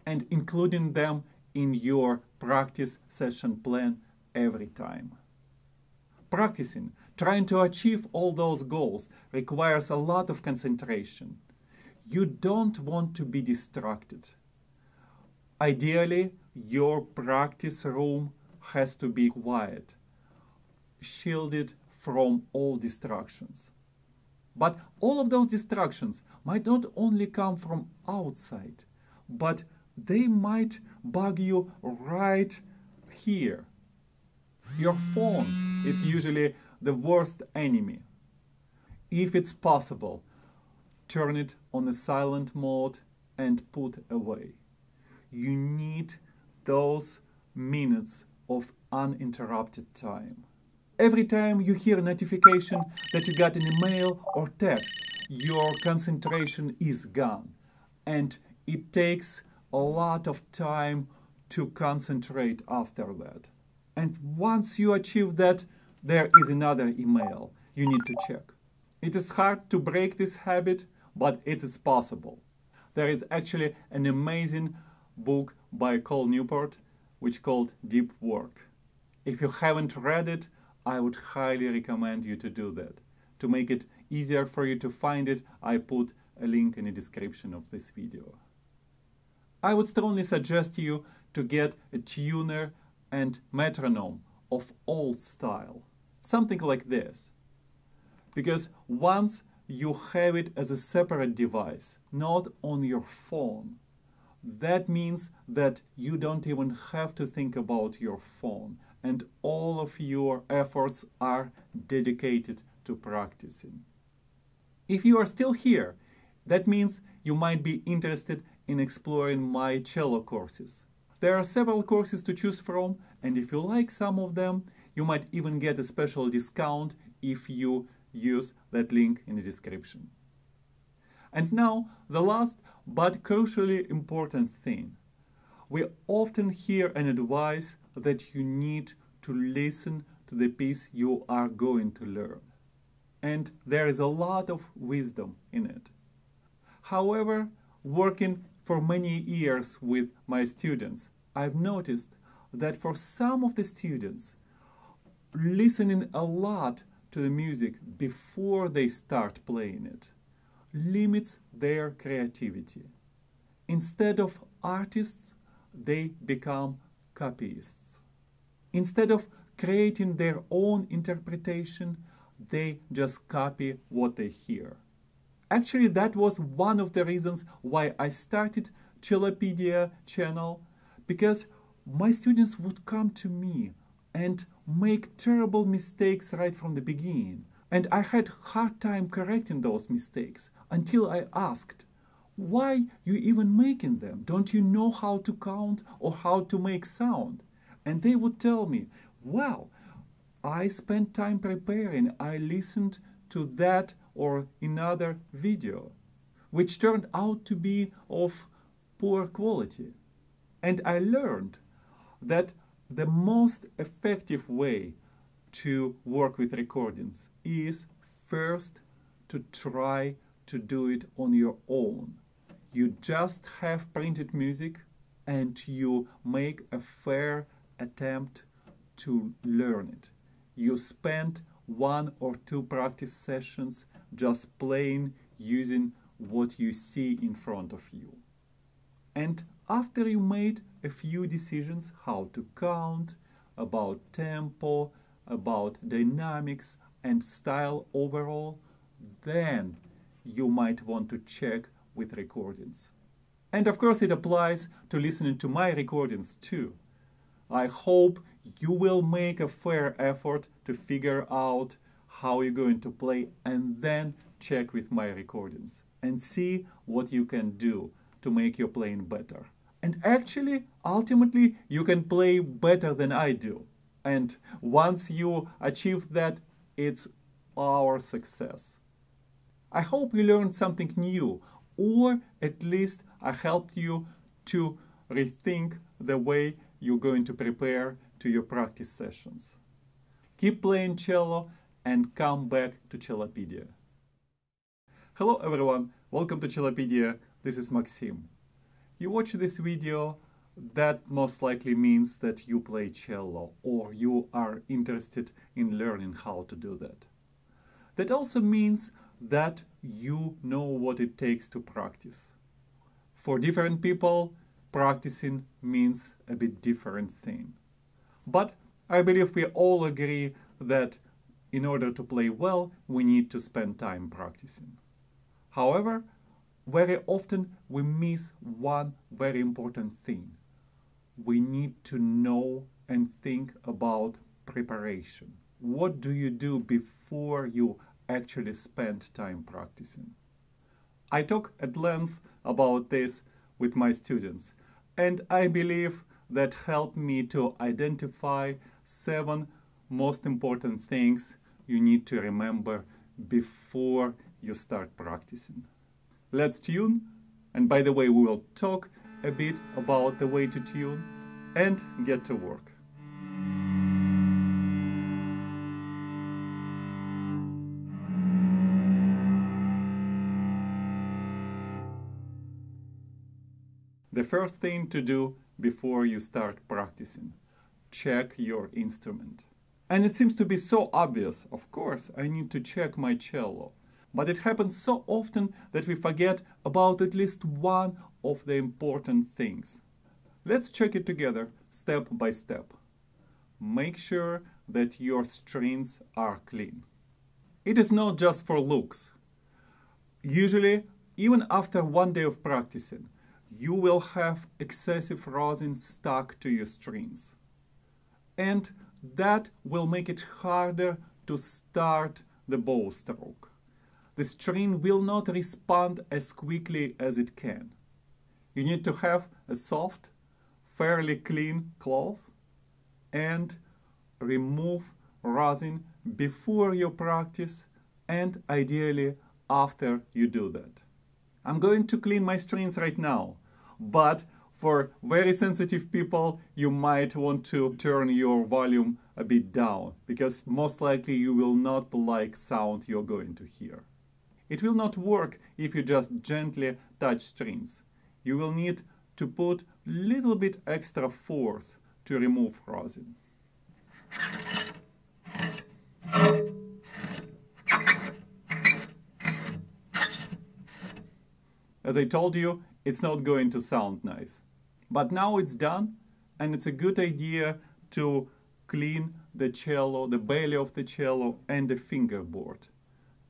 and including them in your practice session plan every time. Practicing, trying to achieve all those goals requires a lot of concentration. You don't want to be distracted. Ideally, your practice room has to be quiet, shielded from all distractions. But all of those distractions might not only come from outside, but they might bug you right here. Your phone is usually the worst enemy. If it's possible, turn it on a silent mode and put away. You need those minutes of uninterrupted time. Every time you hear a notification that you got an email or text, your concentration is gone. And it takes a lot of time to concentrate after that. And once you achieve that, there is another email you need to check. It is hard to break this habit, but it is possible. There is actually an amazing book by Cal Newport which called Deep Work. If you haven't read it, I would highly recommend you to do that. To make it easier for you to find it, I put a link in the description of this video. I would strongly suggest you to get a tuner and metronome of old style, something like this. Because once you have it as a separate device, not on your phone, that means that you don't even have to think about your phone and all of your efforts are dedicated to practicing. If you are still here, that means you might be interested in exploring my cello courses. There are several courses to choose from, and if you like some of them, you might even get a special discount if you use that link in the description. And now, the last but crucially important thing. We often hear an advice that you need to listen to the piece you are going to learn. And there is a lot of wisdom in it. However, working for many years with my students, I've noticed that for some of the students, listening a lot to the music before they start playing it limits their creativity. Instead of artists, they become copyists. Instead of creating their own interpretation, they just copy what they hear. Actually, that was one of the reasons why I started Cellopedia channel, because my students would come to me and make terrible mistakes right from the beginning. And I had hard time correcting those mistakes until I asked, why you even making them? Don't you know how to count or how to make sound? And they would tell me, well, I spent time preparing. I listened to that or another video, which turned out to be of poor quality. And I learned that the most effective way to work with recordings is first to try to do it on your own. You just have printed music and you make a fair attempt to learn it. You spend one or two practice sessions just playing using what you see in front of you. And after you made a few decisions how to count, about tempo, about dynamics and style overall, then you might want to check with recordings. And of course, it applies to listening to my recordings too. I hope you will make a fair effort to figure out how you're going to play and then check with my recordings and see what you can do to make your playing better. And actually, ultimately, you can play better than I do. And once you achieve that, it's our success. I hope you learned something new, or at least I helped you to rethink the way you're going to prepare to your practice sessions. Keep playing cello and come back to Cellopedia. Hello everyone, welcome to Cellopedia, this is Maxim. You watch this video, that most likely means that you play cello or you are interested in learning how to do that. That also means that you know what it takes to practice. For different people, practicing means a bit different thing. But I believe we all agree that in order to play well, we need to spend time practicing. However, very often we miss one very important thing. We need to know and think about preparation. What do you do before you actually spend time practicing? I talk at length about this with my students, and I believe that helped me to identify seven most important things you need to remember before you start practicing. Let's tune, and by the way, we will talk a bit about the way to tune and get to work. The first thing to do before you start practicing, check your instrument. And it seems to be so obvious, of course, I need to check my cello. But it happens so often that we forget about at least one of the important things. Let's check it together, step by step. Make sure that your strings are clean. It is not just for looks. Usually, even after one day of practicing, you will have excessive rosin stuck to your strings. And that will make it harder to start the bow stroke. The string will not respond as quickly as it can. You need to have a soft, fairly clean cloth and remove rosin before you practice and ideally after you do that. I'm going to clean my strings right now, but for very sensitive people, you might want to turn your volume a bit down because most likely you will not like sound you're going to hear. It will not work if you just gently touch strings. You will need to put little bit extra force to remove rosin. As I told you, it's not going to sound nice. But now it's done, and it's a good idea to clean the cello, the belly of the cello, and the fingerboard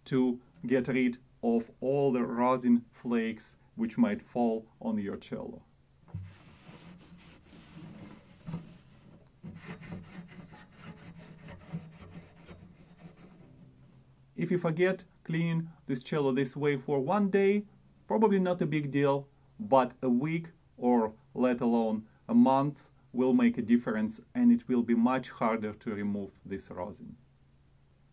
to get rid of all the rosin flakes which might fall on your cello. If you forget cleaning this cello this way for one day, Probably not a big deal, but a week or let alone a month will make a difference and it will be much harder to remove this rosin.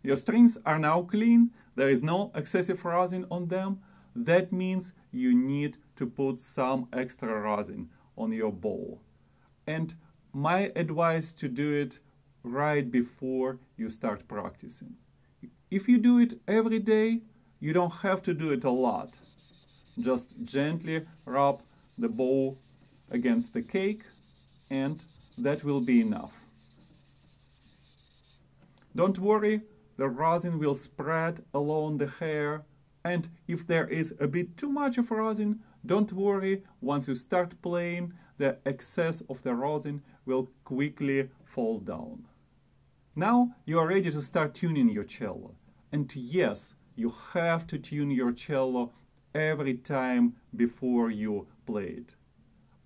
Your strings are now clean, there is no excessive rosin on them. That means you need to put some extra rosin on your bow. And my advice to do it right before you start practicing. If you do it every day, you don't have to do it a lot. Just gently rub the bow against the cake and that will be enough. Don't worry, the rosin will spread along the hair and if there is a bit too much of rosin, don't worry, once you start playing, the excess of the rosin will quickly fall down. Now you are ready to start tuning your cello. And yes, you have to tune your cello every time before you play it.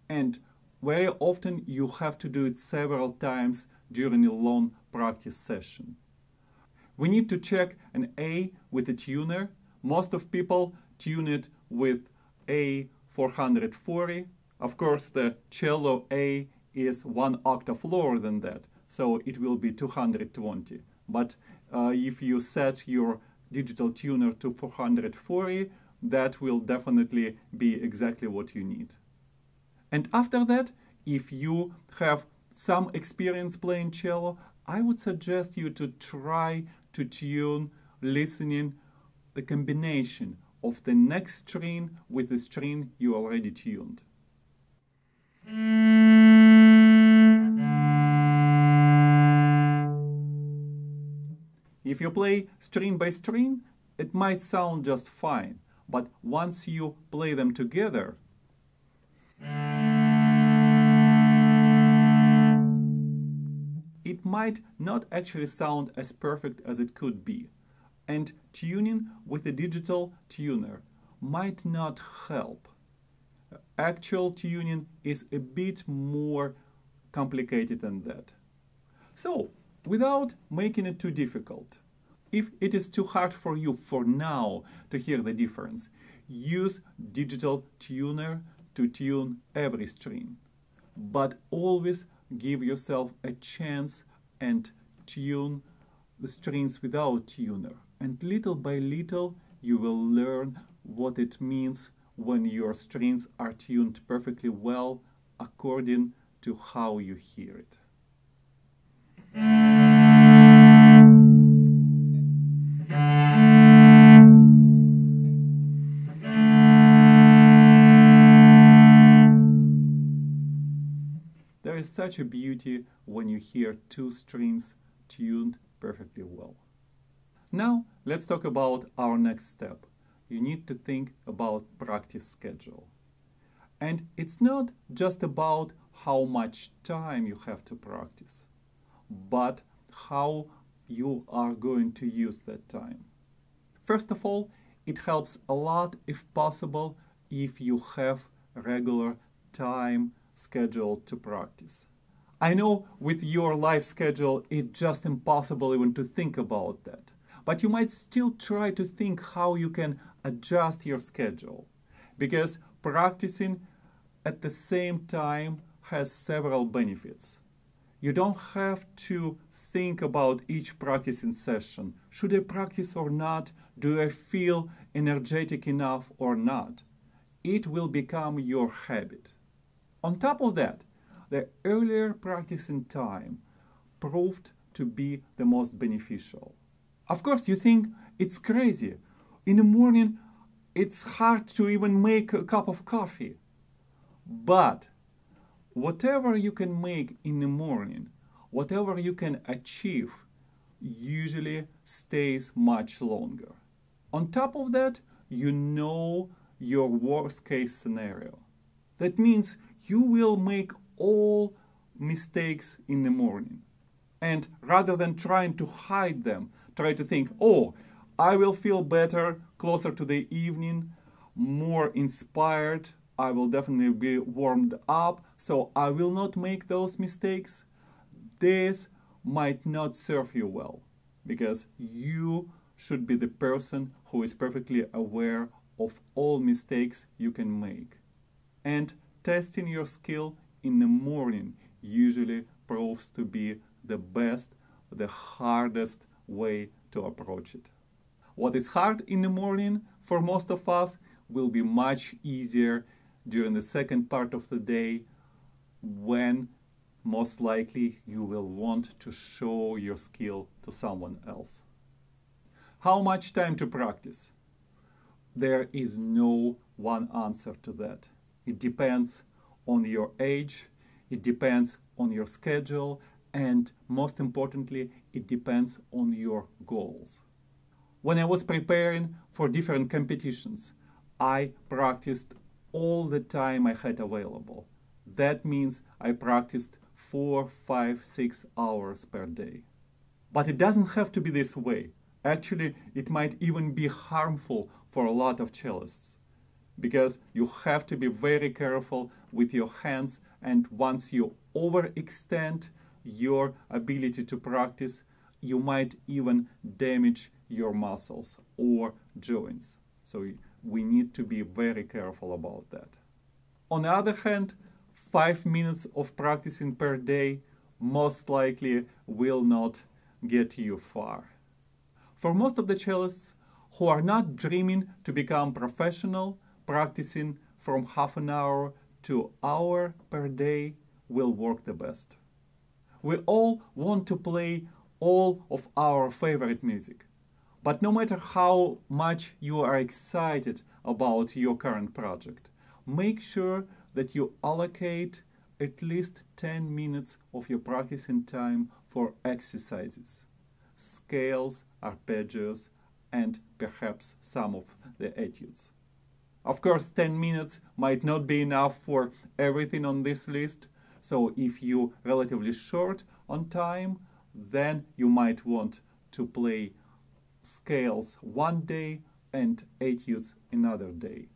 And very often you have to do it several times during a long practice session. We need to check an A with a tuner. Most of people tune it with A440. Of course, the cello A is one octave lower than that, so it will be 220. But uh, if you set your digital tuner to 440, that will definitely be exactly what you need. And after that, if you have some experience playing cello, I would suggest you to try to tune listening the combination of the next string with the string you already tuned. If you play string by string, it might sound just fine, but once you play them together, it might not actually sound as perfect as it could be. And tuning with a digital tuner might not help. Actual tuning is a bit more complicated than that. So, without making it too difficult, if it is too hard for you for now to hear the difference, use digital tuner to tune every string. But always give yourself a chance and tune the strings without tuner. And little by little, you will learn what it means when your strings are tuned perfectly well according to how you hear it. Is such a beauty when you hear two strings tuned perfectly well. Now let's talk about our next step. You need to think about practice schedule. And it's not just about how much time you have to practice, but how you are going to use that time. First of all, it helps a lot if possible if you have regular time scheduled to practice. I know with your life schedule, it's just impossible even to think about that. But you might still try to think how you can adjust your schedule. Because practicing at the same time has several benefits. You don't have to think about each practicing session. Should I practice or not? Do I feel energetic enough or not? It will become your habit. On top of that, the earlier practice in time proved to be the most beneficial. Of course, you think it's crazy. In the morning, it's hard to even make a cup of coffee. But whatever you can make in the morning, whatever you can achieve, usually stays much longer. On top of that, you know your worst case scenario. That means you will make all mistakes in the morning. And rather than trying to hide them, try to think, oh, I will feel better closer to the evening, more inspired. I will definitely be warmed up, so I will not make those mistakes. This might not serve you well because you should be the person who is perfectly aware of all mistakes you can make. And testing your skill in the morning usually proves to be the best, the hardest way to approach it. What is hard in the morning for most of us will be much easier during the second part of the day when most likely you will want to show your skill to someone else. How much time to practice? There is no one answer to that. It depends on your age, it depends on your schedule, and most importantly, it depends on your goals. When I was preparing for different competitions, I practiced all the time I had available. That means I practiced four, five, six hours per day. But it doesn't have to be this way. Actually, it might even be harmful for a lot of cellists. Because you have to be very careful with your hands and once you overextend your ability to practice, you might even damage your muscles or joints. So we need to be very careful about that. On the other hand, five minutes of practicing per day most likely will not get you far. For most of the cellists who are not dreaming to become professional, practicing from half an hour to hour per day will work the best. We all want to play all of our favorite music. But no matter how much you are excited about your current project, make sure that you allocate at least 10 minutes of your practicing time for exercises, scales, arpeggios, and perhaps some of the etudes. Of course, 10 minutes might not be enough for everything on this list, so if you relatively short on time, then you might want to play scales one day and etudes another day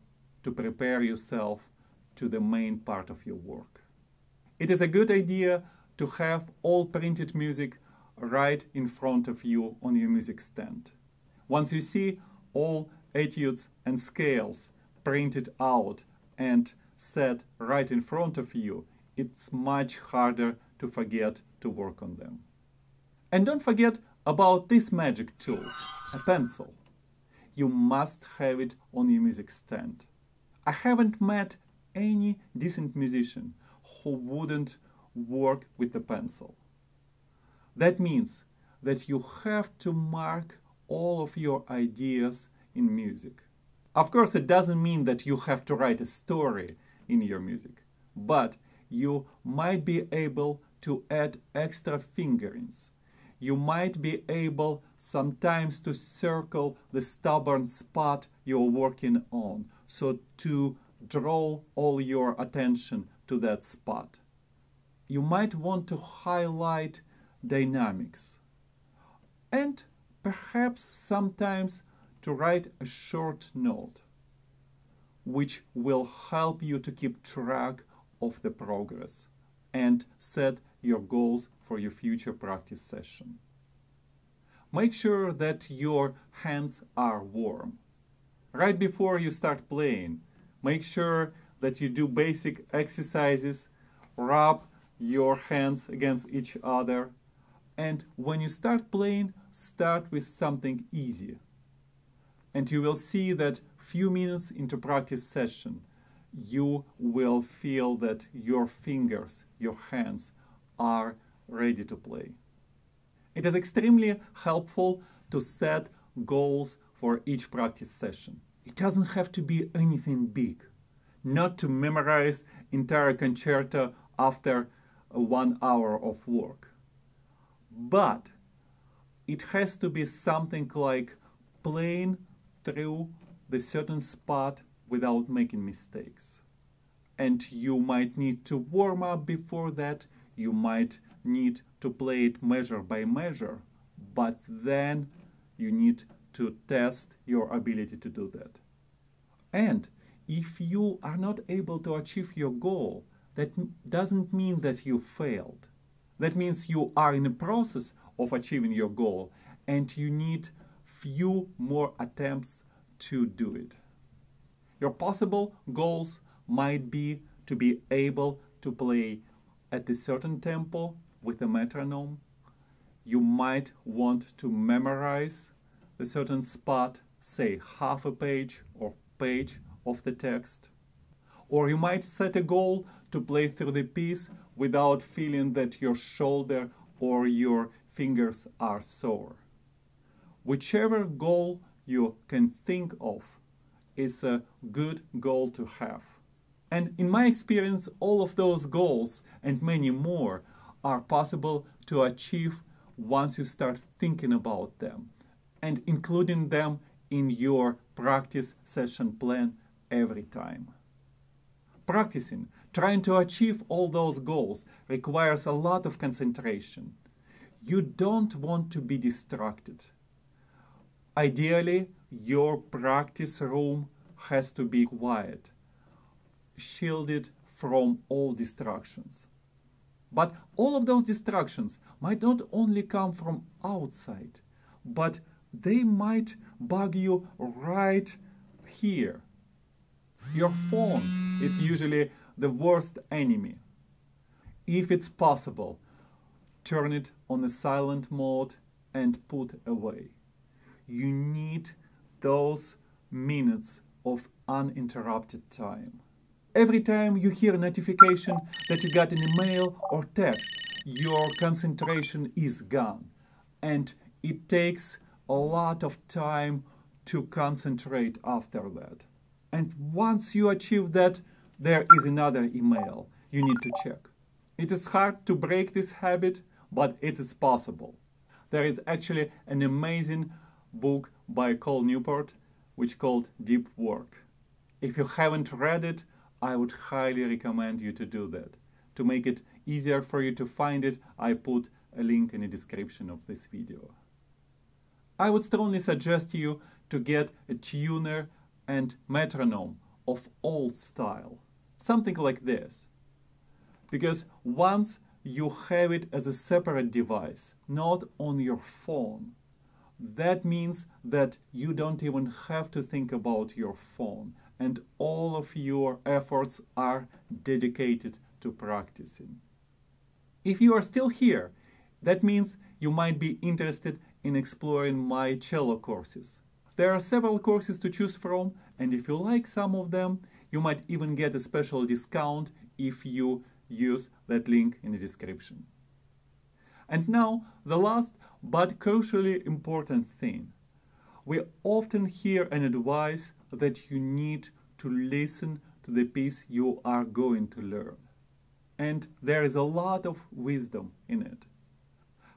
to prepare yourself to the main part of your work. It is a good idea to have all printed music right in front of you on your music stand. Once you see all etudes and scales printed out and set right in front of you, it's much harder to forget to work on them. And don't forget about this magic tool, a pencil. You must have it on your music stand. I haven't met any decent musician who wouldn't work with the pencil. That means that you have to mark all of your ideas in music. Of course, it doesn't mean that you have to write a story in your music, but you might be able to add extra fingerings. You might be able sometimes to circle the stubborn spot you're working on, so to draw all your attention to that spot. You might want to highlight dynamics and perhaps sometimes to write a short note which will help you to keep track of the progress and set your goals for your future practice session. Make sure that your hands are warm. Right before you start playing, make sure that you do basic exercises, rub your hands against each other, and when you start playing, start with something easy. And you will see that few minutes into practice session, you will feel that your fingers, your hands are ready to play. It is extremely helpful to set goals for each practice session. It doesn't have to be anything big. Not to memorize entire concerto after one hour of work. But it has to be something like playing through the certain spot without making mistakes. And you might need to warm up before that, you might need to play it measure by measure, but then you need to test your ability to do that. And if you are not able to achieve your goal, that doesn't mean that you failed. That means you are in the process of achieving your goal and you need few more attempts to do it. Your possible goals might be to be able to play at a certain tempo with a metronome. You might want to memorize a certain spot, say half a page or page of the text. Or you might set a goal to play through the piece without feeling that your shoulder or your fingers are sore. Whichever goal you can think of is a good goal to have. And in my experience, all of those goals and many more are possible to achieve once you start thinking about them and including them in your practice session plan every time. Practicing, trying to achieve all those goals requires a lot of concentration. You don't want to be distracted. Ideally, your practice room has to be quiet, shielded from all distractions. But all of those distractions might not only come from outside, but they might bug you right here. Your phone is usually the worst enemy. If it's possible, turn it on a silent mode and put away. You need those minutes of uninterrupted time. Every time you hear a notification that you got an email or text, your concentration is gone. And it takes a lot of time to concentrate after that. And once you achieve that, there is another email you need to check. It is hard to break this habit, but it is possible. There is actually an amazing book by Cal Newport which called Deep Work. If you haven't read it, I would highly recommend you to do that. To make it easier for you to find it, I put a link in the description of this video. I would strongly suggest you to get a tuner and metronome of old style, something like this. Because once you have it as a separate device, not on your phone, that means that you don't even have to think about your phone and all of your efforts are dedicated to practicing. If you are still here, that means you might be interested in exploring my cello courses. There are several courses to choose from, and if you like some of them, you might even get a special discount if you use that link in the description. And now, the last but crucially important thing. We often hear an advice that you need to listen to the piece you are going to learn. And there is a lot of wisdom in it.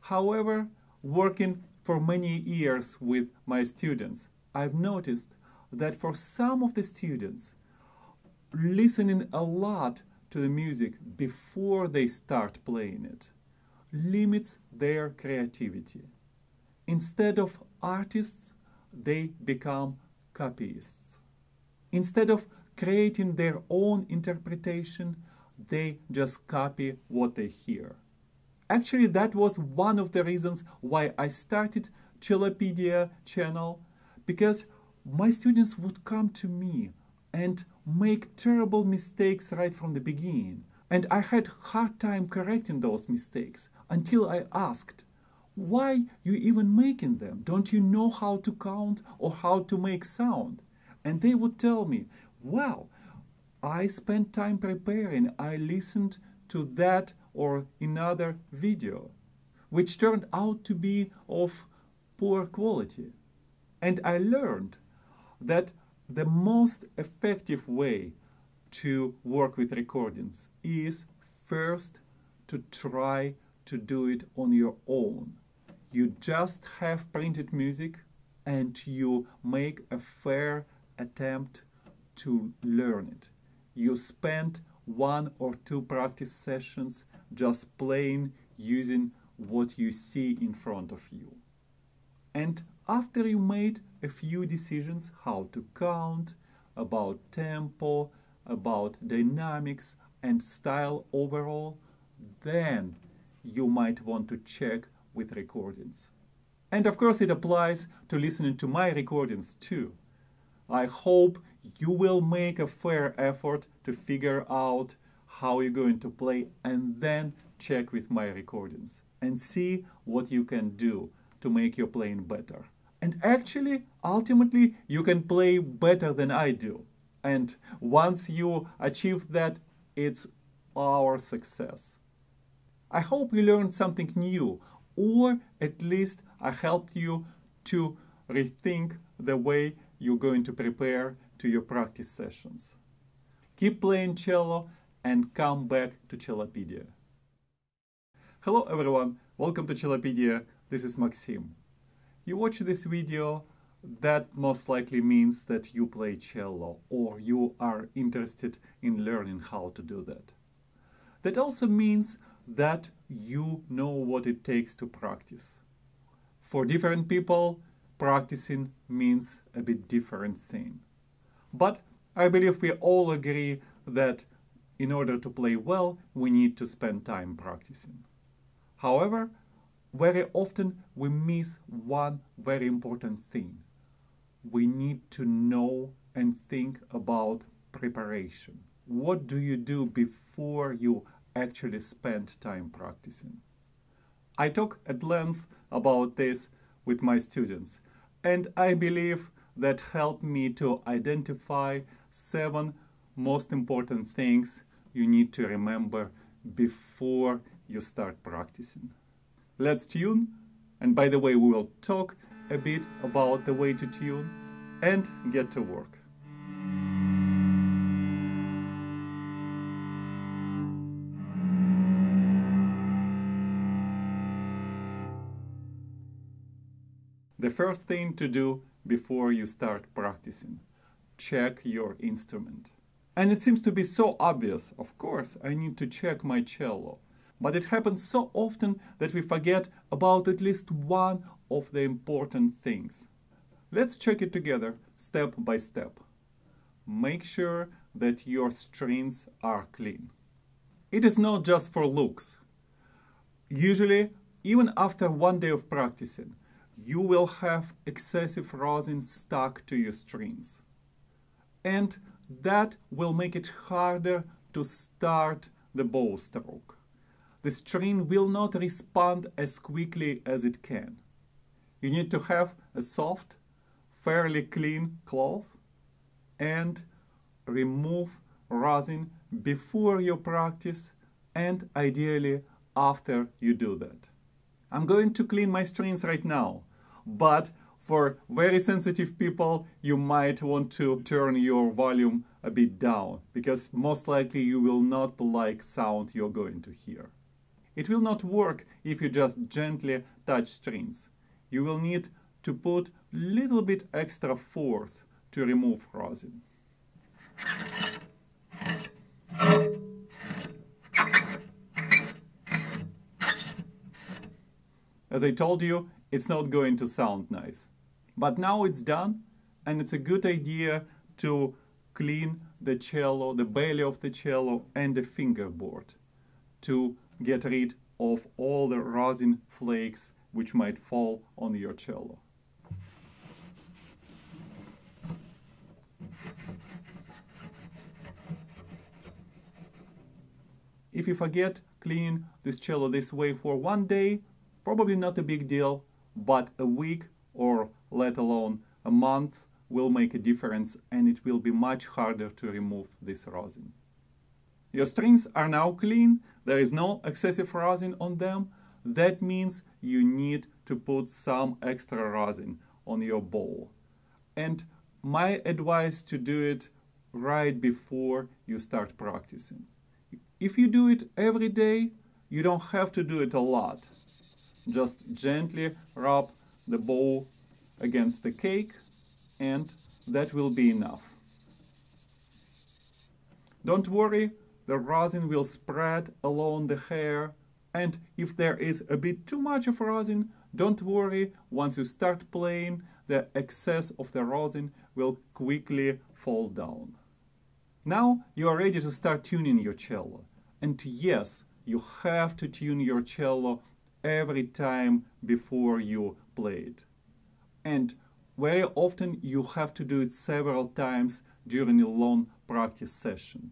However, working for many years with my students, I've noticed that for some of the students, listening a lot to the music before they start playing it limits their creativity. Instead of artists, they become copyists. Instead of creating their own interpretation, they just copy what they hear. Actually, that was one of the reasons why I started Cellopedia channel, because my students would come to me and make terrible mistakes right from the beginning. And I had hard time correcting those mistakes until I asked, why you even making them? Don't you know how to count or how to make sound? And they would tell me, well, I spent time preparing. I listened to that or another video, which turned out to be of poor quality. And I learned that the most effective way to work with recordings is first to try to do it on your own. You just have printed music and you make a fair attempt to learn it. You spend one or two practice sessions just playing using what you see in front of you. And after you made a few decisions how to count, about tempo, about dynamics and style overall, then you might want to check with recordings. And of course it applies to listening to my recordings too. I hope you will make a fair effort to figure out how you're going to play and then check with my recordings and see what you can do to make your playing better. And actually, ultimately, you can play better than I do. And once you achieve that, it's our success. I hope you learned something new, or at least I helped you to rethink the way you're going to prepare to your practice sessions. Keep playing cello and come back to Cellopedia. Hello everyone, welcome to Cellopedia, this is Maxim. You watch this video, that most likely means that you play cello or you are interested in learning how to do that. That also means that you know what it takes to practice. For different people, practicing means a bit different thing. But I believe we all agree that in order to play well, we need to spend time practicing. However, very often we miss one very important thing. We need to know and think about preparation. What do you do before you actually spend time practicing? I talk at length about this with my students, and I believe that helped me to identify seven most important things you need to remember before you start practicing. Let's tune, and by the way, we will talk a bit about the way to tune and get to work. The first thing to do before you start practicing, check your instrument. And it seems to be so obvious, of course, I need to check my cello. But it happens so often that we forget about at least one of the important things. Let's check it together, step by step. Make sure that your strings are clean. It is not just for looks. Usually, even after one day of practicing, you will have excessive rosin stuck to your strings. And that will make it harder to start the bow stroke. The string will not respond as quickly as it can. You need to have a soft, fairly clean cloth and remove rosin before you practice and ideally after you do that. I'm going to clean my strings right now, but for very sensitive people, you might want to turn your volume a bit down because most likely you will not like sound you're going to hear. It will not work if you just gently touch strings. You will need to put a little bit extra force to remove rosin. As I told you, it's not going to sound nice. But now it's done, and it's a good idea to clean the cello, the belly of the cello, and the fingerboard to get rid of all the rosin flakes which might fall on your cello. If you forget clean this cello this way for one day, probably not a big deal, but a week or let alone a month will make a difference and it will be much harder to remove this rosin. Your strings are now clean, there is no excessive rosin on them. That means you need to put some extra rosin on your bow. And my advice to do it right before you start practicing. If you do it every day, you don't have to do it a lot. Just gently rub the bow against the cake and that will be enough. Don't worry, the rosin will spread along the hair and if there is a bit too much of rosin, don't worry, once you start playing, the excess of the rosin will quickly fall down. Now you are ready to start tuning your cello. And yes, you have to tune your cello every time before you play it. And very often you have to do it several times during a long practice session.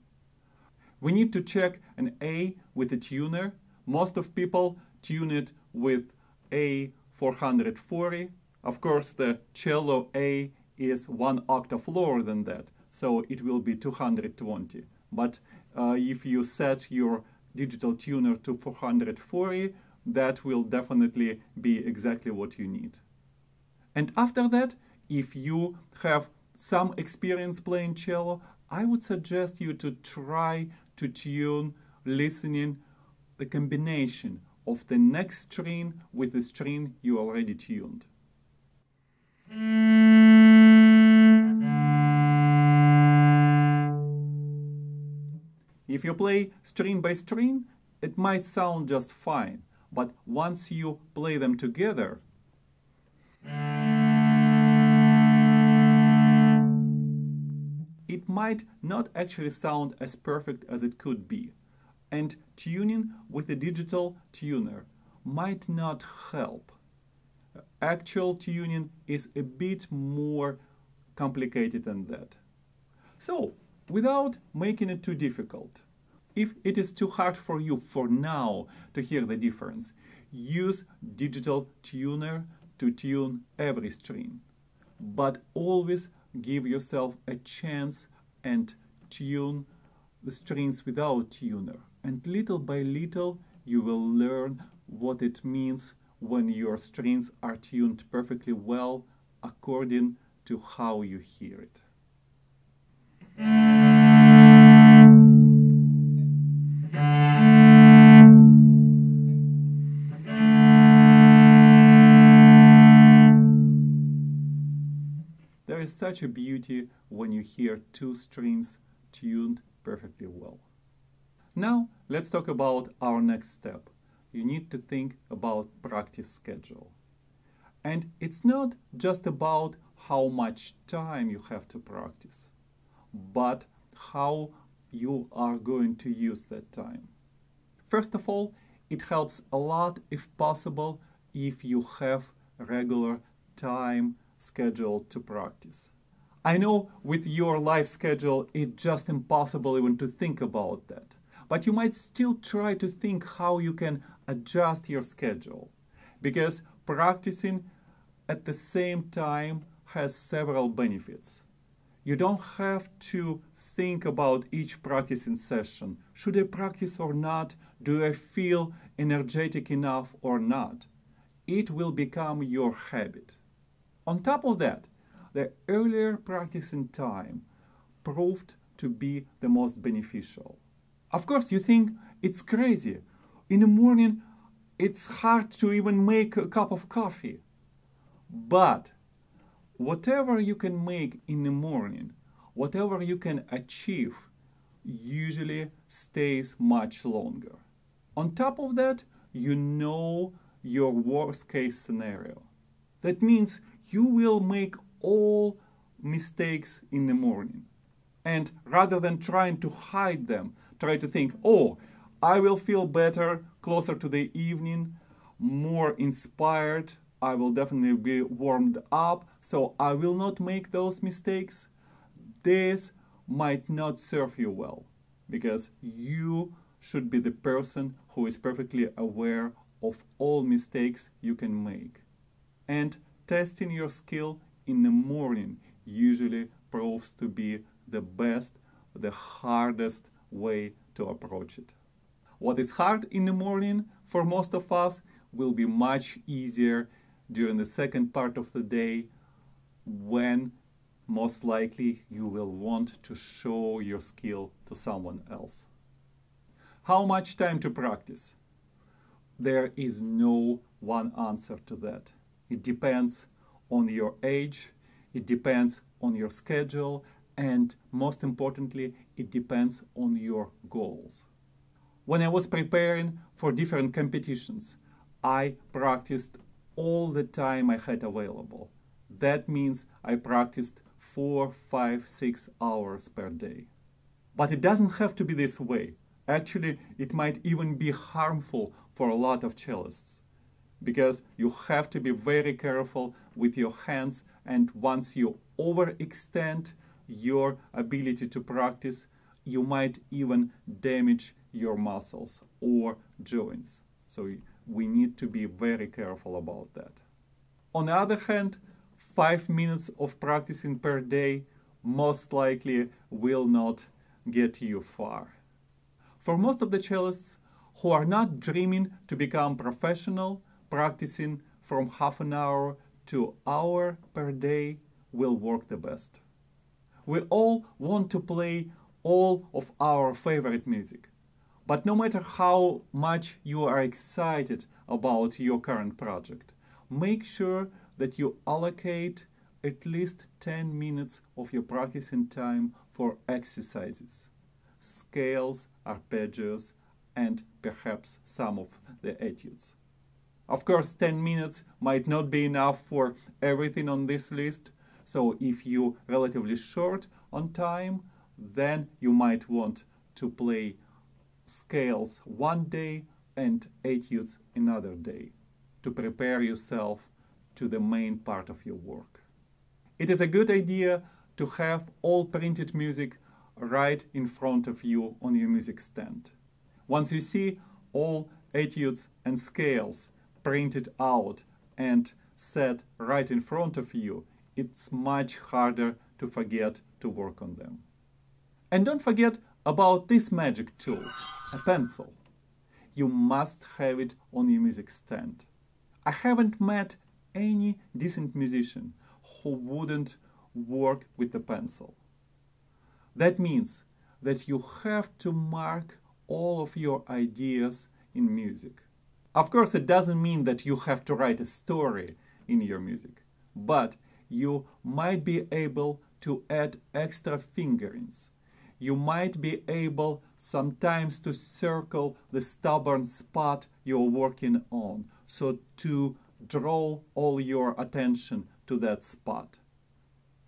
We need to check an A with a tuner. Most of people tune it with A440. Of course, the cello A is one octave lower than that, so it will be 220. But uh, if you set your digital tuner to 440, that will definitely be exactly what you need. And after that, if you have some experience playing cello, I would suggest you to try to tune listening the combination of the next string with the string you already tuned. If you play string by string, it might sound just fine, but once you play them together, it might not actually sound as perfect as it could be. And tuning with a digital tuner might not help. Actual tuning is a bit more complicated than that. So, without making it too difficult, if it is too hard for you for now to hear the difference, use digital tuner to tune every string. But always give yourself a chance and tune the strings without tuner. And little by little, you will learn what it means when your strings are tuned perfectly well according to how you hear it. There is such a beauty when you hear two strings tuned perfectly well. Now let's talk about our next step. You need to think about practice schedule. And it's not just about how much time you have to practice, but how you are going to use that time. First of all, it helps a lot if possible if you have regular time schedule to practice. I know with your life schedule it's just impossible even to think about that. But you might still try to think how you can adjust your schedule. Because practicing at the same time has several benefits. You don't have to think about each practicing session. Should I practice or not? Do I feel energetic enough or not? It will become your habit. On top of that, the earlier practicing time proved to be the most beneficial. Of course, you think it's crazy. In the morning, it's hard to even make a cup of coffee. But whatever you can make in the morning, whatever you can achieve, usually stays much longer. On top of that, you know your worst case scenario. That means you will make all mistakes in the morning. And rather than trying to hide them, try to think, oh, I will feel better closer to the evening, more inspired. I will definitely be warmed up, so I will not make those mistakes. This might not serve you well because you should be the person who is perfectly aware of all mistakes you can make. And testing your skill in the morning usually proves to be the best, the hardest way to approach it. What is hard in the morning for most of us will be much easier during the second part of the day when most likely you will want to show your skill to someone else. How much time to practice? There is no one answer to that. It depends on your age, it depends on your schedule, and most importantly, it depends on your goals. When I was preparing for different competitions, I practiced all the time I had available. That means I practiced four, five, six hours per day. But it doesn't have to be this way. Actually, it might even be harmful for a lot of cellists because you have to be very careful with your hands and once you overextend your ability to practice, you might even damage your muscles or joints. So we need to be very careful about that. On the other hand, five minutes of practicing per day most likely will not get you far. For most of the cellists who are not dreaming to become professional, practicing from half an hour to hour per day will work the best. We all want to play all of our favorite music. But no matter how much you are excited about your current project, make sure that you allocate at least 10 minutes of your practicing time for exercises, scales, arpeggios, and perhaps some of the etudes. Of course, 10 minutes might not be enough for everything on this list, so if you relatively short on time, then you might want to play scales one day and etudes another day to prepare yourself to the main part of your work. It is a good idea to have all printed music right in front of you on your music stand. Once you see all etudes and scales printed out and set right in front of you, it's much harder to forget to work on them. And don't forget about this magic tool, a pencil. You must have it on your music stand. I haven't met any decent musician who wouldn't work with a pencil. That means that you have to mark all of your ideas in music. Of course, it doesn't mean that you have to write a story in your music, but you might be able to add extra fingerings. You might be able sometimes to circle the stubborn spot you're working on, so to draw all your attention to that spot.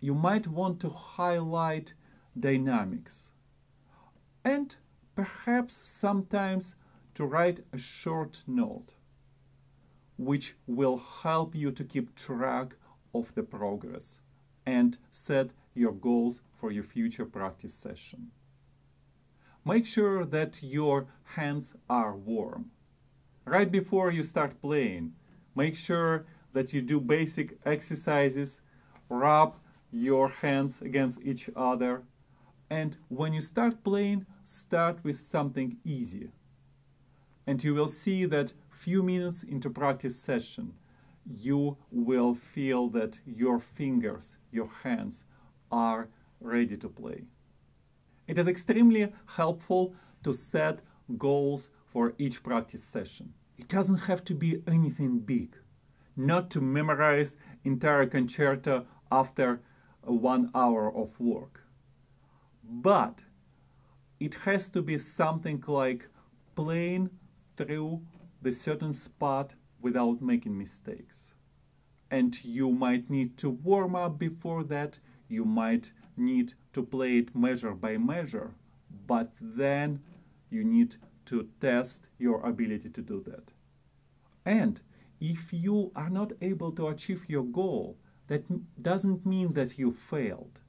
You might want to highlight dynamics and perhaps sometimes to write a short note which will help you to keep track of the progress and set your goals for your future practice session. Make sure that your hands are warm. Right before you start playing, make sure that you do basic exercises, rub your hands against each other, and when you start playing, start with something easy. And you will see that few minutes into practice session, you will feel that your fingers, your hands are ready to play. It is extremely helpful to set goals for each practice session. It doesn't have to be anything big. Not to memorize entire concerto after one hour of work. But it has to be something like playing through the certain spot without making mistakes. And you might need to warm up before that, you might need to play it measure by measure, but then you need to test your ability to do that. And if you are not able to achieve your goal, that doesn't mean that you failed.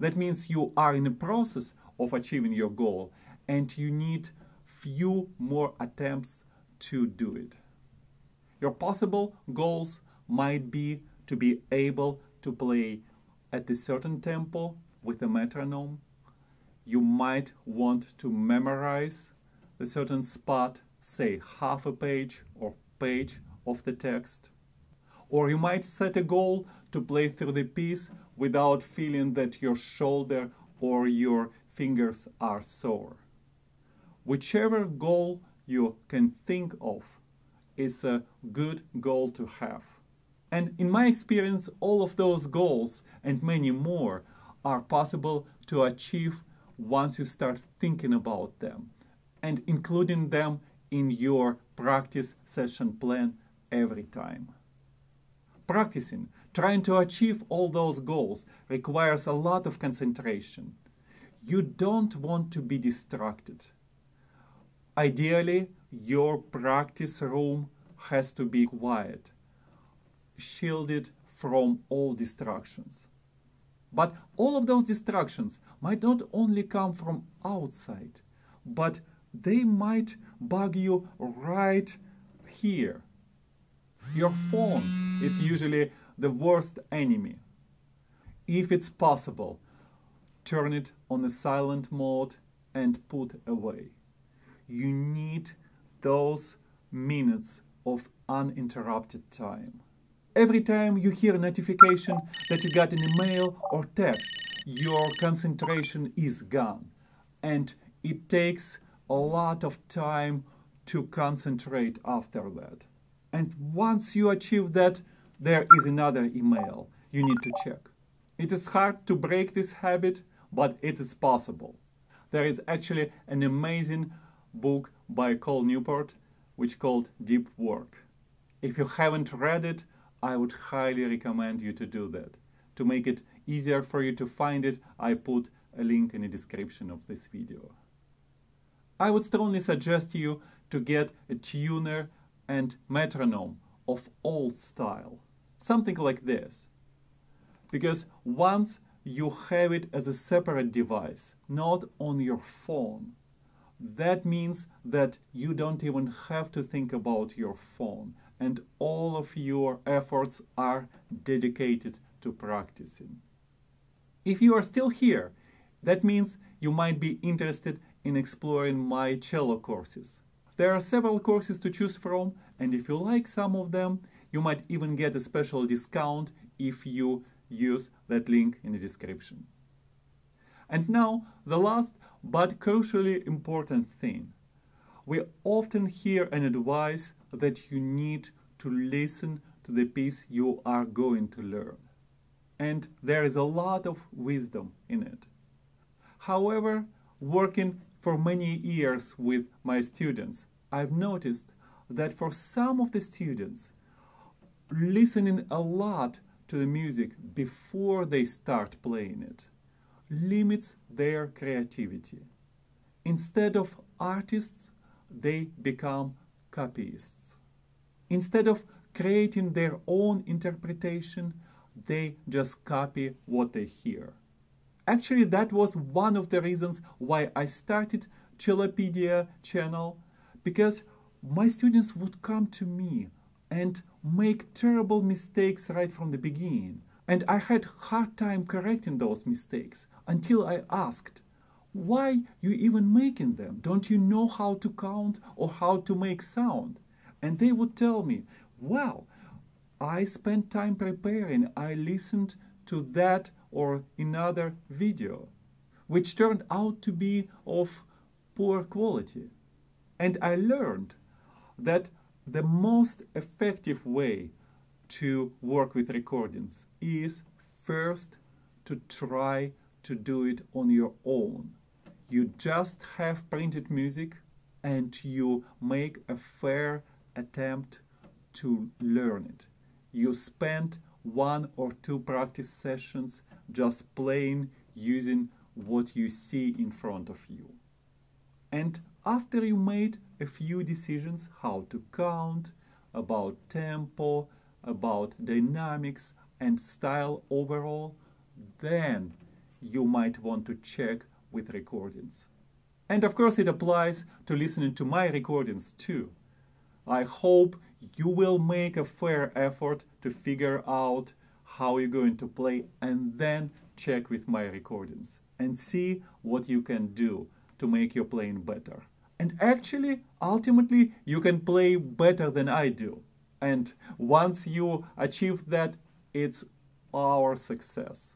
That means you are in the process of achieving your goal and you need few more attempts to do it. Your possible goals might be to be able to play at a certain tempo with a metronome. You might want to memorize a certain spot, say half a page or page of the text. Or you might set a goal to play through the piece without feeling that your shoulder or your fingers are sore. Whichever goal you can think of is a good goal to have. And in my experience, all of those goals and many more are possible to achieve once you start thinking about them and including them in your practice session plan every time. Practicing, trying to achieve all those goals requires a lot of concentration. You don't want to be distracted. Ideally, your practice room has to be quiet, shielded from all distractions. But all of those distractions might not only come from outside, but they might bug you right here. Your phone is usually the worst enemy. If it's possible, turn it on a silent mode and put away. You need those minutes of uninterrupted time. Every time you hear a notification that you got an email or text, your concentration is gone. And it takes a lot of time to concentrate after that. And once you achieve that, there is another email you need to check. It is hard to break this habit, but it is possible. There is actually an amazing book by Cal Newport which called Deep Work. If you haven't read it, I would highly recommend you to do that. To make it easier for you to find it, I put a link in the description of this video. I would strongly suggest you to get a tuner and metronome of old style, something like this. Because once you have it as a separate device, not on your phone, that means that you don't even have to think about your phone and all of your efforts are dedicated to practicing. If you are still here, that means you might be interested in exploring my cello courses. There are several courses to choose from, and if you like some of them, you might even get a special discount if you use that link in the description. And now, the last but crucially important thing. We often hear an advice that you need to listen to the piece you are going to learn. And there is a lot of wisdom in it. However, working for many years with my students, I've noticed that for some of the students, listening a lot to the music before they start playing it limits their creativity. Instead of artists, they become copyists. Instead of creating their own interpretation, they just copy what they hear. Actually, that was one of the reasons why I started Cellopedia channel, because my students would come to me and make terrible mistakes right from the beginning. And I had hard time correcting those mistakes until I asked, why you even making them? Don't you know how to count or how to make sound? And they would tell me, well, I spent time preparing. I listened to that or another video, which turned out to be of poor quality. And I learned that the most effective way to work with recordings is first to try to do it on your own. You just have printed music and you make a fair attempt to learn it. You spend one or two practice sessions just playing using what you see in front of you. And after you made a few decisions how to count, about tempo, about dynamics and style overall, then you might want to check with recordings. And of course it applies to listening to my recordings too. I hope you will make a fair effort to figure out how you're going to play and then check with my recordings and see what you can do to make your playing better. And actually, ultimately, you can play better than I do. And once you achieve that, it's our success.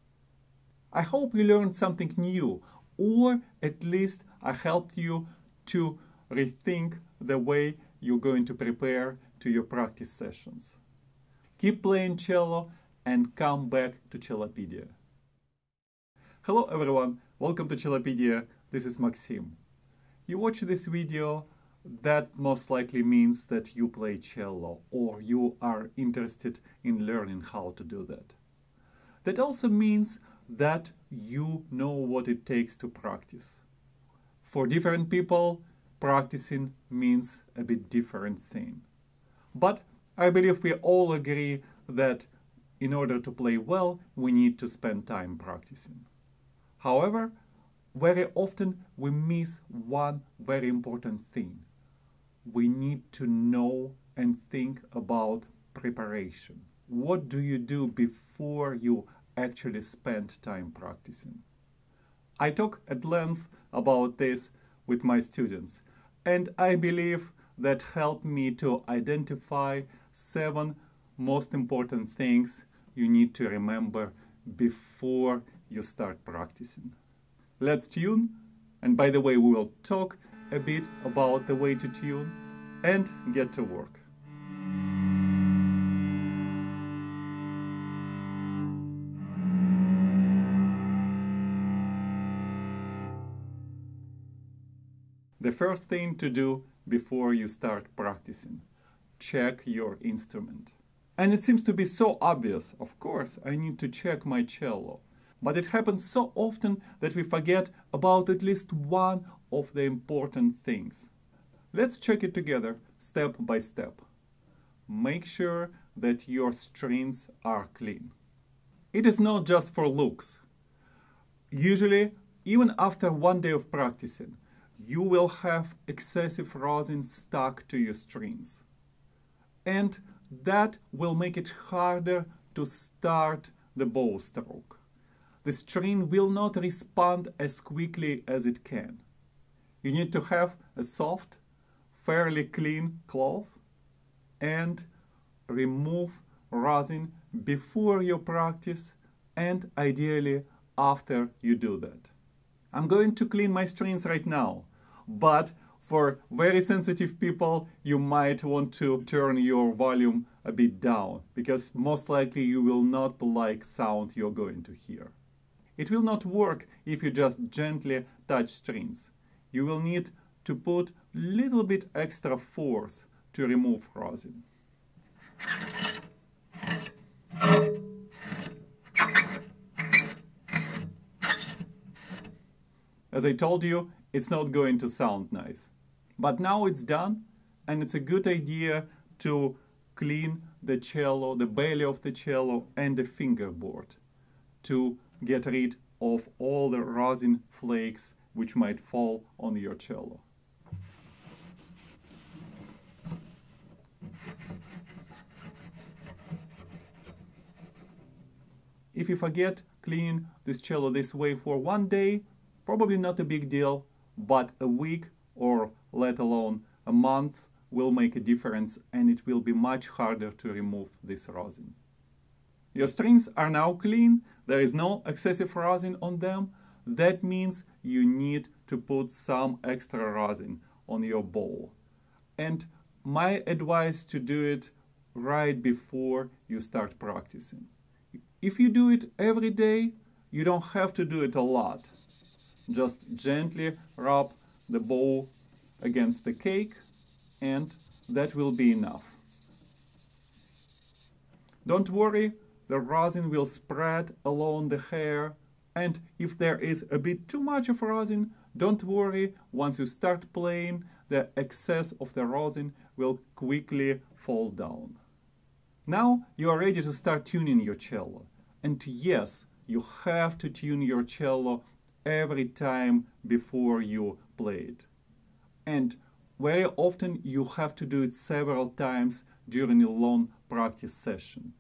I hope you learned something new, or at least I helped you to rethink the way you're going to prepare to your practice sessions. Keep playing cello and come back to Cellopedia. Hello everyone, welcome to Cellopedia, this is Maxim. You watch this video, that most likely means that you play cello or you are interested in learning how to do that. That also means that you know what it takes to practice. For different people, practicing means a bit different thing. But I believe we all agree that in order to play well, we need to spend time practicing. However, very often we miss one very important thing. We need to know and think about preparation. What do you do before you actually spend time practicing? I talk at length about this with my students, and I believe that helped me to identify seven most important things you need to remember before you start practicing. Let's tune, and by the way, we will talk a bit about the way to tune and get to work. The first thing to do before you start practicing, check your instrument. And it seems to be so obvious, of course, I need to check my cello. But it happens so often that we forget about at least one of the important things. Let's check it together step by step. Make sure that your strings are clean. It is not just for looks. Usually, even after one day of practicing, you will have excessive rosin stuck to your strings. And that will make it harder to start the bow stroke. The string will not respond as quickly as it can. You need to have a soft, fairly clean cloth and remove rosin before you practice and ideally after you do that. I'm going to clean my strings right now, but for very sensitive people, you might want to turn your volume a bit down because most likely you will not like sound you're going to hear. It will not work if you just gently touch strings. You will need to put a little bit extra force to remove rosin. As I told you, it's not going to sound nice. But now it's done, and it's a good idea to clean the cello, the belly of the cello, and the fingerboard to get rid of all the rosin flakes which might fall on your cello. If you forget clean this cello this way for one day, Probably not a big deal, but a week or let alone a month will make a difference and it will be much harder to remove this rosin. Your strings are now clean, there is no excessive rosin on them. That means you need to put some extra rosin on your bow. And my advice to do it right before you start practicing. If you do it every day, you don't have to do it a lot. Just gently rub the bow against the cake and that will be enough. Don't worry, the rosin will spread along the hair and if there is a bit too much of rosin, don't worry, once you start playing, the excess of the rosin will quickly fall down. Now you are ready to start tuning your cello. And yes, you have to tune your cello every time before you play it. And very often you have to do it several times during a long practice session.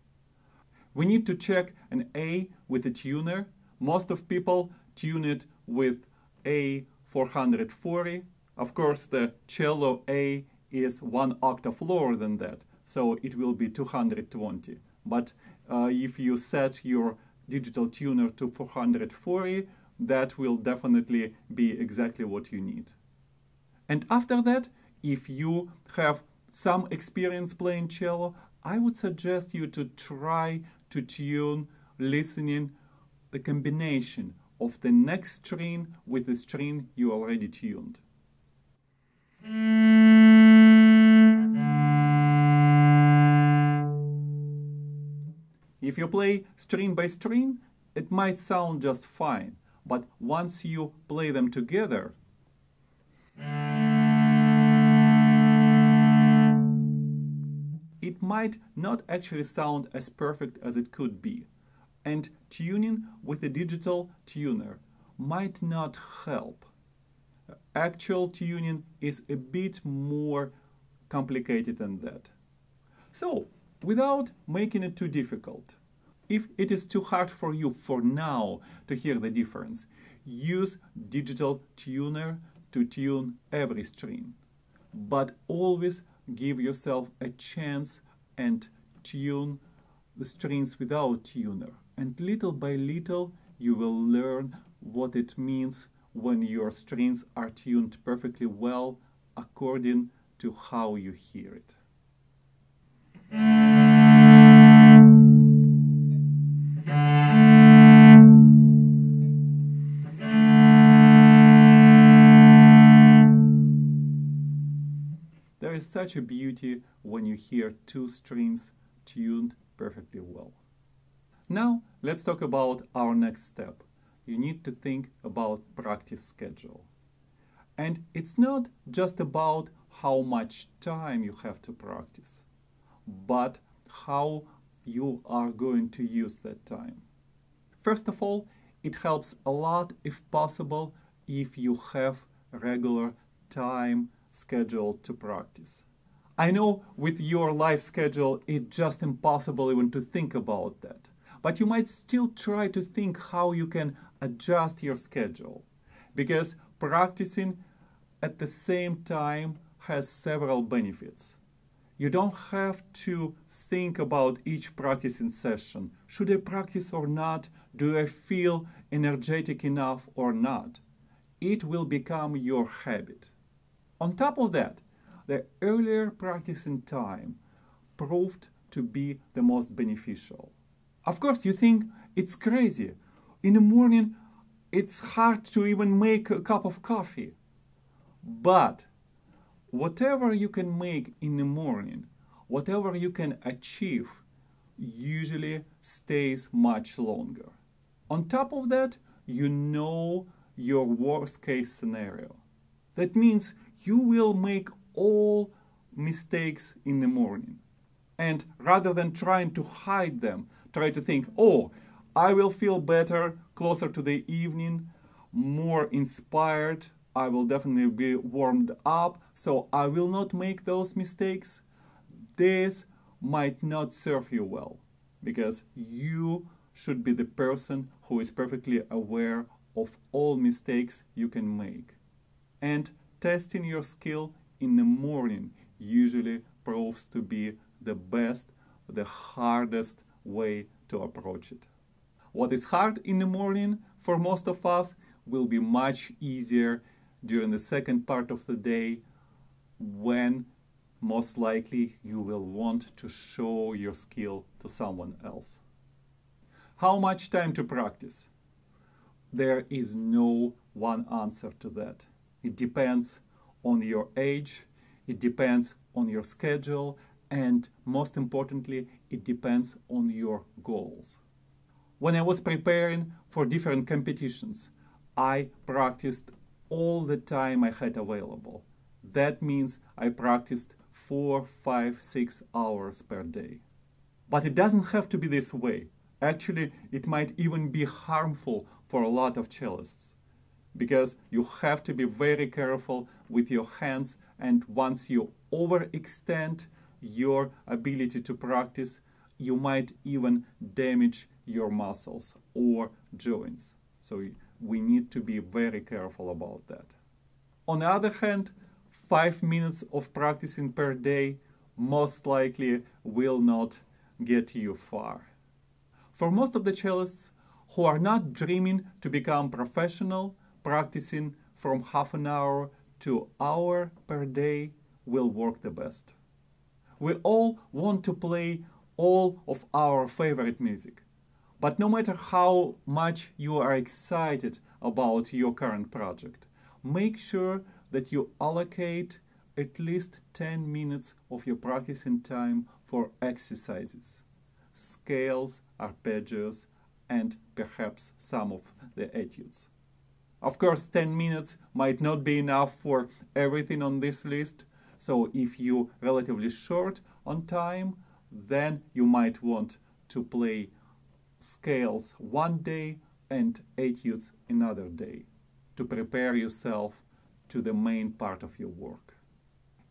We need to check an A with a tuner. Most of people tune it with A440. Of course, the cello A is one octave lower than that, so it will be 220. But uh, if you set your digital tuner to 440, that will definitely be exactly what you need. And after that, if you have some experience playing cello, I would suggest you to try to tune listening the combination of the next string with the string you already tuned. If you play string by string, it might sound just fine, but once you play them together, it might not actually sound as perfect as it could be. And tuning with a digital tuner might not help. Actual tuning is a bit more complicated than that. So, without making it too difficult, if it is too hard for you for now to hear the difference, use digital tuner to tune every string. But always give yourself a chance and tune the strings without tuner. And little by little, you will learn what it means when your strings are tuned perfectly well according to how you hear it. There is such a beauty when you hear two strings tuned perfectly well. Now, let's talk about our next step. You need to think about practice schedule. And it's not just about how much time you have to practice, but how you are going to use that time. First of all, it helps a lot if possible if you have regular time scheduled to practice. I know with your life schedule it's just impossible even to think about that. But you might still try to think how you can adjust your schedule. Because practicing at the same time has several benefits. You don't have to think about each practicing session. Should I practice or not? Do I feel energetic enough or not? It will become your habit. On top of that, the earlier practicing time proved to be the most beneficial. Of course, you think it's crazy. In the morning, it's hard to even make a cup of coffee. But whatever you can make in the morning, whatever you can achieve, usually stays much longer. On top of that, you know your worst case scenario. That means you will make all mistakes in the morning. And rather than trying to hide them, try to think, oh, I will feel better closer to the evening, more inspired, I will definitely be warmed up, so I will not make those mistakes. This might not serve you well because you should be the person who is perfectly aware of all mistakes you can make. And testing your skill in the morning usually proves to be the best, the hardest way to approach it. What is hard in the morning for most of us will be much easier during the second part of the day when most likely you will want to show your skill to someone else. How much time to practice? There is no one answer to that. It depends on your age, it depends on your schedule, and most importantly, it depends on your goals. When I was preparing for different competitions, I practiced all the time I had available. That means I practiced four, five, six hours per day. But it doesn't have to be this way. Actually, it might even be harmful for a lot of cellists because you have to be very careful with your hands and once you overextend your ability to practice, you might even damage your muscles or joints. So we need to be very careful about that. On the other hand, five minutes of practicing per day most likely will not get you far. For most of the cellists who are not dreaming to become professional, practicing from half an hour to hour per day will work the best. We all want to play all of our favorite music. But no matter how much you are excited about your current project, make sure that you allocate at least 10 minutes of your practicing time for exercises, scales, arpeggios, and perhaps some of the etudes. Of course, 10 minutes might not be enough for everything on this list, so if you relatively short on time, then you might want to play scales one day and etudes another day to prepare yourself to the main part of your work.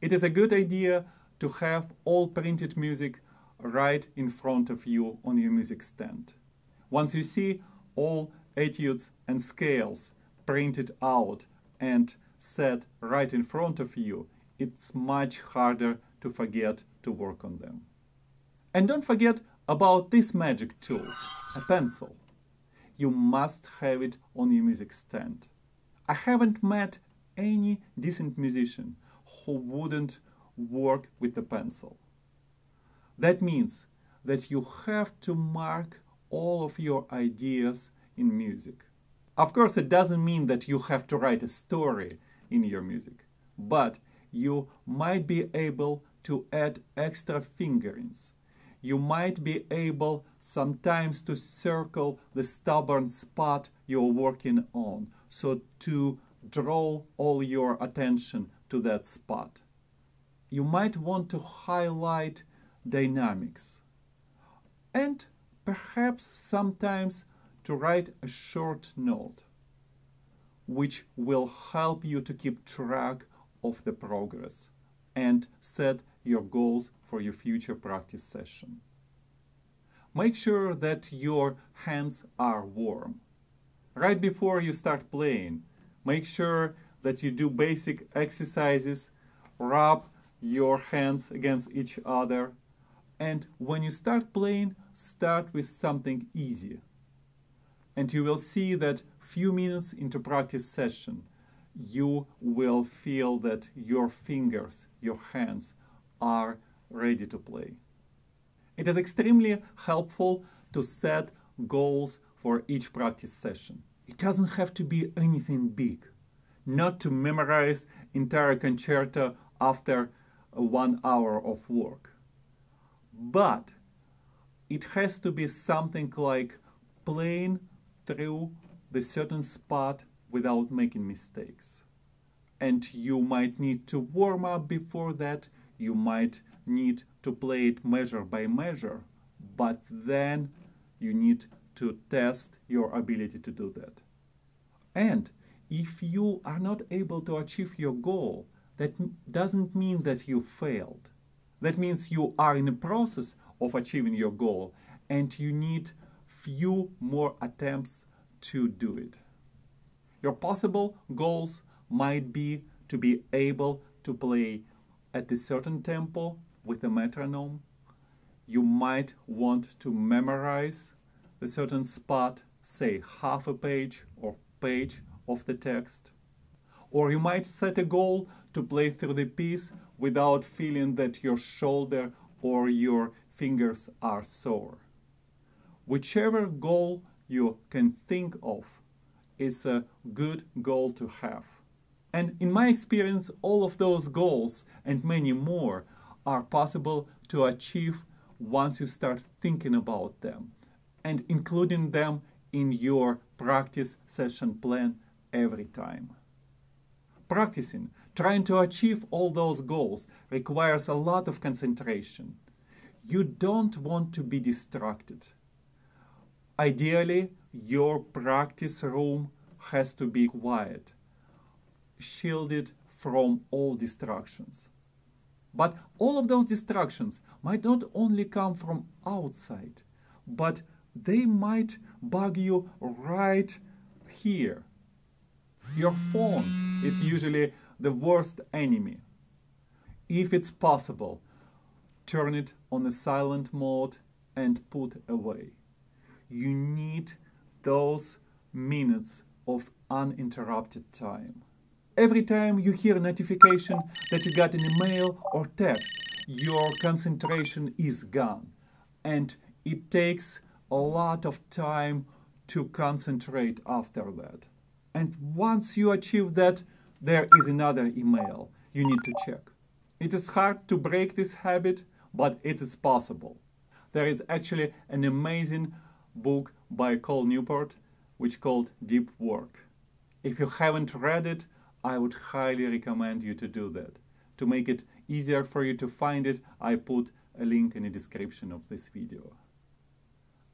It is a good idea to have all printed music right in front of you on your music stand. Once you see all etudes and scales printed out and set right in front of you, it's much harder to forget to work on them. And don't forget about this magic tool, a pencil. You must have it on your music stand. I haven't met any decent musician who wouldn't work with a pencil. That means that you have to mark all of your ideas in music. Of course, it doesn't mean that you have to write a story in your music, but you might be able to add extra fingerings. You might be able sometimes to circle the stubborn spot you're working on, so to draw all your attention to that spot. You might want to highlight dynamics. And perhaps sometimes to write a short note which will help you to keep track of the progress and set your goals for your future practice session. Make sure that your hands are warm. Right before you start playing, make sure that you do basic exercises, rub your hands against each other, and when you start playing, start with something easy. And you will see that few minutes into practice session, you will feel that your fingers, your hands are ready to play. It is extremely helpful to set goals for each practice session. It doesn't have to be anything big, not to memorize entire concerto after one hour of work. But it has to be something like playing through the certain spot without making mistakes. And you might need to warm up before that, you might need to play it measure by measure, but then you need to test your ability to do that. And if you are not able to achieve your goal, that doesn't mean that you failed. That means you are in the process of achieving your goal and you need few more attempts to do it. Your possible goals might be to be able to play at a certain tempo with a metronome. You might want to memorize a certain spot, say half a page or page of the text. Or you might set a goal to play through the piece without feeling that your shoulder or your fingers are sore. Whichever goal you can think of is a good goal to have. And in my experience, all of those goals and many more are possible to achieve once you start thinking about them and including them in your practice session plan every time. Practicing, trying to achieve all those goals requires a lot of concentration. You don't want to be distracted. Ideally, your practice room has to be quiet, shielded from all distractions. But all of those distractions might not only come from outside, but they might bug you right here. Your phone is usually the worst enemy. If it's possible, turn it on a silent mode and put away. You need those minutes of uninterrupted time. Every time you hear a notification that you got an email or text, your concentration is gone. And it takes a lot of time to concentrate after that. And once you achieve that, there is another email you need to check. It is hard to break this habit, but it is possible. There is actually an amazing book by Cal Newport which called Deep Work. If you haven't read it, I would highly recommend you to do that. To make it easier for you to find it, I put a link in the description of this video.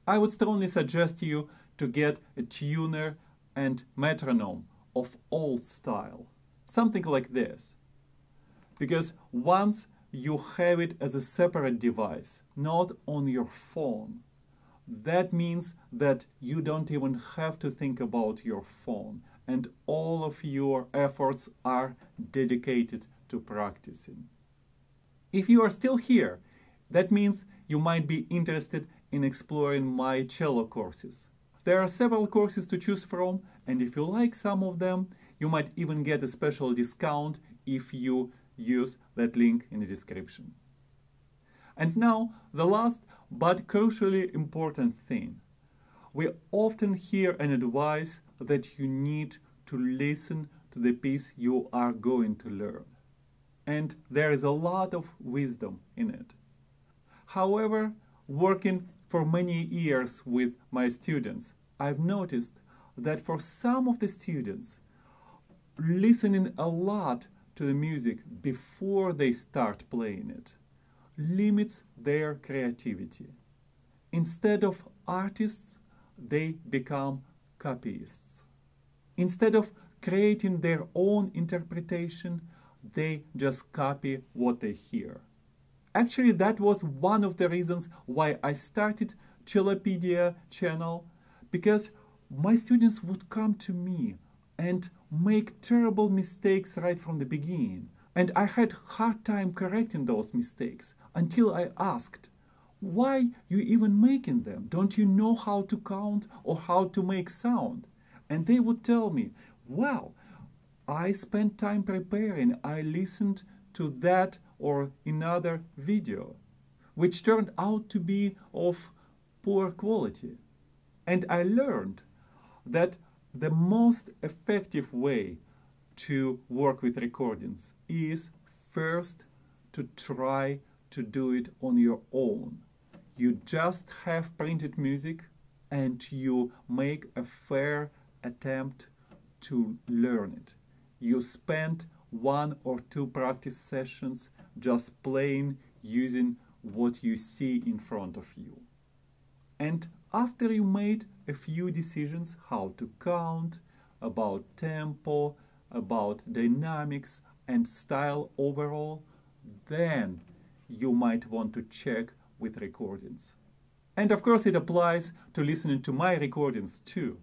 I would strongly suggest you to get a tuner and metronome of old style, something like this. Because once you have it as a separate device, not on your phone, that means that you don't even have to think about your phone and all of your efforts are dedicated to practicing. If you are still here, that means you might be interested in exploring my cello courses. There are several courses to choose from, and if you like some of them, you might even get a special discount if you use that link in the description. And now, the last but crucially important thing. We often hear an advice that you need to listen to the piece you are going to learn. And there is a lot of wisdom in it. However, working for many years with my students, I've noticed that for some of the students, listening a lot to the music before they start playing it limits their creativity. Instead of artists, they become copyists. Instead of creating their own interpretation, they just copy what they hear. Actually, that was one of the reasons why I started Cellopedia channel because my students would come to me and make terrible mistakes right from the beginning. And I had hard time correcting those mistakes until I asked, why you even making them? Don't you know how to count or how to make sound? And they would tell me, well, I spent time preparing. I listened to that or another video, which turned out to be of poor quality. And I learned that the most effective way to work with recordings is first to try to do it on your own. You just have printed music and you make a fair attempt to learn it. You spend one or two practice sessions just playing using what you see in front of you. And after you made a few decisions how to count, about tempo, about dynamics and style overall, then you might want to check with recordings. And of course it applies to listening to my recordings too.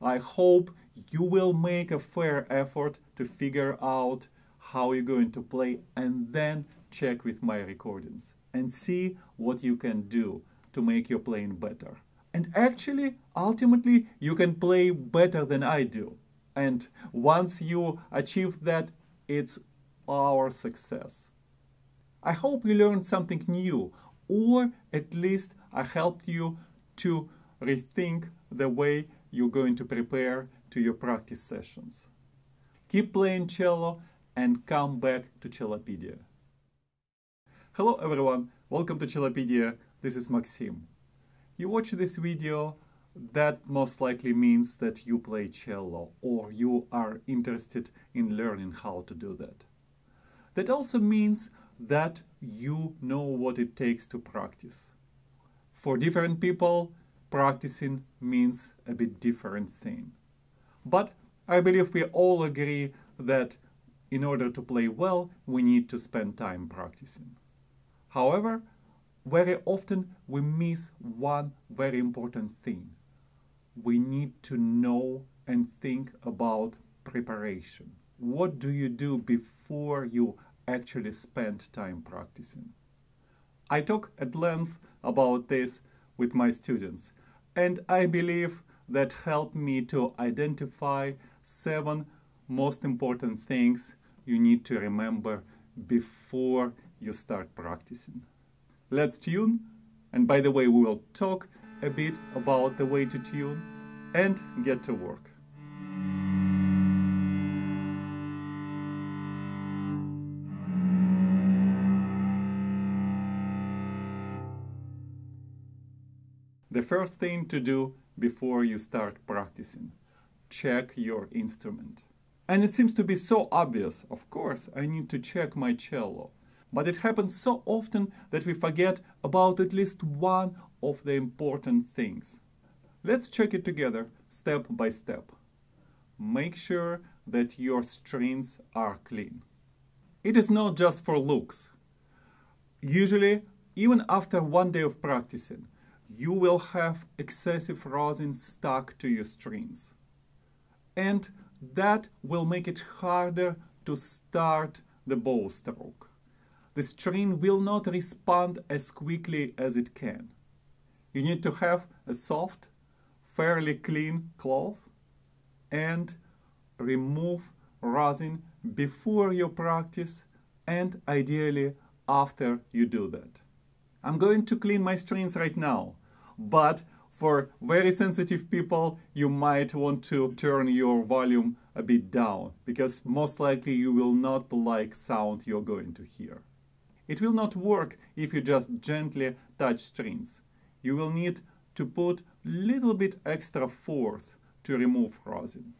I hope you will make a fair effort to figure out how you're going to play and then check with my recordings and see what you can do to make your playing better. And actually, ultimately, you can play better than I do. And once you achieve that, it's our success. I hope you learned something new, or at least I helped you to rethink the way you're going to prepare to your practice sessions. Keep playing cello and come back to Cellopedia. Hello everyone, welcome to Cellopedia, this is Maxim. You watch this video, that most likely means that you play cello or you are interested in learning how to do that. That also means that you know what it takes to practice. For different people, practicing means a bit different thing. But I believe we all agree that in order to play well, we need to spend time practicing. However, very often we miss one very important thing. We need to know and think about preparation. What do you do before you actually spend time practicing? I talk at length about this with my students, and I believe that helped me to identify seven most important things you need to remember before you start practicing. Let's tune, and by the way, we will talk a bit about the way to tune and get to work. The first thing to do before you start practicing, check your instrument. And it seems to be so obvious, of course, I need to check my cello. But it happens so often that we forget about at least one of the important things. Let's check it together, step by step. Make sure that your strings are clean. It is not just for looks. Usually, even after one day of practicing, you will have excessive rosin stuck to your strings. And that will make it harder to start the bow stroke. The string will not respond as quickly as it can. You need to have a soft, fairly clean cloth and remove rosin before you practice and ideally after you do that. I'm going to clean my strings right now, but for very sensitive people, you might want to turn your volume a bit down because most likely you will not like sound you're going to hear. It will not work if you just gently touch strings. You will need to put a little bit extra force to remove rosin.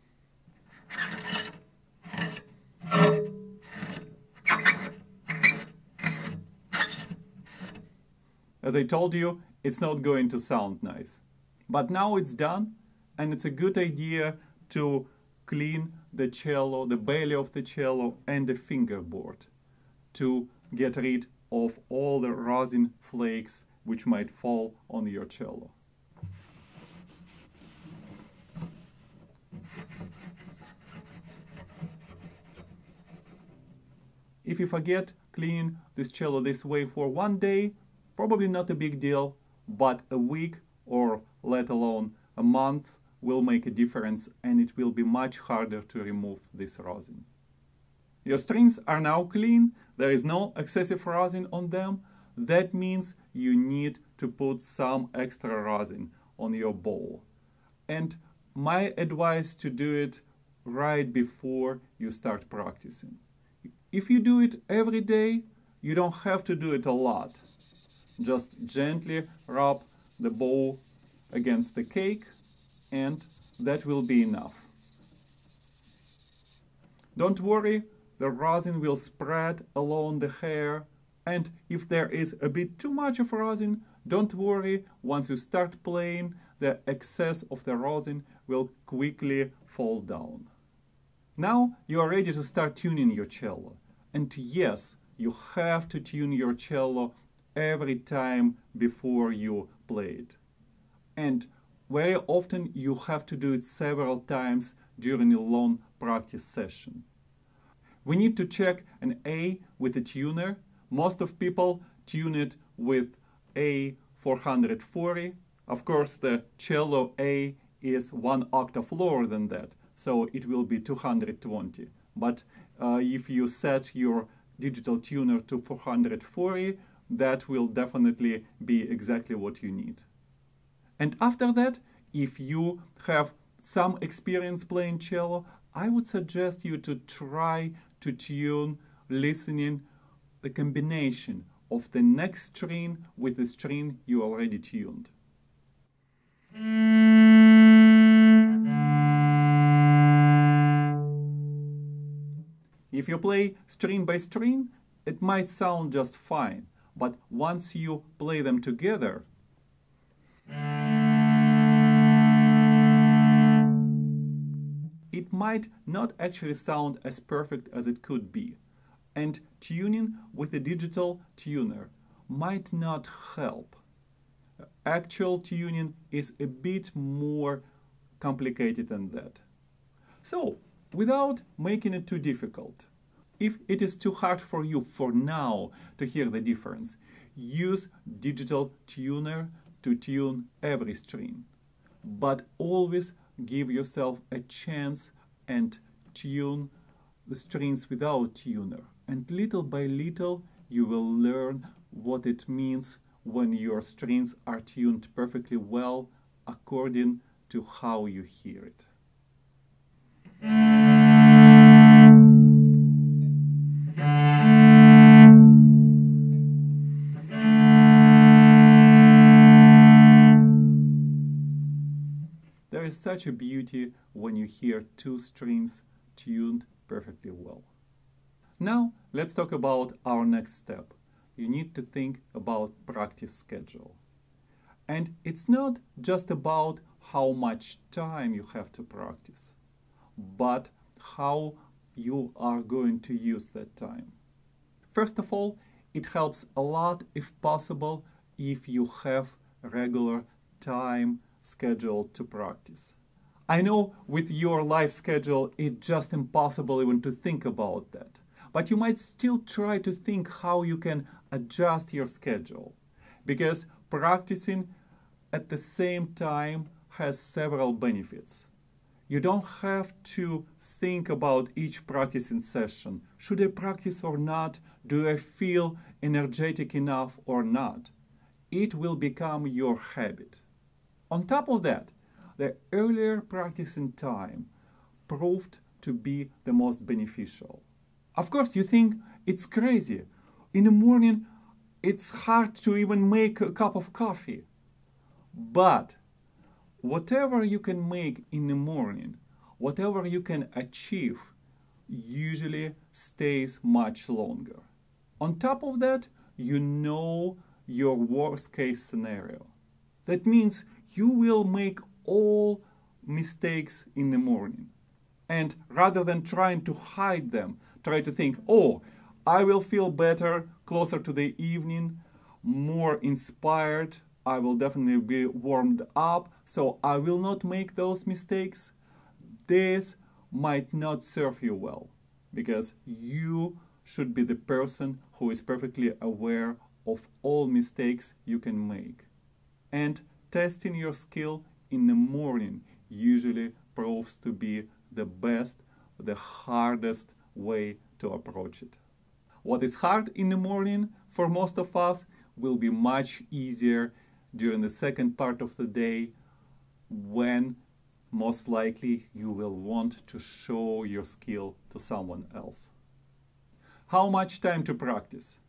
As I told you, it's not going to sound nice. But now it's done, and it's a good idea to clean the cello, the belly of the cello, and the fingerboard to get rid of all the rosin flakes which might fall on your cello. If you forget clean this cello this way for one day, probably not a big deal, but a week or let alone a month will make a difference and it will be much harder to remove this rosin. Your strings are now clean, there is no excessive rosin on them. That means you need to put some extra rosin on your bow. And my advice to do it right before you start practicing. If you do it every day, you don't have to do it a lot. Just gently rub the bow against the cake and that will be enough. Don't worry, the rosin will spread along the hair and if there is a bit too much of rosin, don't worry, once you start playing, the excess of the rosin will quickly fall down. Now you are ready to start tuning your cello. And yes, you have to tune your cello every time before you play it. And very often you have to do it several times during a long practice session. We need to check an A with a tuner. Most of people tune it with A 440. Of course, the cello A is one octave lower than that, so it will be 220. But uh, if you set your digital tuner to 440, that will definitely be exactly what you need. And after that, if you have some experience playing cello, I would suggest you to try to tune listening the combination of the next string with the string you already tuned. If you play string by string, it might sound just fine, but once you play them together, it might not actually sound as perfect as it could be. And tuning with a digital tuner might not help. Actual tuning is a bit more complicated than that. So, without making it too difficult, if it is too hard for you for now to hear the difference, use digital tuner to tune every string. But always give yourself a chance and tune the strings without tuner. And little by little, you will learn what it means when your strings are tuned perfectly well according to how you hear it. There is such a beauty when you hear two strings tuned perfectly well. Now let's talk about our next step. You need to think about practice schedule. And it's not just about how much time you have to practice, but how you are going to use that time. First of all, it helps a lot if possible if you have regular time schedule to practice. I know with your life schedule, it's just impossible even to think about that. But you might still try to think how you can adjust your schedule. Because practicing at the same time has several benefits. You don't have to think about each practicing session. Should I practice or not? Do I feel energetic enough or not? It will become your habit. On top of that, the earlier practicing time proved to be the most beneficial. Of course, you think it's crazy. In the morning, it's hard to even make a cup of coffee. But whatever you can make in the morning, whatever you can achieve, usually stays much longer. On top of that, you know your worst case scenario. That means you will make all mistakes in the morning. And rather than trying to hide them, try to think, oh, I will feel better closer to the evening, more inspired. I will definitely be warmed up, so I will not make those mistakes. This might not serve you well because you should be the person who is perfectly aware of all mistakes you can make. And testing your skill in the morning usually proves to be the best, the hardest way to approach it. What is hard in the morning for most of us will be much easier during the second part of the day when most likely you will want to show your skill to someone else. How much time to practice?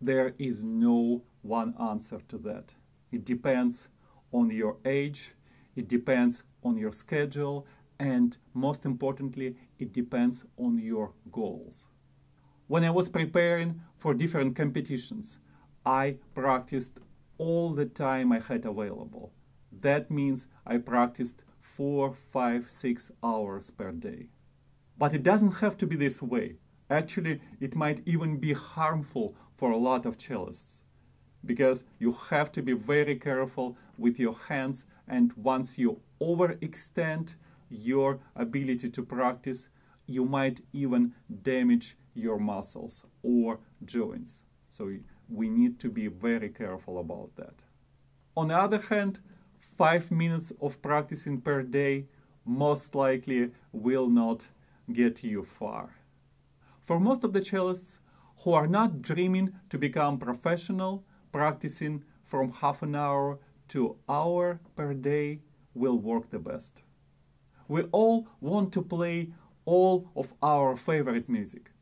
There is no one answer to that. It depends on your age, it depends on your schedule, and most importantly, it depends on your goals. When I was preparing for different competitions, I practiced all the time I had available. That means I practiced four, five, six hours per day. But it doesn't have to be this way. Actually, it might even be harmful for a lot of cellists because you have to be very careful with your hands and once you overextend your ability to practice, you might even damage your muscles or joints. So we need to be very careful about that. On the other hand, five minutes of practicing per day most likely will not get you far. For most of the cellists who are not dreaming to become professional, practicing from half an hour to hour per day will work the best. We all want to play all of our favorite music.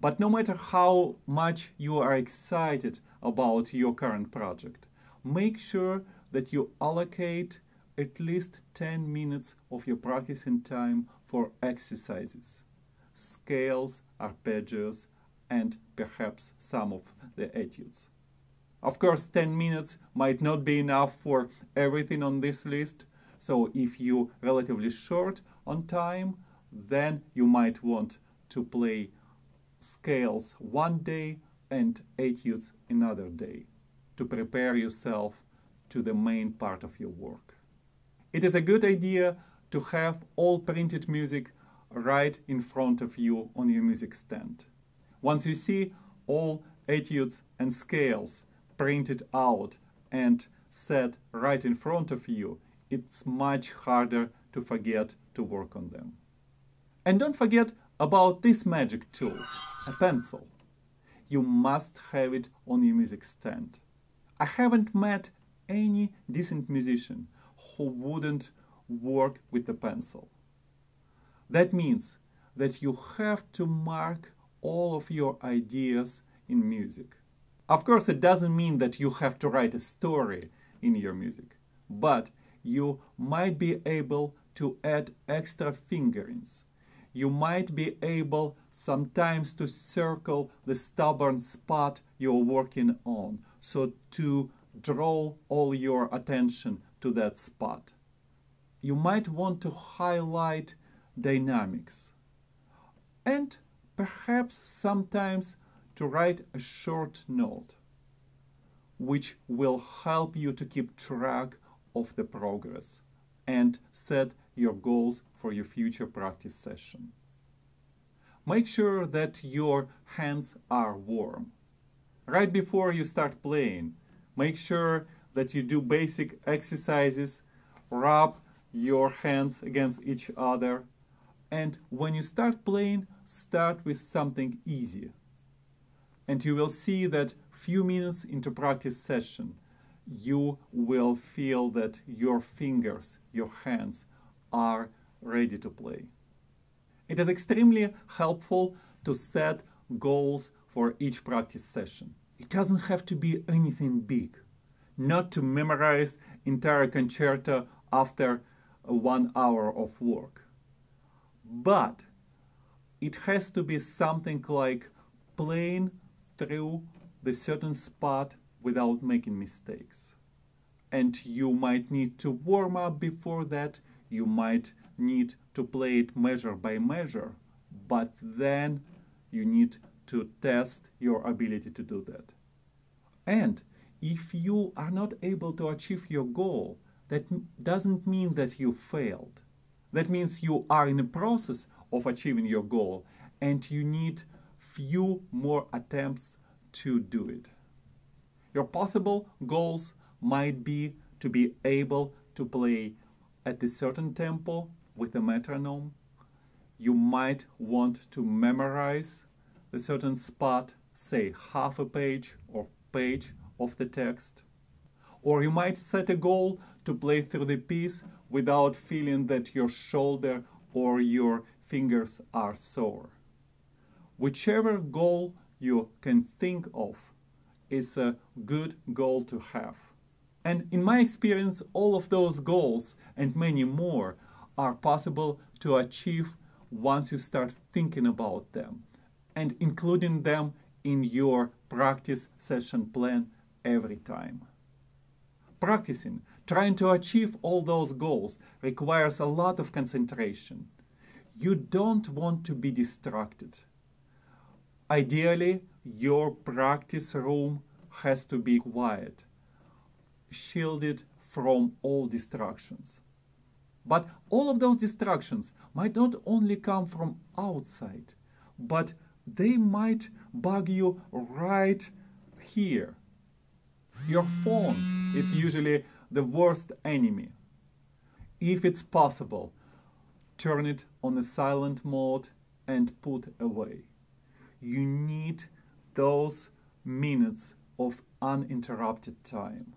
But no matter how much you are excited about your current project, make sure that you allocate at least 10 minutes of your practicing time for exercises, scales, arpeggios, and perhaps some of the etudes. Of course, 10 minutes might not be enough for everything on this list, so if you're relatively short on time, then you might want to play scales one day and etudes another day to prepare yourself to the main part of your work. It is a good idea to have all printed music right in front of you on your music stand. Once you see all etudes and scales printed out and set right in front of you, it's much harder to forget to work on them. And don't forget about this magic tool, a pencil. You must have it on your music stand. I haven't met any decent musician who wouldn't work with a pencil. That means that you have to mark all of your ideas in music. Of course, it doesn't mean that you have to write a story in your music, but you might be able to add extra fingerings. You might be able sometimes to circle the stubborn spot you're working on, so to draw all your attention to that spot. You might want to highlight dynamics and perhaps sometimes to write a short note which will help you to keep track of the progress and set your goals for your future practice session. Make sure that your hands are warm. Right before you start playing, make sure that you do basic exercises, rub your hands against each other, and when you start playing, start with something easy. And you will see that few minutes into practice session, you will feel that your fingers, your hands are ready to play. It is extremely helpful to set goals for each practice session. It doesn't have to be anything big. Not to memorize entire concerto after one hour of work. But it has to be something like playing through the certain spot without making mistakes. And you might need to warm up before that, you might need to play it measure by measure, but then you need to test your ability to do that. And if you are not able to achieve your goal, that doesn't mean that you failed. That means you are in the process of achieving your goal and you need few more attempts to do it. Your possible goals might be to be able to play at a certain tempo with a metronome. You might want to memorize a certain spot, say half a page or page of the text. Or you might set a goal to play through the piece without feeling that your shoulder or your fingers are sore. Whichever goal you can think of is a good goal to have. And in my experience, all of those goals and many more are possible to achieve once you start thinking about them and including them in your practice session plan every time. Practicing, trying to achieve all those goals requires a lot of concentration. You don't want to be distracted. Ideally, your practice room has to be quiet, shielded from all distractions. But all of those distractions might not only come from outside, but they might bug you right here. Your phone is usually the worst enemy. If it's possible, turn it on a silent mode and put away. You need those minutes of uninterrupted time.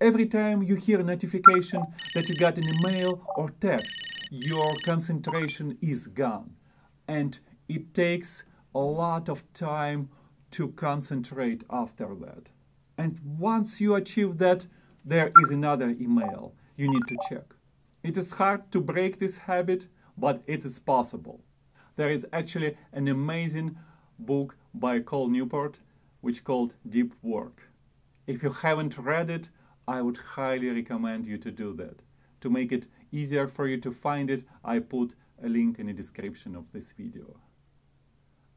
Every time you hear a notification that you got an email or text, your concentration is gone. And it takes a lot of time to concentrate after that. And once you achieve that, there is another email you need to check. It is hard to break this habit, but it is possible. There is actually an amazing book by Cal Newport which called Deep Work. If you haven't read it, I would highly recommend you to do that. To make it easier for you to find it, I put a link in the description of this video.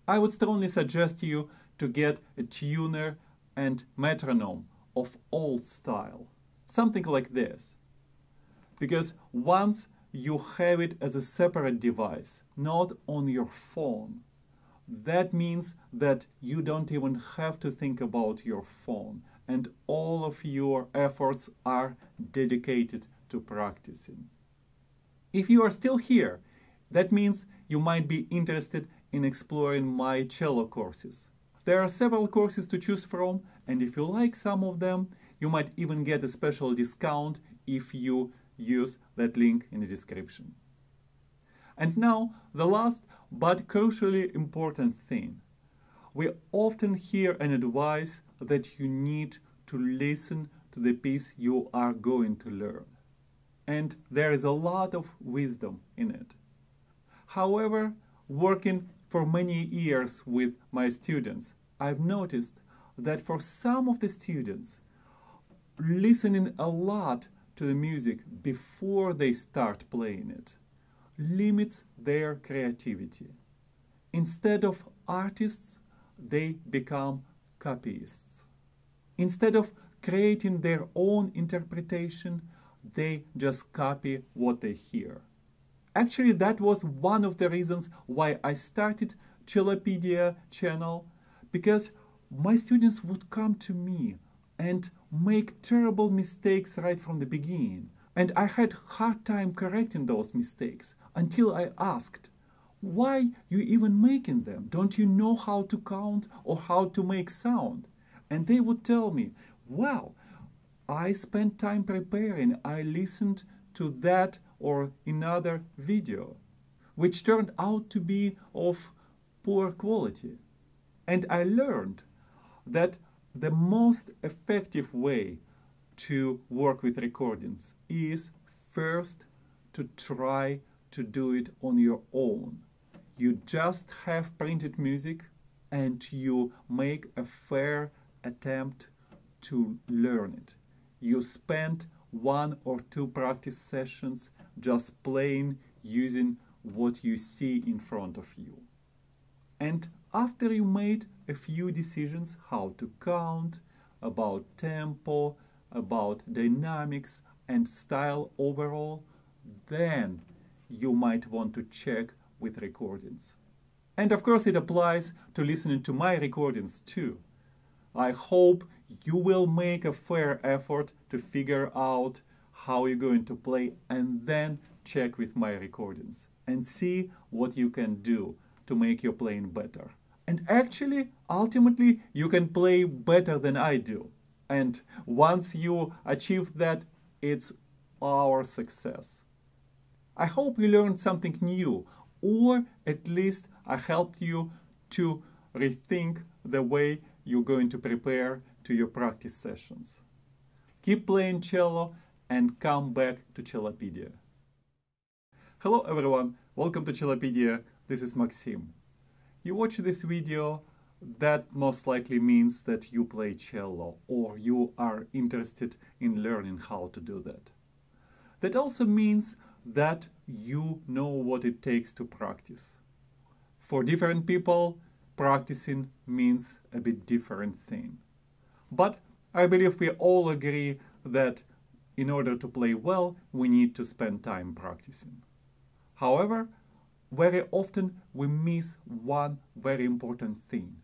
I would strongly suggest you to get a tuner and metronome of old style, something like this. Because once you have it as a separate device, not on your phone, that means that you don't even have to think about your phone and all of your efforts are dedicated to practicing. If you are still here, that means you might be interested in exploring my cello courses. There are several courses to choose from, and if you like some of them, you might even get a special discount if you use that link in the description. And now, the last but crucially important thing. We often hear an advice that you need to listen to the piece you are going to learn. And there is a lot of wisdom in it. However, working for many years with my students, I've noticed that for some of the students, listening a lot to the music before they start playing it limits their creativity. Instead of artists, they become copyists. Instead of creating their own interpretation, they just copy what they hear. Actually, that was one of the reasons why I started Cellopedia channel, because my students would come to me and make terrible mistakes right from the beginning. And I had hard time correcting those mistakes until I asked, why you even making them? Don't you know how to count or how to make sound? And they would tell me, well, I spent time preparing. I listened to that or another video, which turned out to be of poor quality. And I learned that the most effective way to work with recordings is first to try to do it on your own. You just have printed music and you make a fair attempt to learn it. You spend one or two practice sessions just playing using what you see in front of you. And after you made a few decisions how to count, about tempo, about dynamics and style overall, then you might want to check with recordings. And of course it applies to listening to my recordings too. I hope you will make a fair effort to figure out how you're going to play and then check with my recordings and see what you can do to make your playing better. And actually, ultimately, you can play better than I do. And once you achieve that, it's our success. I hope you learned something new, or at least I helped you to rethink the way you're going to prepare to your practice sessions. Keep playing cello and come back to Cellopedia. Hello everyone, welcome to Cellopedia, this is Maxim. You watch this video, that most likely means that you play cello or you are interested in learning how to do that. That also means that you know what it takes to practice. For different people, practicing means a bit different thing. But I believe we all agree that in order to play well, we need to spend time practicing. However, very often we miss one very important thing.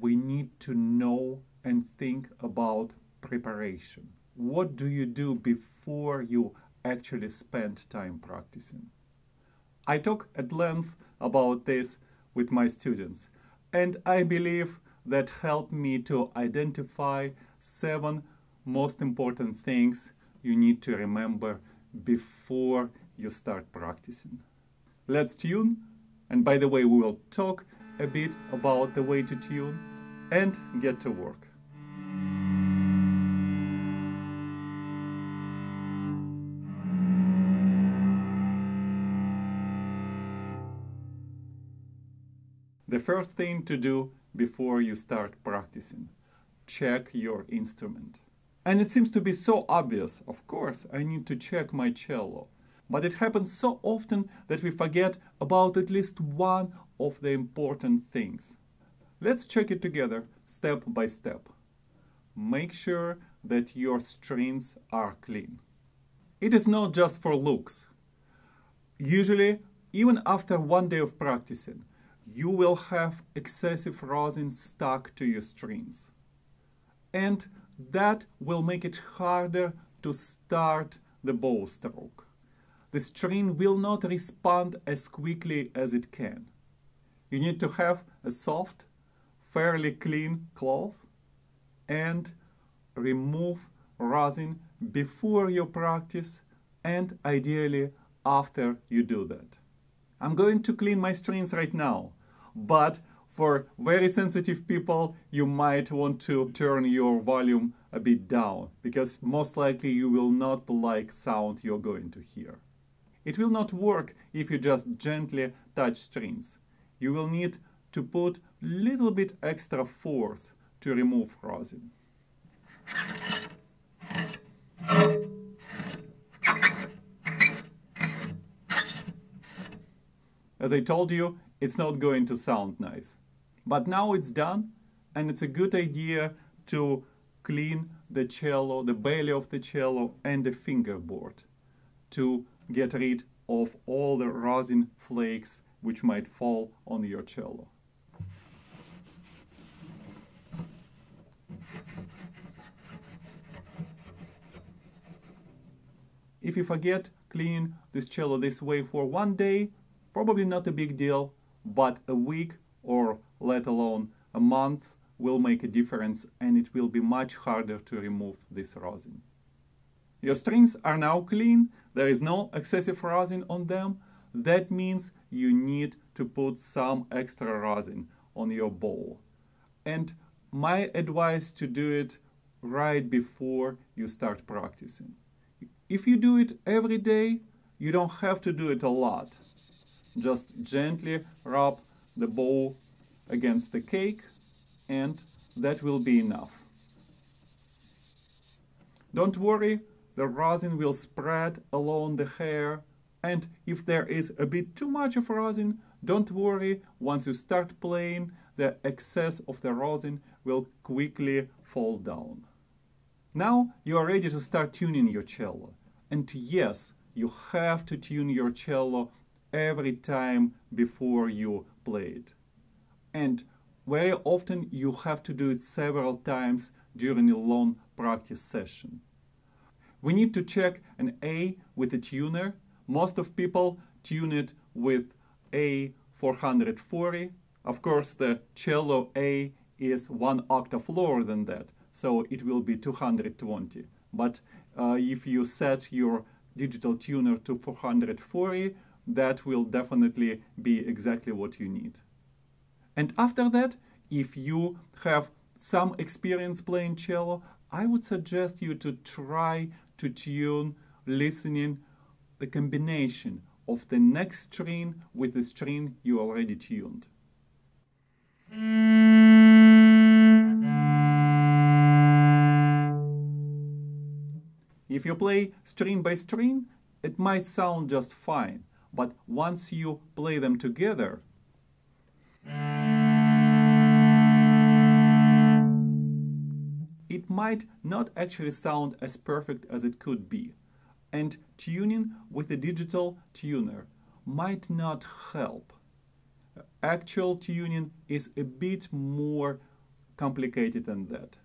We need to know and think about preparation. What do you do before you actually spend time practicing? I talk at length about this with my students, and I believe that helped me to identify seven most important things you need to remember before you start practicing. Let's tune, and by the way, we will talk a bit about the way to tune and get to work. The first thing to do before you start practicing, check your instrument. And it seems to be so obvious, of course, I need to check my cello. But it happens so often that we forget about at least one of the important things. Let's check it together, step by step. Make sure that your strings are clean. It is not just for looks. Usually, even after one day of practicing, you will have excessive rosin stuck to your strings. And that will make it harder to start the bow stroke. The string will not respond as quickly as it can. You need to have a soft, fairly clean cloth and remove rosin before you practice and ideally after you do that. I'm going to clean my strings right now, but for very sensitive people, you might want to turn your volume a bit down because most likely you will not like sound you're going to hear. It will not work if you just gently touch strings. You will need to put a little bit extra force to remove rosin. As I told you, it's not going to sound nice. But now it's done, and it's a good idea to clean the cello, the belly of the cello, and the fingerboard to get rid of all the rosin flakes which might fall on your cello. If you forget clean this cello this way for one day, probably not a big deal, but a week or let alone a month will make a difference and it will be much harder to remove this rosin. Your strings are now clean, there is no excessive rosin on them. That means you need to put some extra rosin on your bow. And my advice to do it right before you start practicing. If you do it every day, you don't have to do it a lot. Just gently rub the bow against the cake and that will be enough. Don't worry, the rosin will spread along the hair and if there is a bit too much of rosin, don't worry, once you start playing, the excess of the rosin will quickly fall down. Now you are ready to start tuning your cello. And yes, you have to tune your cello every time before you play it. And very often you have to do it several times during a long practice session. We need to check an A with a tuner. Most of people tune it with A440. Of course, the cello A is one octave lower than that, so it will be 220. But uh, if you set your digital tuner to 440, that will definitely be exactly what you need. And after that, if you have some experience playing cello, I would suggest you to try to tune listening the combination of the next string with the string you already tuned. If you play string by string, it might sound just fine, but once you play them together, it might not actually sound as perfect as it could be. And tuning with a digital tuner might not help. Actual tuning is a bit more complicated than that.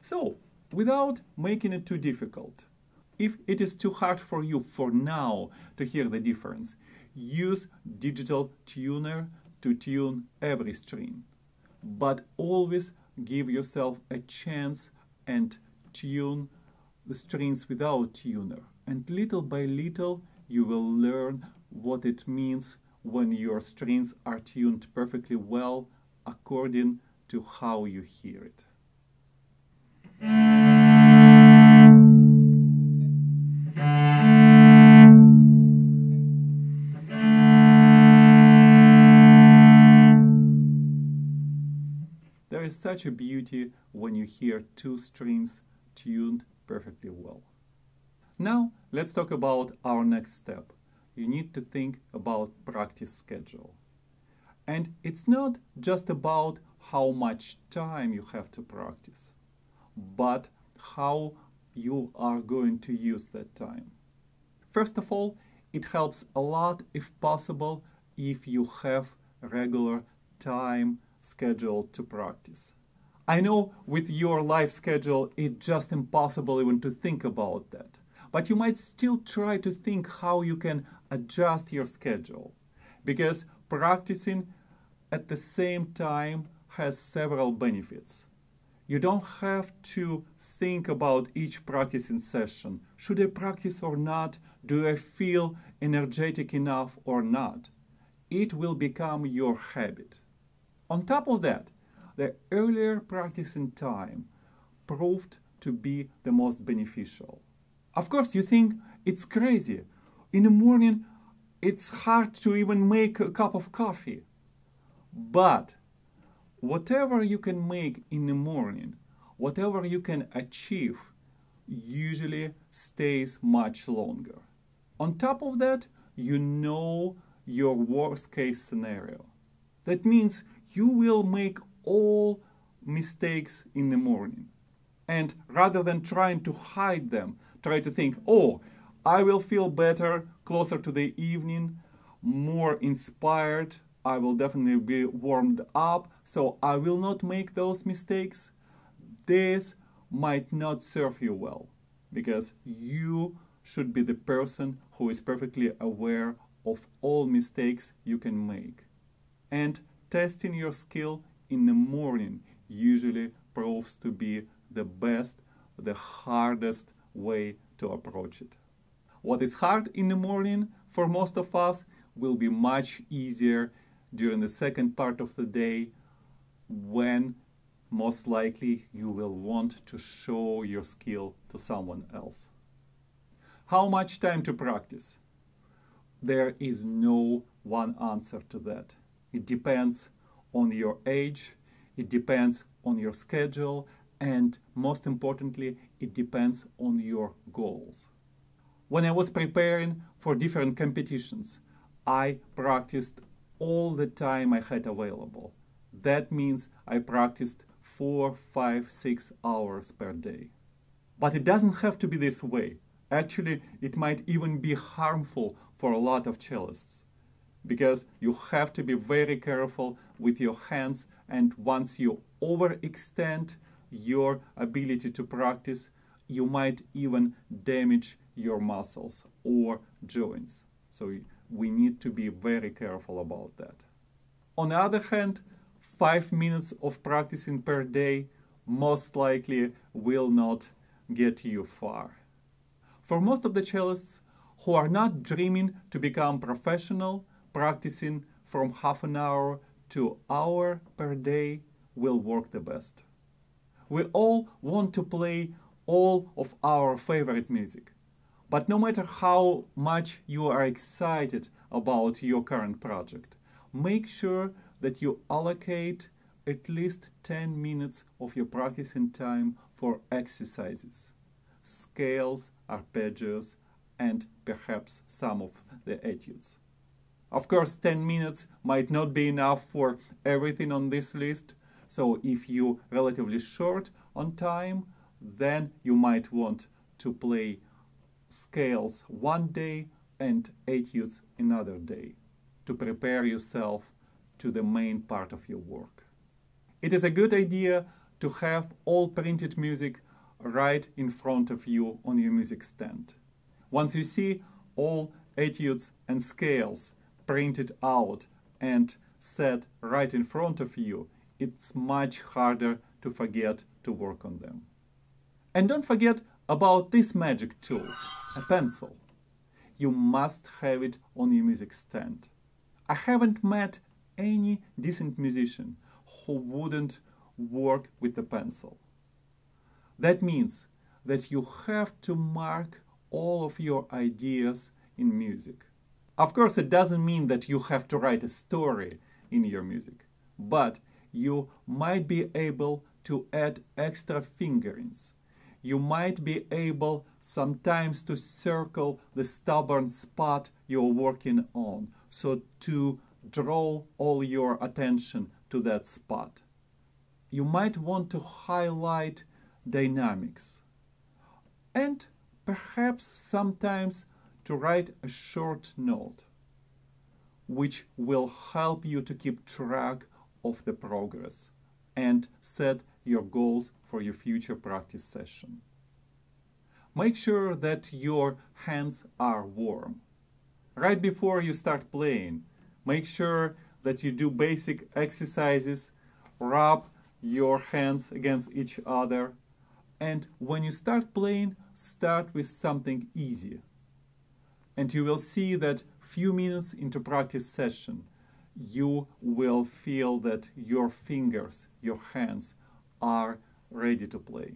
So, without making it too difficult, if it is too hard for you for now to hear the difference, use digital tuner to tune every string. But always give yourself a chance and tune the strings without tuner. And little by little, you will learn what it means when your strings are tuned perfectly well according to how you hear it. There is such a beauty when you hear two strings tuned perfectly well. Now let's talk about our next step. You need to think about practice schedule. And it's not just about how much time you have to practice, but how you are going to use that time. First of all, it helps a lot if possible if you have regular time scheduled to practice. I know with your life schedule, it's just impossible even to think about that. But you might still try to think how you can adjust your schedule. Because practicing at the same time has several benefits. You don't have to think about each practicing session. Should I practice or not? Do I feel energetic enough or not? It will become your habit. On top of that, the earlier practicing time proved to be the most beneficial. Of course, you think it's crazy. In the morning, it's hard to even make a cup of coffee. But whatever you can make in the morning, whatever you can achieve, usually stays much longer. On top of that, you know your worst case scenario. That means you will make all mistakes in the morning. And rather than trying to hide them, try to think, oh, I will feel better closer to the evening, more inspired. I will definitely be warmed up, so I will not make those mistakes. This might not serve you well because you should be the person who is perfectly aware of all mistakes you can make. And testing your skill in the morning usually proves to be the best, the hardest way to approach it. What is hard in the morning for most of us will be much easier during the second part of the day when most likely you will want to show your skill to someone else. How much time to practice? There is no one answer to that. It depends on your age, it depends on your schedule, and most importantly, it depends on your goals. When I was preparing for different competitions, I practiced all the time I had available. That means I practiced four, five, six hours per day. But it doesn't have to be this way. Actually, it might even be harmful for a lot of cellists because you have to be very careful with your hands and once you overextend your ability to practice, you might even damage your muscles or joints. So we need to be very careful about that. On the other hand, five minutes of practicing per day most likely will not get you far. For most of the cellists who are not dreaming to become professional, practicing from half an hour to hour per day will work the best. We all want to play all of our favorite music. But no matter how much you are excited about your current project, make sure that you allocate at least 10 minutes of your practicing time for exercises scales, arpeggios, and perhaps some of the etudes. Of course, 10 minutes might not be enough for everything on this list, so if you relatively short on time, then you might want to play scales one day and etudes another day to prepare yourself to the main part of your work. It is a good idea to have all printed music right in front of you on your music stand. Once you see all etudes and scales printed out and set right in front of you, it's much harder to forget to work on them. And don't forget about this magic tool, a pencil. You must have it on your music stand. I haven't met any decent musician who wouldn't work with a pencil. That means that you have to mark all of your ideas in music. Of course, it doesn't mean that you have to write a story in your music, but you might be able to add extra fingerings. You might be able sometimes to circle the stubborn spot you're working on, so to draw all your attention to that spot. You might want to highlight dynamics. And perhaps sometimes to write a short note, which will help you to keep track of the progress and set your goals for your future practice session. Make sure that your hands are warm. Right before you start playing, make sure that you do basic exercises, rub your hands against each other, and when you start playing, start with something easy. And you will see that few minutes into practice session, you will feel that your fingers, your hands are ready to play.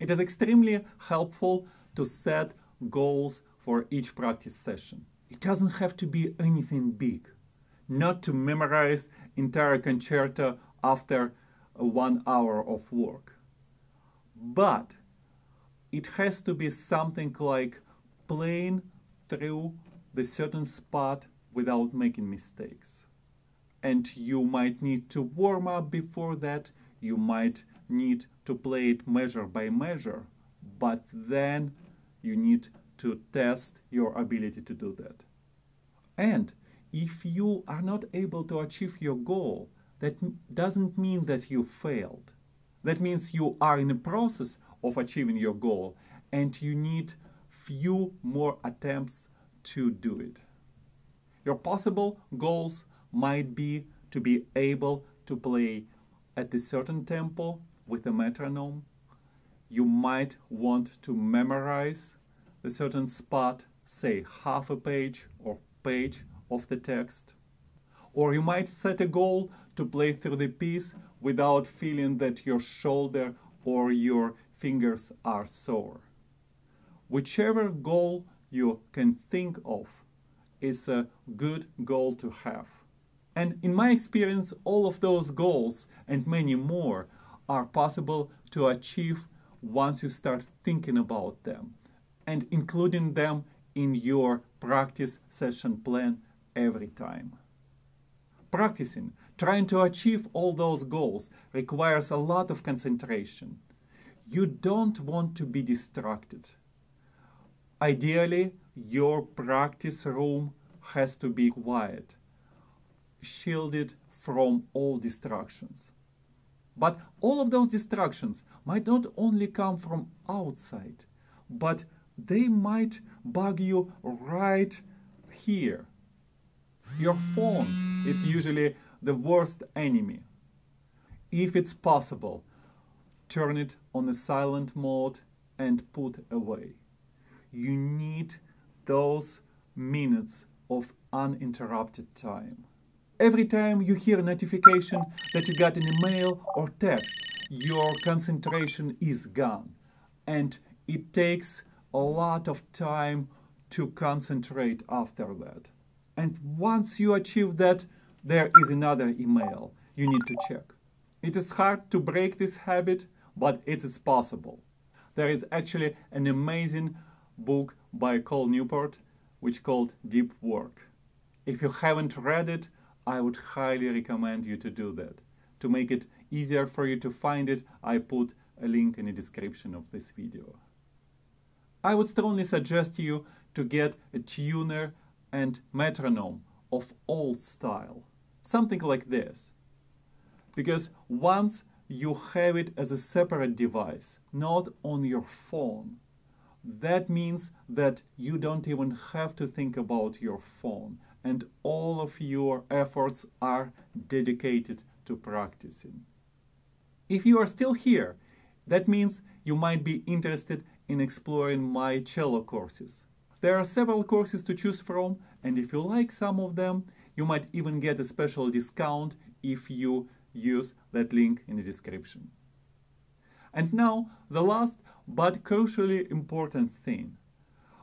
It is extremely helpful to set goals for each practice session. It doesn't have to be anything big. Not to memorize entire concerto after one hour of work but it has to be something like playing through the certain spot without making mistakes. And you might need to warm up before that, you might need to play it measure by measure, but then you need to test your ability to do that. And if you are not able to achieve your goal, that doesn't mean that you failed. That means you are in the process of achieving your goal and you need few more attempts to do it. Your possible goals might be to be able to play at a certain tempo with a metronome. You might want to memorize a certain spot, say half a page or page of the text. Or you might set a goal to play through the piece without feeling that your shoulder or your fingers are sore. Whichever goal you can think of is a good goal to have. And in my experience, all of those goals and many more are possible to achieve once you start thinking about them and including them in your practice session plan every time. Practicing, trying to achieve all those goals requires a lot of concentration. You don't want to be distracted. Ideally, your practice room has to be quiet, shielded from all distractions. But all of those distractions might not only come from outside, but they might bug you right here. Your phone is usually the worst enemy. If it's possible, turn it on a silent mode and put away. You need those minutes of uninterrupted time. Every time you hear a notification that you got an email or text, your concentration is gone. And it takes a lot of time to concentrate after that. And once you achieve that, there is another email you need to check. It is hard to break this habit, but it is possible. There is actually an amazing book by Cal Newport which called Deep Work. If you haven't read it, I would highly recommend you to do that. To make it easier for you to find it, I put a link in the description of this video. I would strongly suggest you to get a tuner and metronome of old style, something like this. Because once you have it as a separate device, not on your phone, that means that you don't even have to think about your phone and all of your efforts are dedicated to practicing. If you are still here, that means you might be interested in exploring my cello courses. There are several courses to choose from, and if you like some of them, you might even get a special discount if you use that link in the description. And now, the last but crucially important thing.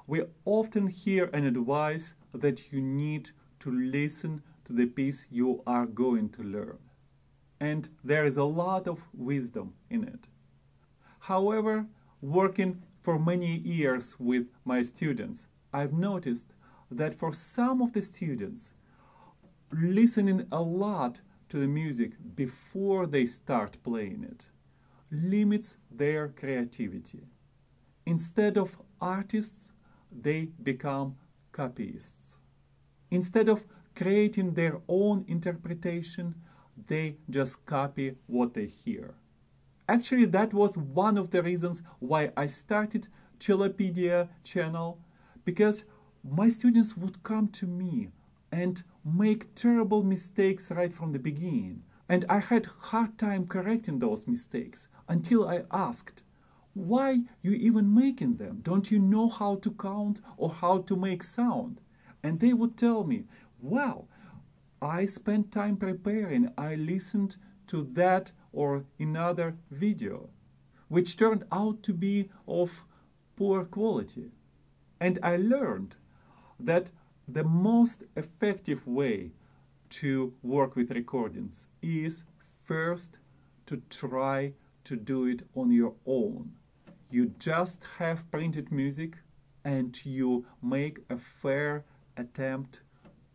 We often hear an advice that you need to listen to the piece you are going to learn. And there is a lot of wisdom in it. However, working for many years with my students, I've noticed that for some of the students, listening a lot to the music before they start playing it limits their creativity. Instead of artists, they become copyists. Instead of creating their own interpretation, they just copy what they hear. Actually, that was one of the reasons why I started Cellopedia channel, because my students would come to me and make terrible mistakes right from the beginning. And I had hard time correcting those mistakes until I asked, why you even making them? Don't you know how to count or how to make sound? And they would tell me, well, I spent time preparing. I listened to that or another video, which turned out to be of poor quality. And I learned that the most effective way to work with recordings is first to try to do it on your own. You just have printed music and you make a fair attempt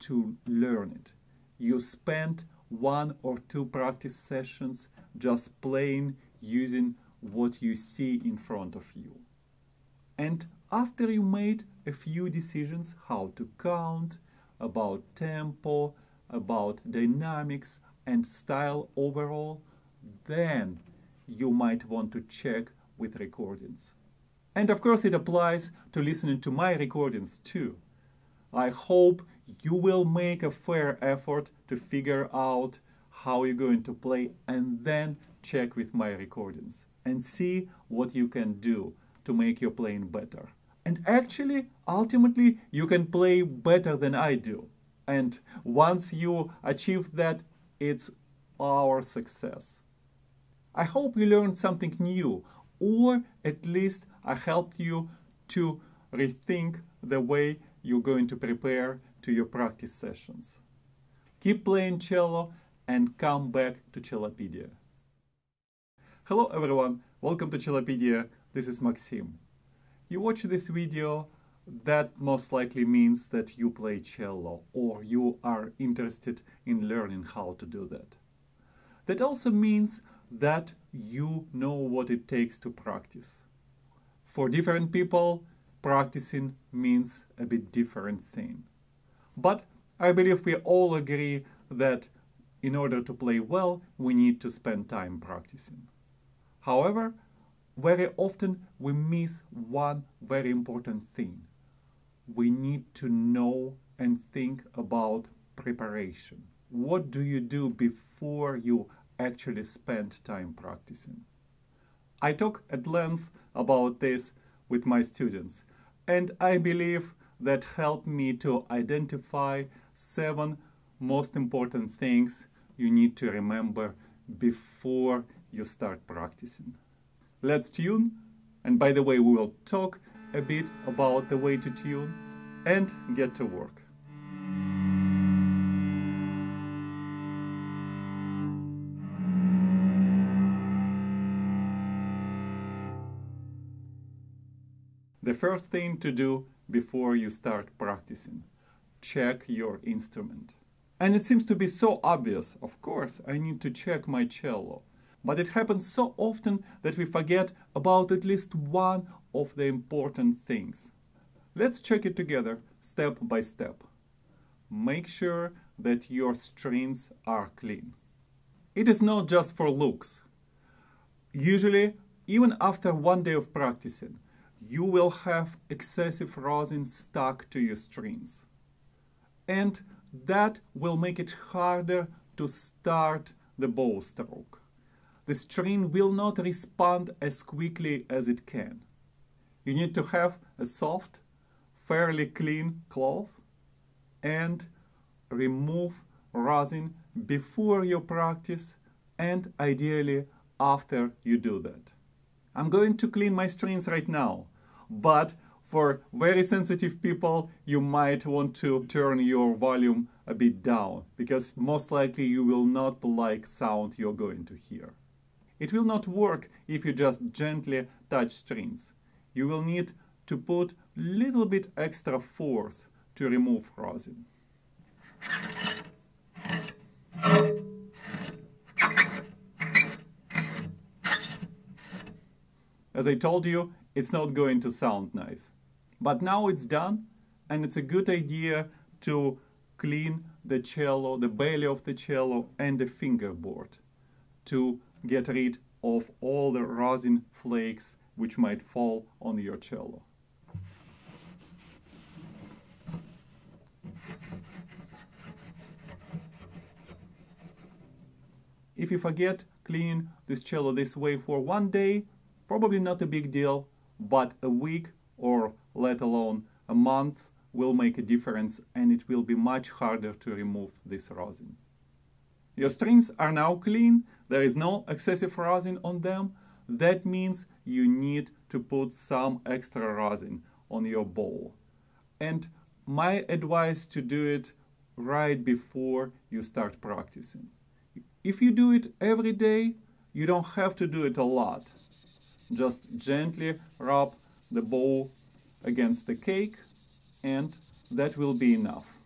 to learn it. You spend one or two practice sessions just playing using what you see in front of you. And after you made a few decisions how to count, about tempo, about dynamics and style overall, then you might want to check with recordings. And of course, it applies to listening to my recordings too. I hope you will make a fair effort to figure out how you're going to play and then check with my recordings and see what you can do to make your playing better. And actually, ultimately, you can play better than I do. And once you achieve that, it's our success. I hope you learned something new, or at least I helped you to rethink the way you're going to prepare to your practice sessions. Keep playing cello and come back to Cellopedia. Hello everyone, welcome to Cellopedia, this is Maxim. You watch this video, that most likely means that you play cello or you are interested in learning how to do that. That also means that you know what it takes to practice. For different people, practicing means a bit different thing. But I believe we all agree that in order to play well, we need to spend time practicing. However, very often we miss one very important thing. We need to know and think about preparation. What do you do before you actually spend time practicing? I talk at length about this with my students, and I believe that helped me to identify seven most important things you need to remember before you start practicing. Let's tune, and by the way, we will talk a bit about the way to tune and get to work. The first thing to do before you start practicing check your instrument. And it seems to be so obvious. Of course, I need to check my cello. But it happens so often that we forget about at least one of the important things. Let's check it together, step by step. Make sure that your strings are clean. It is not just for looks. Usually, even after one day of practicing, you will have excessive rosin stuck to your strings and that will make it harder to start the bow stroke. The string will not respond as quickly as it can. You need to have a soft, fairly clean cloth and remove rosin before you practice and ideally after you do that. I'm going to clean my strings right now, but for very sensitive people, you might want to turn your volume a bit down because most likely you will not like sound you're going to hear. It will not work if you just gently touch strings. You will need to put little bit extra force to remove rosin. As I told you, it's not going to sound nice. But now it's done, and it's a good idea to clean the cello, the belly of the cello, and the fingerboard to get rid of all the rosin flakes which might fall on your cello. If you forget cleaning this cello this way for one day, probably not a big deal, but a week or let alone a month, will make a difference and it will be much harder to remove this rosin. Your strings are now clean, there is no excessive rosin on them. That means you need to put some extra rosin on your bow. And my advice to do it right before you start practicing. If you do it every day, you don't have to do it a lot. Just gently rub the bow against the cake and that will be enough.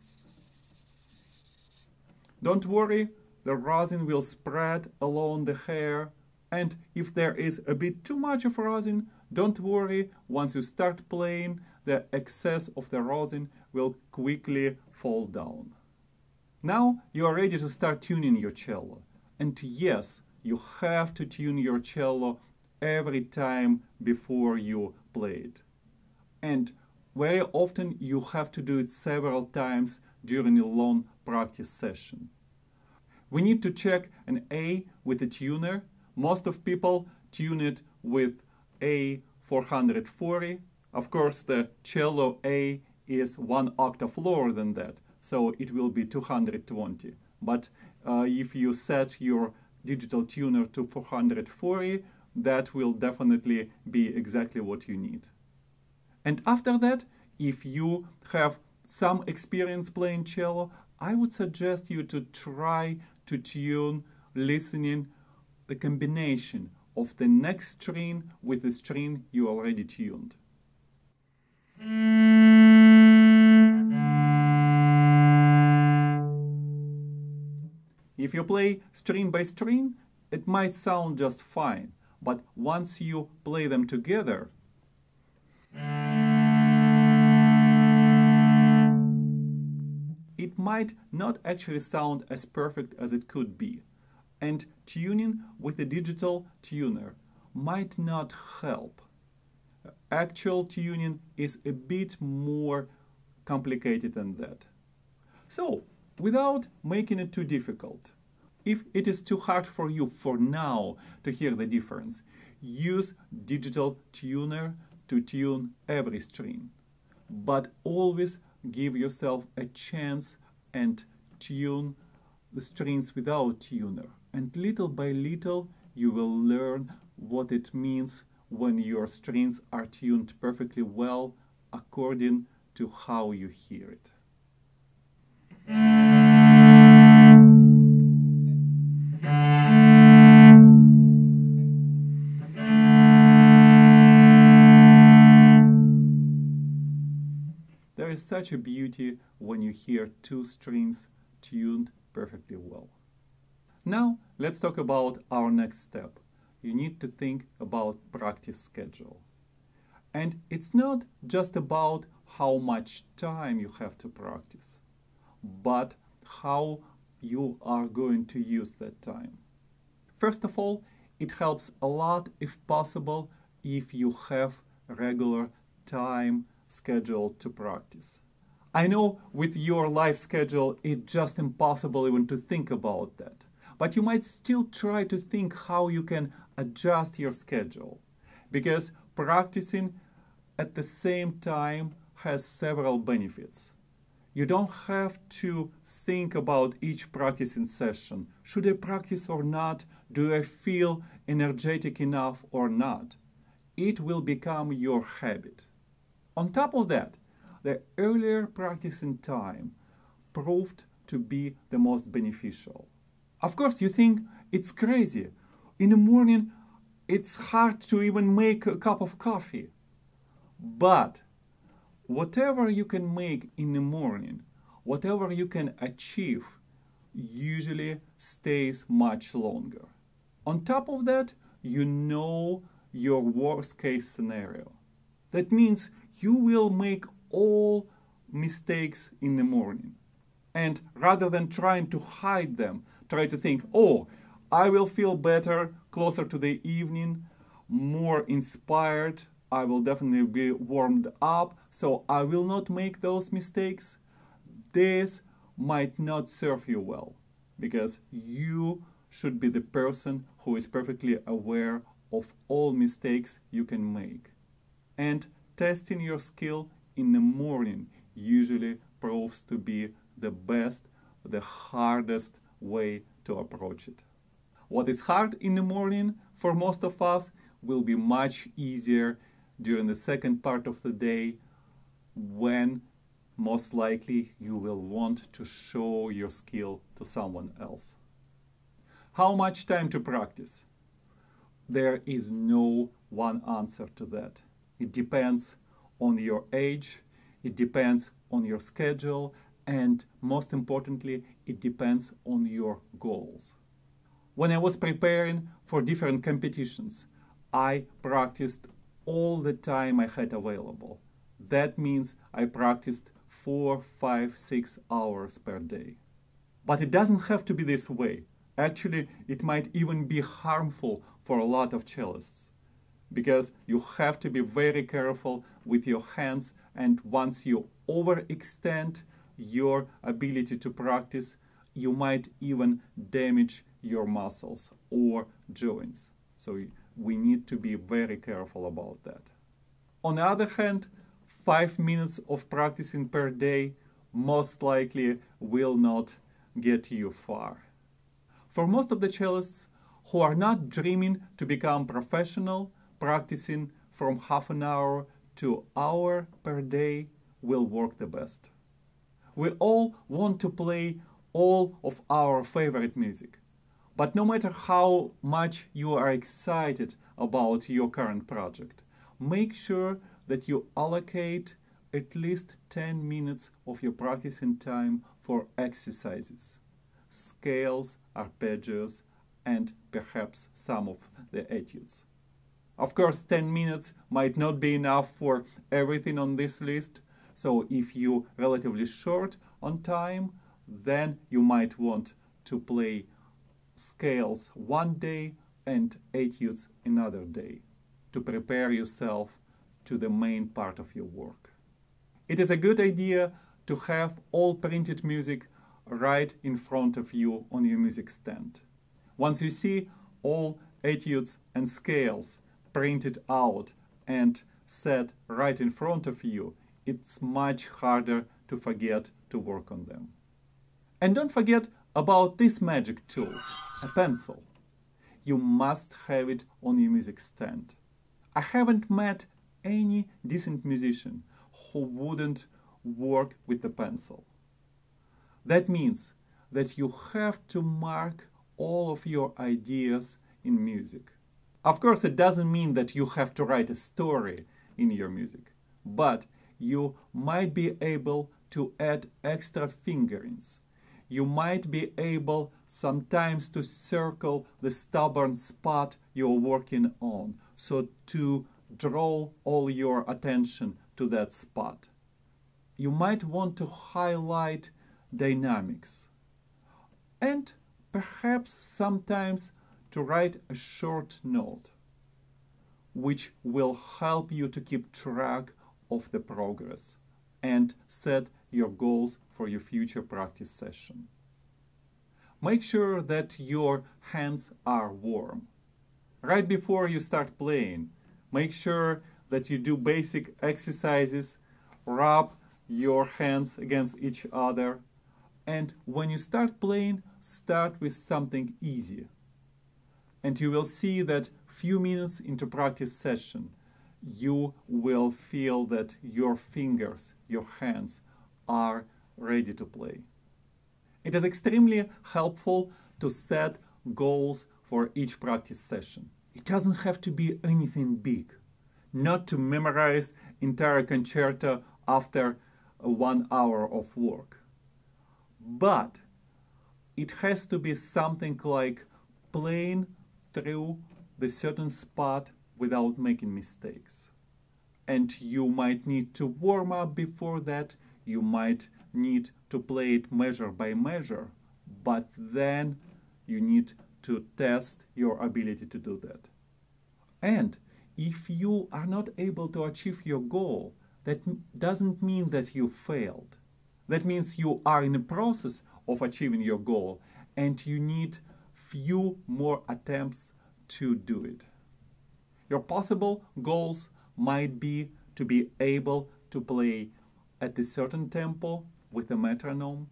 Don't worry, the rosin will spread along the hair and if there is a bit too much of rosin, don't worry, once you start playing, the excess of the rosin will quickly fall down. Now you are ready to start tuning your cello. And yes, you have to tune your cello every time before you play it and very often you have to do it several times during a long practice session. We need to check an A with a tuner. Most of people tune it with A440. Of course, the cello A is one octave lower than that, so it will be 220. But uh, if you set your digital tuner to 440, that will definitely be exactly what you need. And after that, if you have some experience playing cello, I would suggest you to try to tune listening the combination of the next string with the string you already tuned. If you play string by string, it might sound just fine, but once you play them together, it might not actually sound as perfect as it could be. And tuning with a digital tuner might not help. Actual tuning is a bit more complicated than that. So, without making it too difficult, if it is too hard for you for now to hear the difference, use digital tuner to tune every string. But always give yourself a chance and tune the strings without tuner. And little by little, you will learn what it means when your strings are tuned perfectly well according to how you hear it. Is such a beauty when you hear two strings tuned perfectly well. Now let's talk about our next step. You need to think about practice schedule. And it's not just about how much time you have to practice, but how you are going to use that time. First of all, it helps a lot if possible if you have regular time schedule to practice. I know with your life schedule, it's just impossible even to think about that. But you might still try to think how you can adjust your schedule. Because practicing at the same time has several benefits. You don't have to think about each practicing session. Should I practice or not? Do I feel energetic enough or not? It will become your habit. On top of that, the earlier practice in time proved to be the most beneficial. Of course, you think it's crazy. In the morning, it's hard to even make a cup of coffee. But whatever you can make in the morning, whatever you can achieve, usually stays much longer. On top of that, you know your worst case scenario. That means you will make all mistakes in the morning. And rather than trying to hide them, try to think, oh, I will feel better closer to the evening, more inspired. I will definitely be warmed up, so I will not make those mistakes. This might not serve you well because you should be the person who is perfectly aware of all mistakes you can make and testing your skill in the morning usually proves to be the best, the hardest way to approach it. What is hard in the morning for most of us will be much easier during the second part of the day when most likely you will want to show your skill to someone else. How much time to practice? There is no one answer to that. It depends on your age, it depends on your schedule, and most importantly, it depends on your goals. When I was preparing for different competitions, I practiced all the time I had available. That means I practiced four, five, six hours per day. But it doesn't have to be this way. Actually, it might even be harmful for a lot of cellists because you have to be very careful with your hands and once you overextend your ability to practice you might even damage your muscles or joints. So we need to be very careful about that. On the other hand five minutes of practicing per day most likely will not get you far. For most of the cellists who are not dreaming to become professional, practicing from half an hour to hour per day will work the best. We all want to play all of our favorite music. But no matter how much you are excited about your current project, make sure that you allocate at least 10 minutes of your practicing time for exercises, scales, arpeggios, and perhaps some of the etudes. Of course, 10 minutes might not be enough for everything on this list, so if you're relatively short on time, then you might want to play scales one day and etudes another day to prepare yourself to the main part of your work. It is a good idea to have all printed music right in front of you on your music stand. Once you see all etudes and scales printed out and set right in front of you, it's much harder to forget to work on them. And don't forget about this magic tool, a pencil. You must have it on your music stand. I haven't met any decent musician who wouldn't work with the pencil. That means that you have to mark all of your ideas in music. Of course, it doesn't mean that you have to write a story in your music, but you might be able to add extra fingerings. You might be able sometimes to circle the stubborn spot you're working on, so to draw all your attention to that spot. You might want to highlight dynamics and perhaps sometimes to write a short note which will help you to keep track of the progress and set your goals for your future practice session. Make sure that your hands are warm. Right before you start playing, make sure that you do basic exercises, rub your hands against each other, and when you start playing, start with something easy. And you will see that few minutes into practice session, you will feel that your fingers, your hands are ready to play. It is extremely helpful to set goals for each practice session. It doesn't have to be anything big. Not to memorize entire concerto after one hour of work. But it has to be something like playing through the certain spot without making mistakes. And you might need to warm up before that, you might need to play it measure by measure, but then you need to test your ability to do that. And if you are not able to achieve your goal, that doesn't mean that you failed. That means you are in the process of achieving your goal and you need few more attempts to do it. Your possible goals might be to be able to play at a certain tempo with a metronome.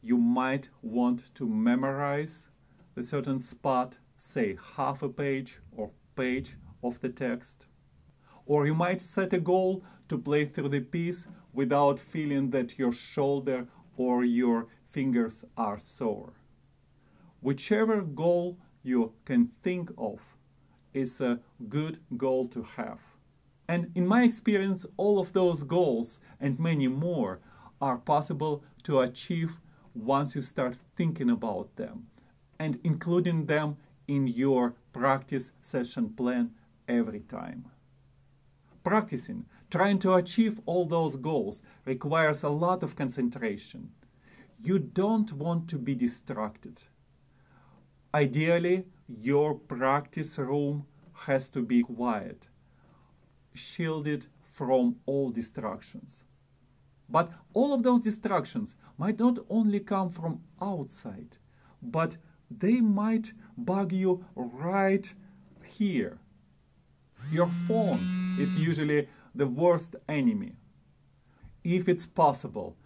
You might want to memorize a certain spot, say half a page or page of the text. Or you might set a goal to play through the piece without feeling that your shoulder or your fingers are sore. Whichever goal you can think of is a good goal to have. And in my experience, all of those goals and many more are possible to achieve once you start thinking about them and including them in your practice session plan every time. Practicing, trying to achieve all those goals requires a lot of concentration. You don't want to be distracted. Ideally, your practice room has to be quiet, shielded from all distractions. But all of those distractions might not only come from outside, but they might bug you right here. Your phone is usually the worst enemy. If it's possible,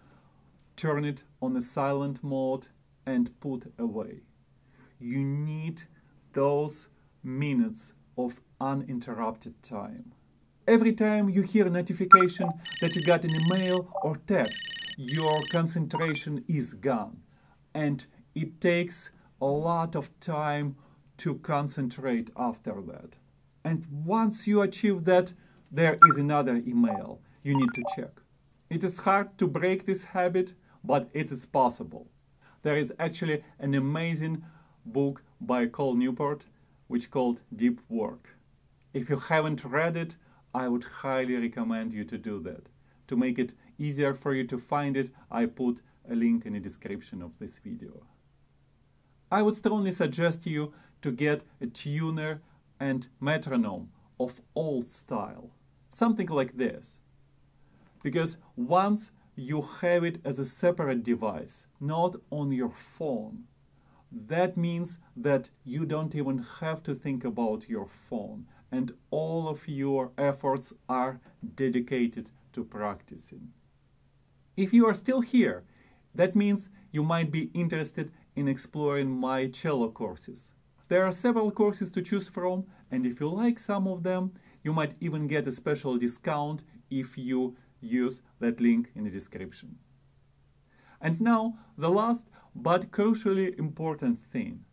turn it on a silent mode and put away. You need those minutes of uninterrupted time. Every time you hear a notification that you got an email or text, your concentration is gone. And it takes a lot of time to concentrate after that. And once you achieve that, there is another email you need to check. It is hard to break this habit, but it is possible. There is actually an amazing book by Cal Newport which called Deep Work. If you haven't read it, I would highly recommend you to do that. To make it easier for you to find it, I put a link in the description of this video. I would strongly suggest you to get a tuner and metronome of old style, something like this. Because once you have it as a separate device, not on your phone, that means that you don't even have to think about your phone and all of your efforts are dedicated to practicing. If you are still here, that means you might be interested in exploring my cello courses. There are several courses to choose from, and if you like some of them, you might even get a special discount if you use that link in the description. And now, the last but crucially important thing.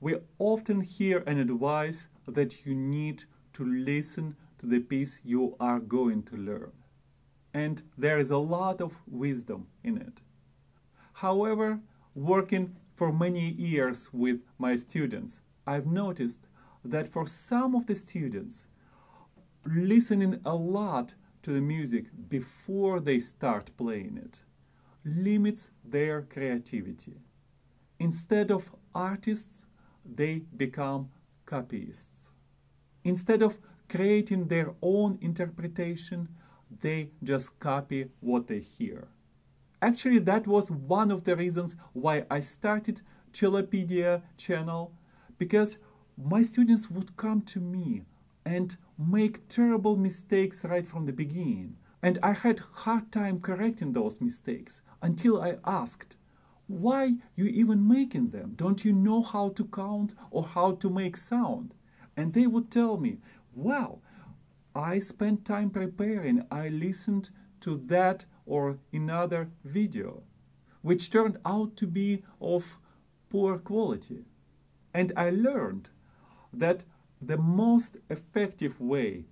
We often hear an advice that you need to listen to the piece you are going to learn. And there is a lot of wisdom in it. However, working for many years with my students, I've noticed that for some of the students, listening a lot to the music before they start playing it limits their creativity. Instead of artists, they become copyists. Instead of creating their own interpretation, they just copy what they hear. Actually, that was one of the reasons why I started Cellopedia channel because my students would come to me and make terrible mistakes right from the beginning. And I had hard time correcting those mistakes until I asked, why you even making them? Don't you know how to count or how to make sound? And they would tell me, well, I spent time preparing. I listened to that or another video, which turned out to be of poor quality. And I learned that the most effective way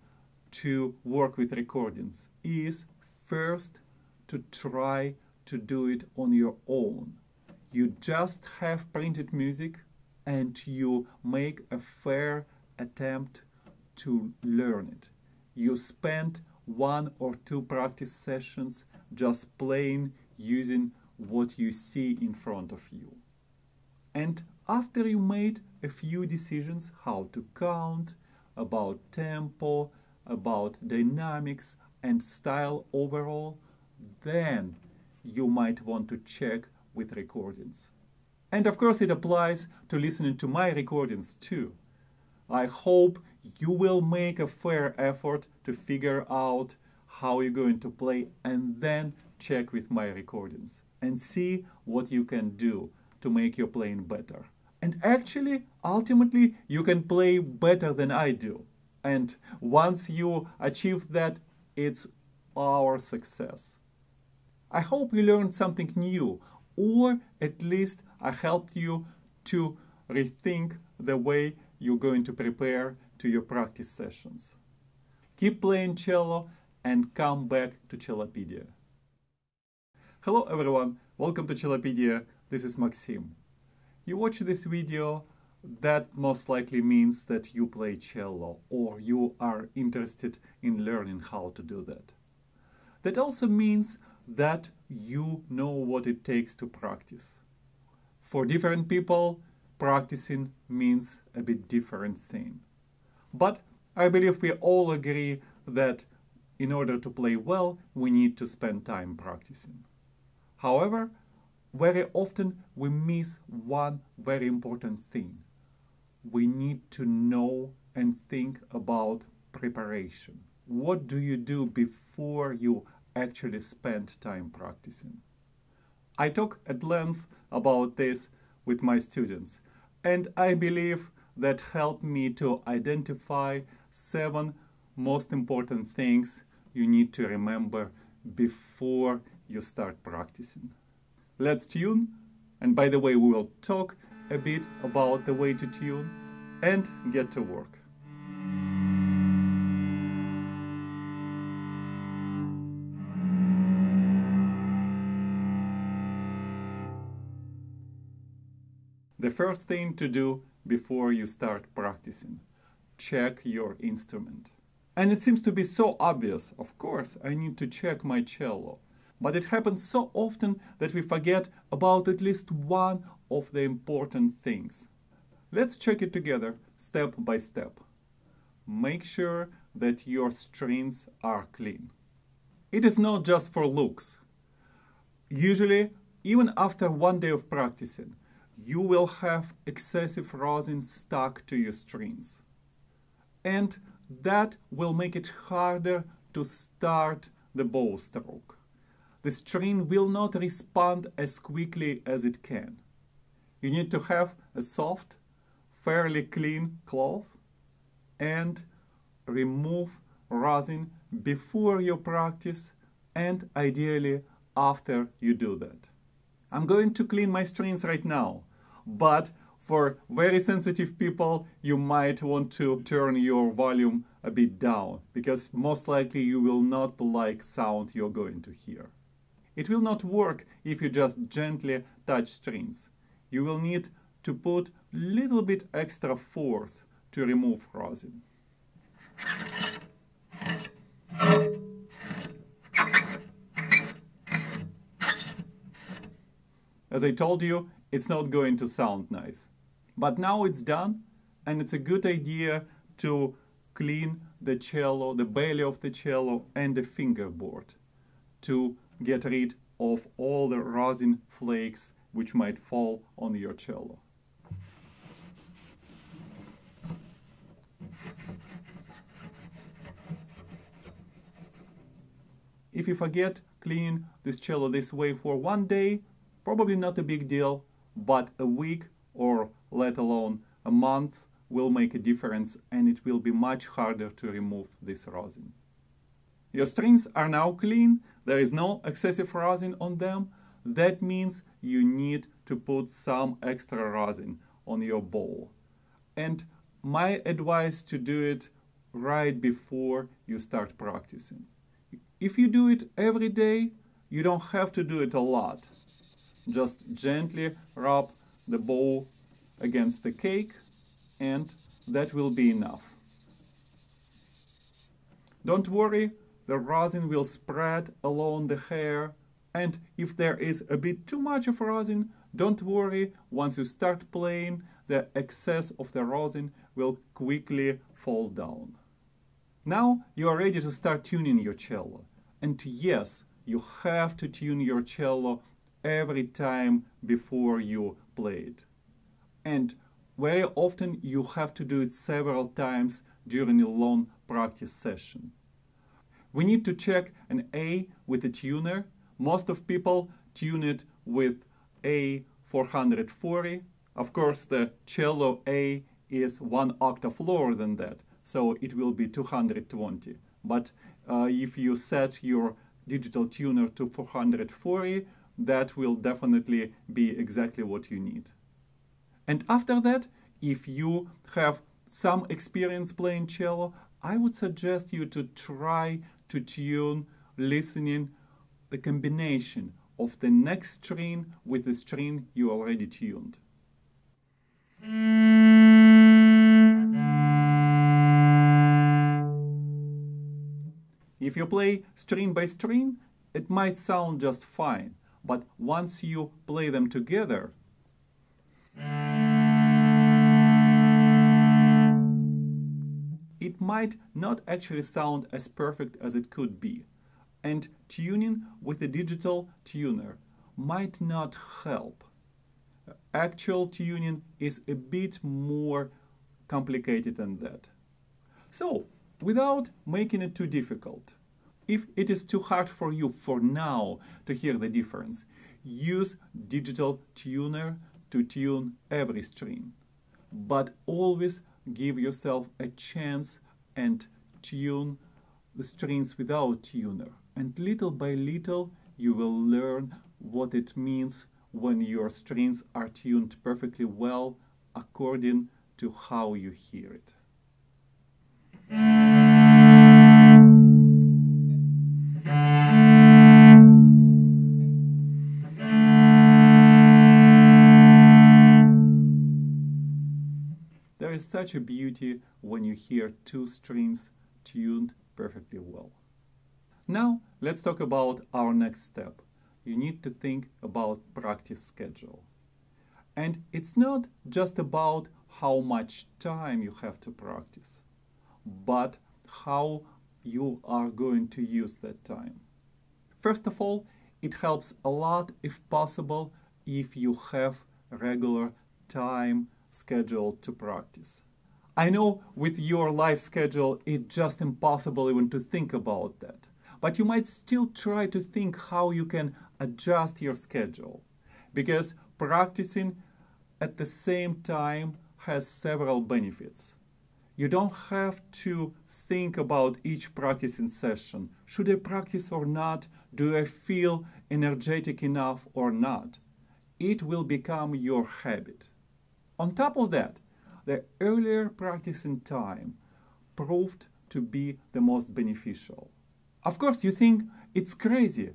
to work with recordings is first to try to do it on your own. You just have printed music and you make a fair attempt to learn it. You spend one or two practice sessions just playing using what you see in front of you. And after you made a few decisions how to count, about tempo, about dynamics and style overall, then you might want to check with recordings. And of course it applies to listening to my recordings too. I hope you will make a fair effort to figure out how you're going to play and then check with my recordings and see what you can do to make your playing better. And actually, ultimately, you can play better than I do. And once you achieve that, it's our success. I hope you learned something new, or at least I helped you to rethink the way you're going to prepare to your practice sessions. Keep playing cello and come back to Cellopedia. Hello everyone, welcome to Cellopedia, this is Maxim. You watch this video, that most likely means that you play cello or you are interested in learning how to do that. That also means that you know what it takes to practice. For different people, practicing means a bit different thing. But I believe we all agree that in order to play well, we need to spend time practicing. However, very often we miss one very important thing. We need to know and think about preparation. What do you do before you actually spend time practicing? I talk at length about this with my students, and I believe that helped me to identify seven most important things you need to remember before you start practicing. Let's tune, and by the way, we will talk a bit about the way to tune and get to work. The first thing to do before you start practicing, check your instrument. And it seems to be so obvious, of course, I need to check my cello. But it happens so often that we forget about at least one of the important things. Let's check it together, step by step. Make sure that your strings are clean. It is not just for looks. Usually, even after one day of practicing, you will have excessive rosin stuck to your strings. And that will make it harder to start the bow stroke. The string will not respond as quickly as it can. You need to have a soft, fairly clean cloth and remove rosin before you practice and ideally after you do that. I'm going to clean my strings right now but for very sensitive people, you might want to turn your volume a bit down because most likely you will not like sound you're going to hear. It will not work if you just gently touch strings. You will need to put a little bit extra force to remove rosin. As I told you, it's not going to sound nice. But now it's done, and it's a good idea to clean the cello, the belly of the cello, and the fingerboard to get rid of all the rosin flakes which might fall on your cello. If you forget clean this cello this way for one day, probably not a big deal, but a week or let alone a month will make a difference and it will be much harder to remove this rosin. Your strings are now clean, there is no excessive rosin on them. That means you need to put some extra rosin on your bow. And my advice to do it right before you start practicing. If you do it every day, you don't have to do it a lot. Just gently rub the bow against the cake and that will be enough. Don't worry, the rosin will spread along the hair and if there is a bit too much of rosin, don't worry, once you start playing, the excess of the rosin will quickly fall down. Now you are ready to start tuning your cello. And yes, you have to tune your cello every time before you play it. And very often you have to do it several times during a long practice session. We need to check an A with a tuner. Most of people tune it with A440. Of course, the cello A is one octave lower than that, so it will be 220. But uh, if you set your digital tuner to 440, that will definitely be exactly what you need. And after that, if you have some experience playing cello, I would suggest you to try to tune listening the combination of the next string with the string you already tuned. If you play string by string, it might sound just fine, but once you play them together, it might not actually sound as perfect as it could be. And tuning with a digital tuner might not help. Actual tuning is a bit more complicated than that. So, without making it too difficult, if it is too hard for you for now to hear the difference, use digital tuner to tune every string. but always give yourself a chance and tune the strings without tuner. And little by little, you will learn what it means when your strings are tuned perfectly well according to how you hear it. There is such a beauty when you hear two strings tuned perfectly well. Now let's talk about our next step. You need to think about practice schedule. And it's not just about how much time you have to practice, but how you are going to use that time. First of all, it helps a lot if possible if you have regular time scheduled to practice. I know with your life schedule it's just impossible even to think about that, but you might still try to think how you can adjust your schedule because practicing at the same time has several benefits. You don't have to think about each practicing session. Should I practice or not? Do I feel energetic enough or not? It will become your habit. On top of that, the earlier practicing time proved to be the most beneficial. Of course, you think it's crazy.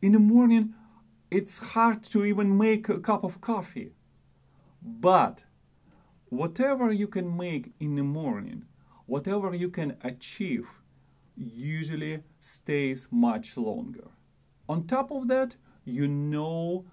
In the morning, it's hard to even make a cup of coffee. But whatever you can make in the morning, whatever you can achieve, usually stays much longer. On top of that, you know